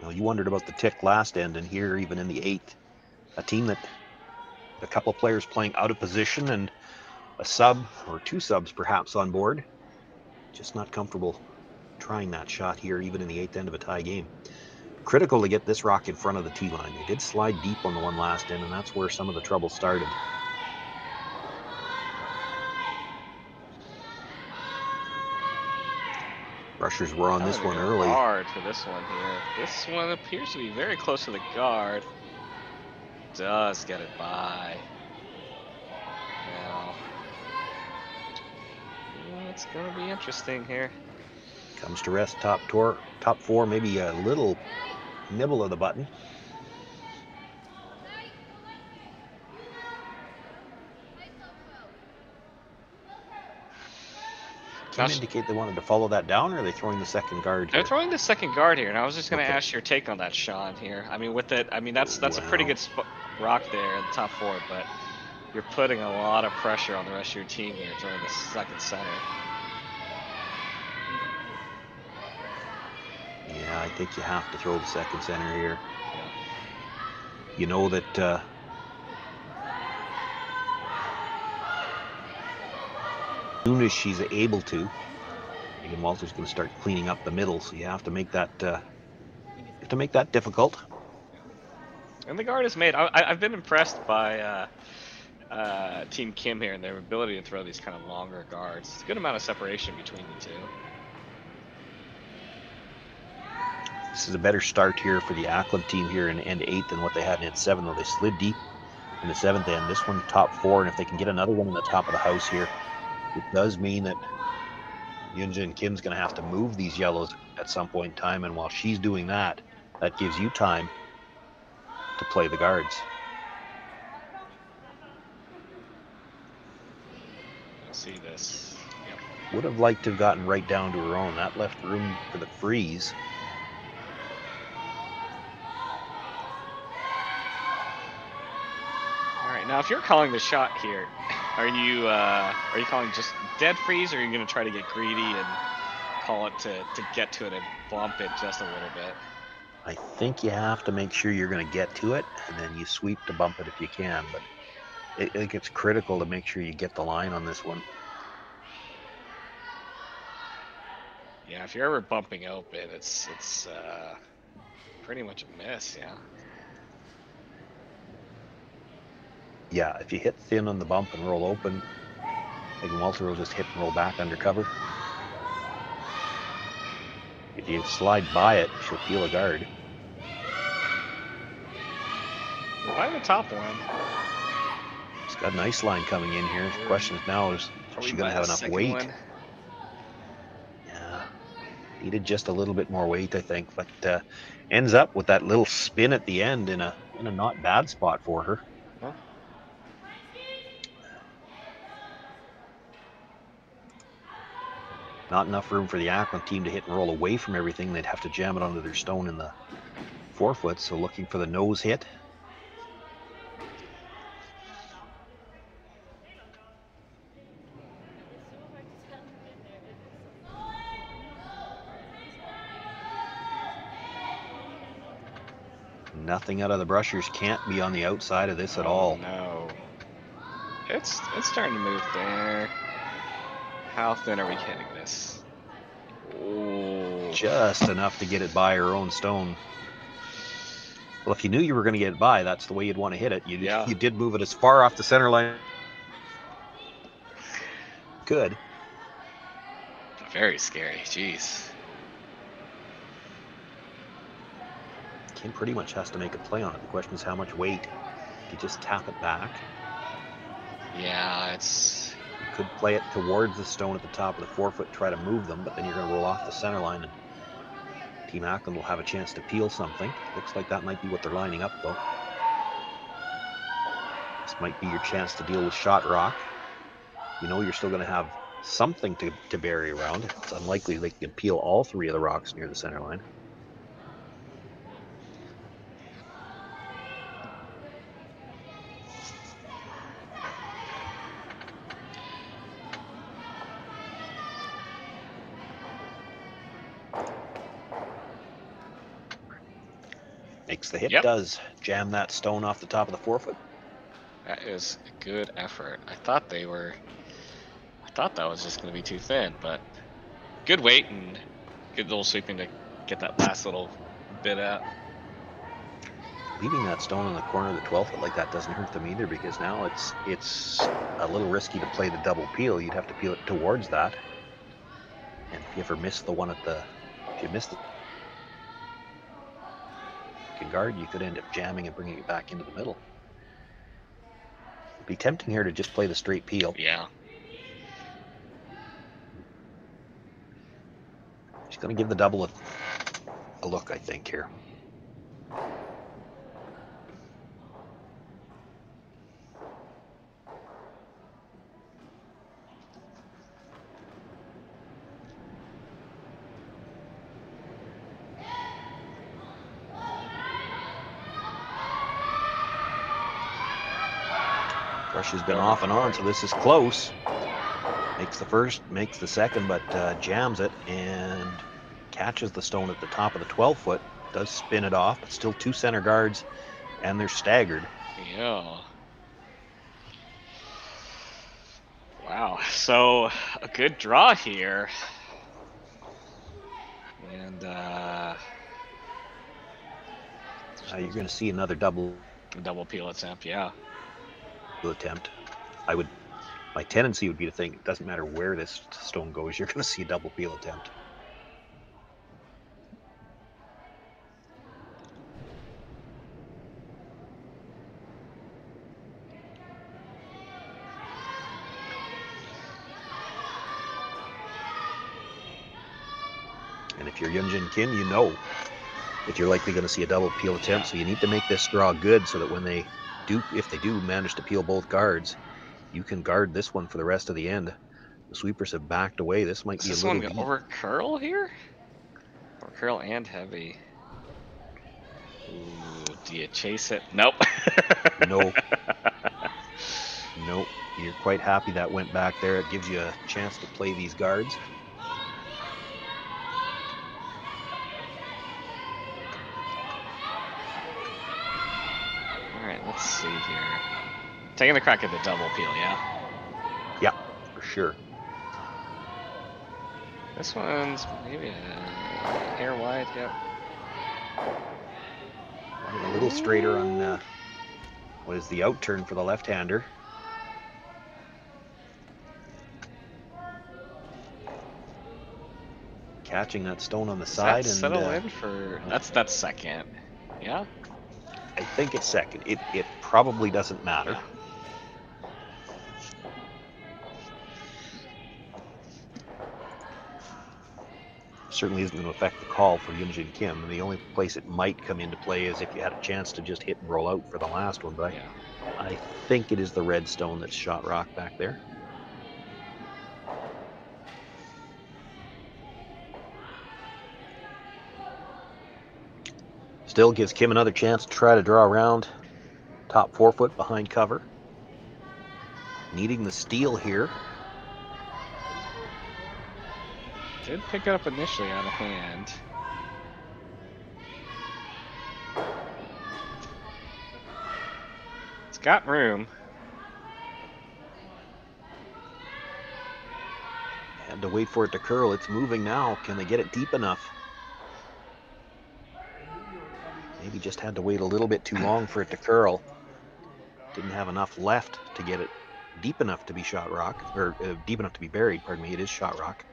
Speaker 9: Well, you wondered about the tick last end, and here, even in the eighth, a team that a couple players playing out of position and a sub or two subs perhaps on board, just not comfortable trying that shot here, even in the eighth end of a tie game. Critical to get this rock in front of the tee line. They did slide deep on the one last in, and that's where some of the trouble started. Rushers were on this one early.
Speaker 11: Hard for this one here. This one appears to be very close to the guard. Does get it by. Now, it's gonna be interesting here.
Speaker 9: Comes to rest top tour, top four, maybe a little nibble of the button. Can
Speaker 11: Josh-
Speaker 9: indicate they wanted to follow that down, or are they throwing the second guard
Speaker 11: They're throwing the second guard here, and I was just gonna
Speaker 9: Okay.
Speaker 11: ask your take on that, Sean. Here, I mean, with it, I mean that's that's a pretty good rock there in the top four, but you're putting a lot of pressure on the rest of your team here, throwing the second center.
Speaker 9: Yeah, I think you have to throw the second center here. You know that uh, as soon as she's able to, Megan Walter's going to start cleaning up the middle, so you have to make that uh, have to make that difficult.
Speaker 11: And the guard is made. I, I've been impressed by uh, uh, Team Kim here and their ability to throw these kind of longer guards. It's a good amount of separation between the two.
Speaker 9: This is a better start here for the Ackland team here in end eight than what they had in end seven, though they slid deep in the seventh end. This one top four, and if they can get another one in the top of the house here, it does mean that Yunjin Kim's going to have to move these yellows at some point in time, and while she's doing that, that gives you time to play the guards.
Speaker 11: see this. Yep.
Speaker 9: Would have liked to have gotten right down to her own. That left room for the freeze.
Speaker 11: All right, now if you're calling the shot here, are you uh, are you calling just dead freeze, or are you going to try to get greedy and call it to, to get to it and bump it just a little bit?
Speaker 9: I think you have to make sure you're going to get to it, and then you sweep to bump it if you can. But I think it's critical to make sure you get the line on this one.
Speaker 11: Yeah, if you're ever bumping open, it's it's uh, pretty much a miss. Yeah.
Speaker 9: Yeah, if you hit thin on the bump and roll open, Megan Walter will just hit and roll back under cover. If you slide by it, she'll peel a guard.
Speaker 11: By the top one.
Speaker 9: She's got an ice line coming in here. The question is now is she going to have enough weight? One? Yeah, needed just a little bit more weight, I think, but uh, ends up with that little spin at the end in a in a not bad spot for her. Not enough room for the Ackland team to hit and roll away from everything. They'd have to jam it onto their stone in the four foot. So looking for the nose hit. Nothing out of the brushers can't be on the outside of this at
Speaker 11: oh,
Speaker 9: all.
Speaker 11: No. It's it's starting to move there. How thin are we hitting this?
Speaker 9: Ooh. Just enough to get it by her own stone. Well, if you knew you were going to get it by, that's the way you'd want to hit it. You,
Speaker 11: yeah.
Speaker 9: you did move it as far off the center line. Good.
Speaker 11: Very scary. Jeez.
Speaker 9: Kim pretty much has to make a play on it. The question is how much weight. You just tap it back.
Speaker 11: Yeah, it's
Speaker 9: could play it towards the stone at the top of the four foot, try to move them, but then you're going to roll off the center line and Team Ackland will have a chance to peel something. Looks like that might be what they're lining up though. This might be your chance to deal with shot rock. You know you're still going to have something to, to bury around. It's unlikely they can peel all three of the rocks near the center line. The hit,
Speaker 11: Yep.
Speaker 9: does jam that stone off the top of the four foot.
Speaker 11: That is a good effort. I thought they were. I thought that was just going to be too thin, but good weight and good little sweeping to get that last little bit out.
Speaker 9: Leaving that stone in the corner of the 12 foot like that doesn't hurt them either because now it's it's a little risky to play the double peel. You'd have to peel it towards that. And if you ever miss the one at the, if you miss the guard, you could end up jamming and bringing it back into the middle. It'd be tempting here to just play the straight peel.
Speaker 11: Yeah.
Speaker 9: She's going to give the double a, a look, I think, here. Has been off and on, so this is close. Makes the first, makes the second, but uh, jams it and catches the stone at the top of the 12 foot. Does spin it off, but still two center guards, and they're staggered.
Speaker 11: Yeah. Wow. So a good draw here. And uh
Speaker 9: uh, you're going to see another double
Speaker 11: double peel attempt, yeah
Speaker 9: attempt, I would my tendency would be to think it doesn't matter where this stone goes, you're going to see a double peel attempt. And if you're Yunjin Kim, you know that you're likely going to see a double peel attempt, so you need to make this draw good so that when they do, if they do manage to peel both guards, you can guard this one for the rest of the end. The sweepers have backed away. This might
Speaker 11: Is
Speaker 9: be a
Speaker 11: this
Speaker 9: little
Speaker 11: one over curl here? Or curl and heavy? Ooh, do you chase it? Nope.
Speaker 9: No. Nope. You're quite happy that went back there. It gives you a chance to play these guards.
Speaker 11: Alright, let's see here. Taking a crack at the double peel, yeah?
Speaker 9: Yeah, for sure.
Speaker 11: This one's maybe a hair wide, yep.
Speaker 9: A little straighter on uh, what is the out turn for the left-hander. Catching that stone on the
Speaker 11: Does
Speaker 9: side
Speaker 11: that
Speaker 9: and
Speaker 11: settle
Speaker 9: uh,
Speaker 11: in for that's that's second. Yeah?
Speaker 9: I think it's second. It it probably doesn't matter. Certainly isn't going to affect the call for Yunjin Kim. And The only place it might come into play is if you had a chance to just hit and roll out for the last one. But I, I think it is the red stone that's shot rock back there. Still gives Kim another chance to try to draw around top four foot behind cover. Needing the steal here.
Speaker 11: Did pick it up initially out of hand. It's got room.
Speaker 9: Had to wait for it to curl. It's moving now. Can they get it deep enough? Maybe just had to wait a little bit too long for it to curl. Didn't have enough left to get it deep enough to be shot rock, or uh, deep enough to be buried, pardon me. It is shot rock.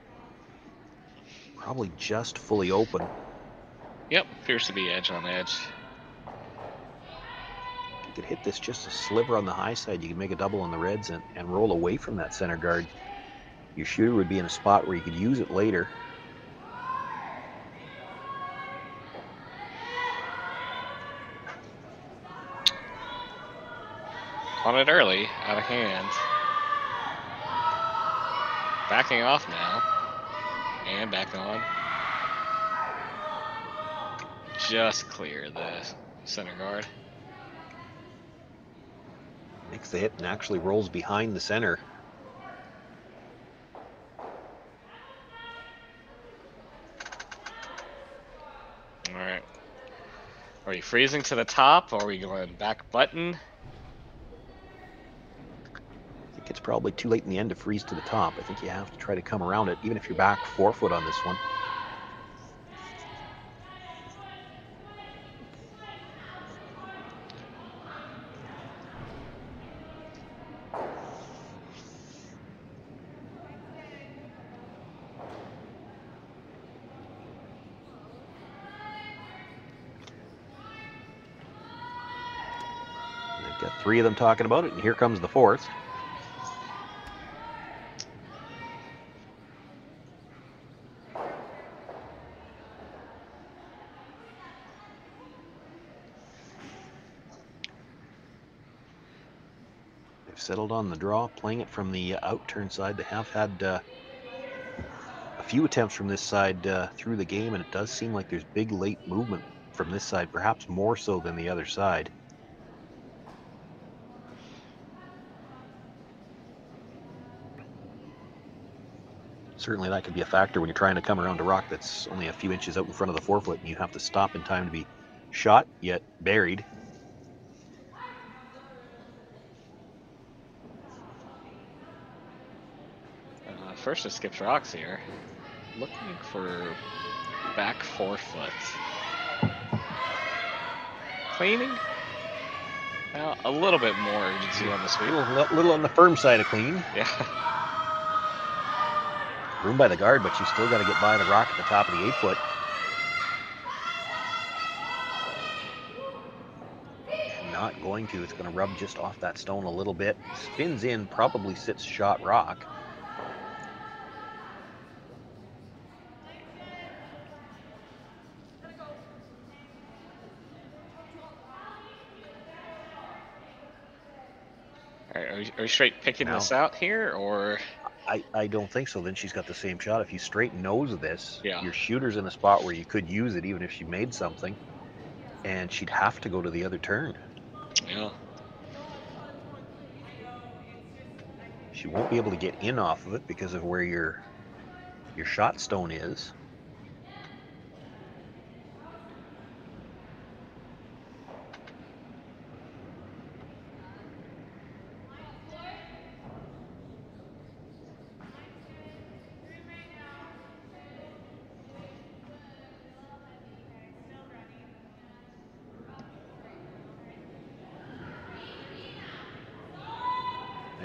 Speaker 9: Probably just fully open.
Speaker 11: Yep, appears to be edge on edge.
Speaker 9: You could hit this just a sliver on the high side. You could make a double on the reds and, and roll away from that center guard. Your shooter would be in a spot where you could use it later.
Speaker 11: On it early, out of hand. Backing off now. And back on. Just clear the center guard.
Speaker 9: Makes the hit and actually rolls behind the center.
Speaker 11: Alright. Are we freezing to the top? Or are we going back button?
Speaker 9: Think it's probably too late in the end to freeze to the top. I think you have to try to come around it, even if you're back four foot on this one. Three of them talking about it, and here comes the fourth. Settled on the draw, playing it from the out turn side. They have had uh, a few attempts from this side uh, through the game, and it does seem like there's big late movement from this side, perhaps more so than the other side. Certainly, that could be a factor when you're trying to come around a rock that's only a few inches out in front of the four foot, and you have to stop in time to be shot yet buried.
Speaker 11: Uh, first it skips rocks here. Looking for back four foot. Cleaning? Well, a little bit more urgency on the
Speaker 9: A
Speaker 11: sweep.
Speaker 9: little, little on the firm side of clean.
Speaker 11: Yeah.
Speaker 9: Room by the guard, but you still got to get by the rock at the top of the eight foot. Not going to. It's going to rub just off that stone a little bit. Spins in, probably sits shot rock.
Speaker 11: Are, you, straight picking this out here, or?
Speaker 9: I, I don't think so. Then she's got the same shot. If you straight nose this,
Speaker 11: Yeah.
Speaker 9: your shooter's in a spot where you could use it even if she made something. And she'd have to go to the other turn.
Speaker 11: Yeah.
Speaker 9: She won't be able to get in off of it because of where your your shot stone is.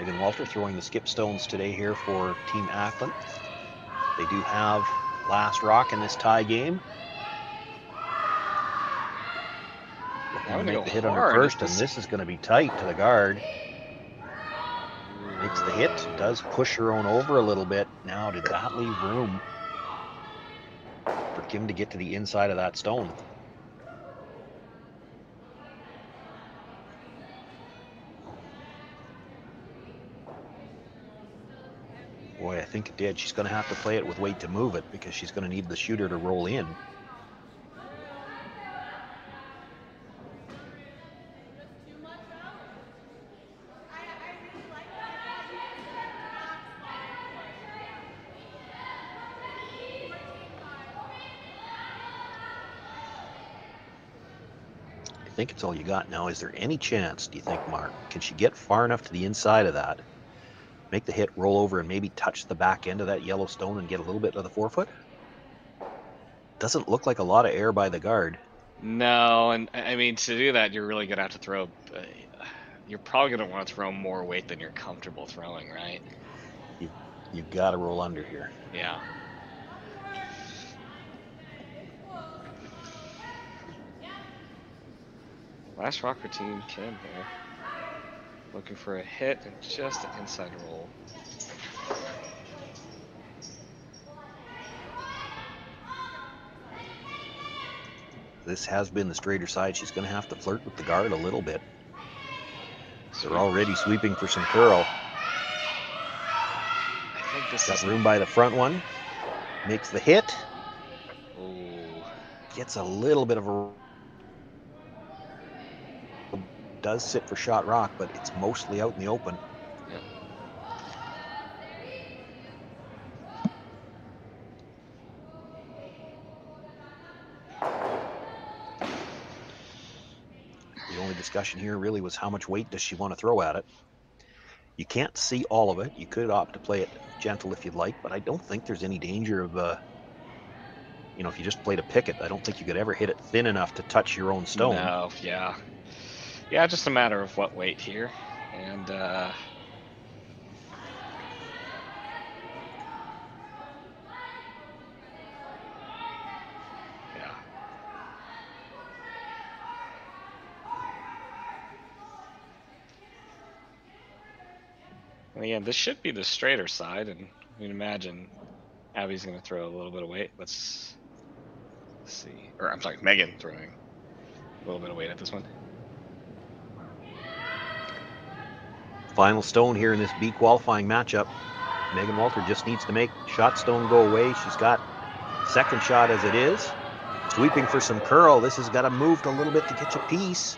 Speaker 9: Megan Walter throwing the skip stones today here for Team Ackland. They do have last rock in this tie game. Looking to make the hit on her first, and
Speaker 11: This-
Speaker 9: this is going to be tight to the guard. Makes the hit, does push her own over a little bit. Now, did that leave room for Kim to get to the inside of that stone? Boy, I think it did. She's going to have to play it with weight to move it because she's going to need the shooter to roll in. I think it's all you got now. Is there any chance, do you think, Mark? Can she get far enough to the inside of that, make the hit, roll over, and maybe touch the back end of that yellow stone and get a little bit of the four foot? Doesn't look like a lot of air by the guard.
Speaker 11: No, and I mean to do that, you're really gonna have to throw. Uh, you're probably gonna want to throw more weight than you're comfortable throwing, right?
Speaker 9: You you got to roll under here.
Speaker 11: Yeah. Last rock for Team Kim here. Looking for a hit and just an inside roll.
Speaker 9: This has been the straighter side. She's going to have to flirt with the guard a little bit. They're already sweeping for some curl.
Speaker 11: I think this
Speaker 9: Got room by the front one. Makes the hit.
Speaker 11: Ooh.
Speaker 9: Gets a little bit of a. Does sit for shot rock, but it's mostly out in the open. The only discussion here really was how much weight does she want to throw at it. You can't see all of it. You could opt to play it gentle if you'd like, but I don't think there's any danger of, uh, you know, if you just played a picket, I don't think you could ever hit it thin enough to touch your own stone.
Speaker 11: No, yeah. Yeah, just a matter of what weight here. And uh Yeah. And again, this should be the straighter side, and you can imagine Abby's gonna throw a little bit of weight. Let's see. Or I'm sorry, Megan throwing a little bit of weight at this one.
Speaker 9: Final stone here in this B qualifying matchup. Megan Walter just needs to make shot stone go away. She's got second shot as it is. Sweeping for some curl. This has got to move a little bit to catch a piece.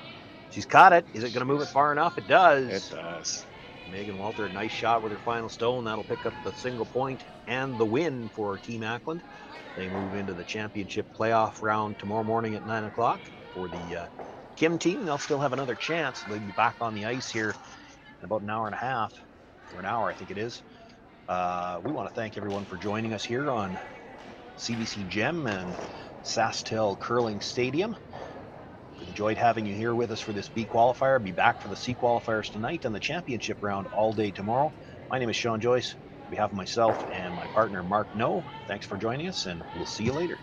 Speaker 9: She's caught it. Is it going to move it far enough? It does.
Speaker 11: It does.
Speaker 9: Megan Walter, nice shot with her final stone. That'll pick up the single point and the win for Team Ackland. They move into the championship playoff round tomorrow morning at 9 o'clock for the uh, Kim team. They'll still have another chance. They'll be back on the ice here in about an hour and a half, or an hour, I think it is. Uh, we want to thank everyone for joining us here on CBC Gem and SaskTel Curling Stadium. Enjoyed having you here with us for this B qualifier. Be back for the C qualifiers tonight and the championship round all day tomorrow. My name is Sean Joyce. On behalf of myself and my partner Mark No, thanks for joining us, and we'll see you later.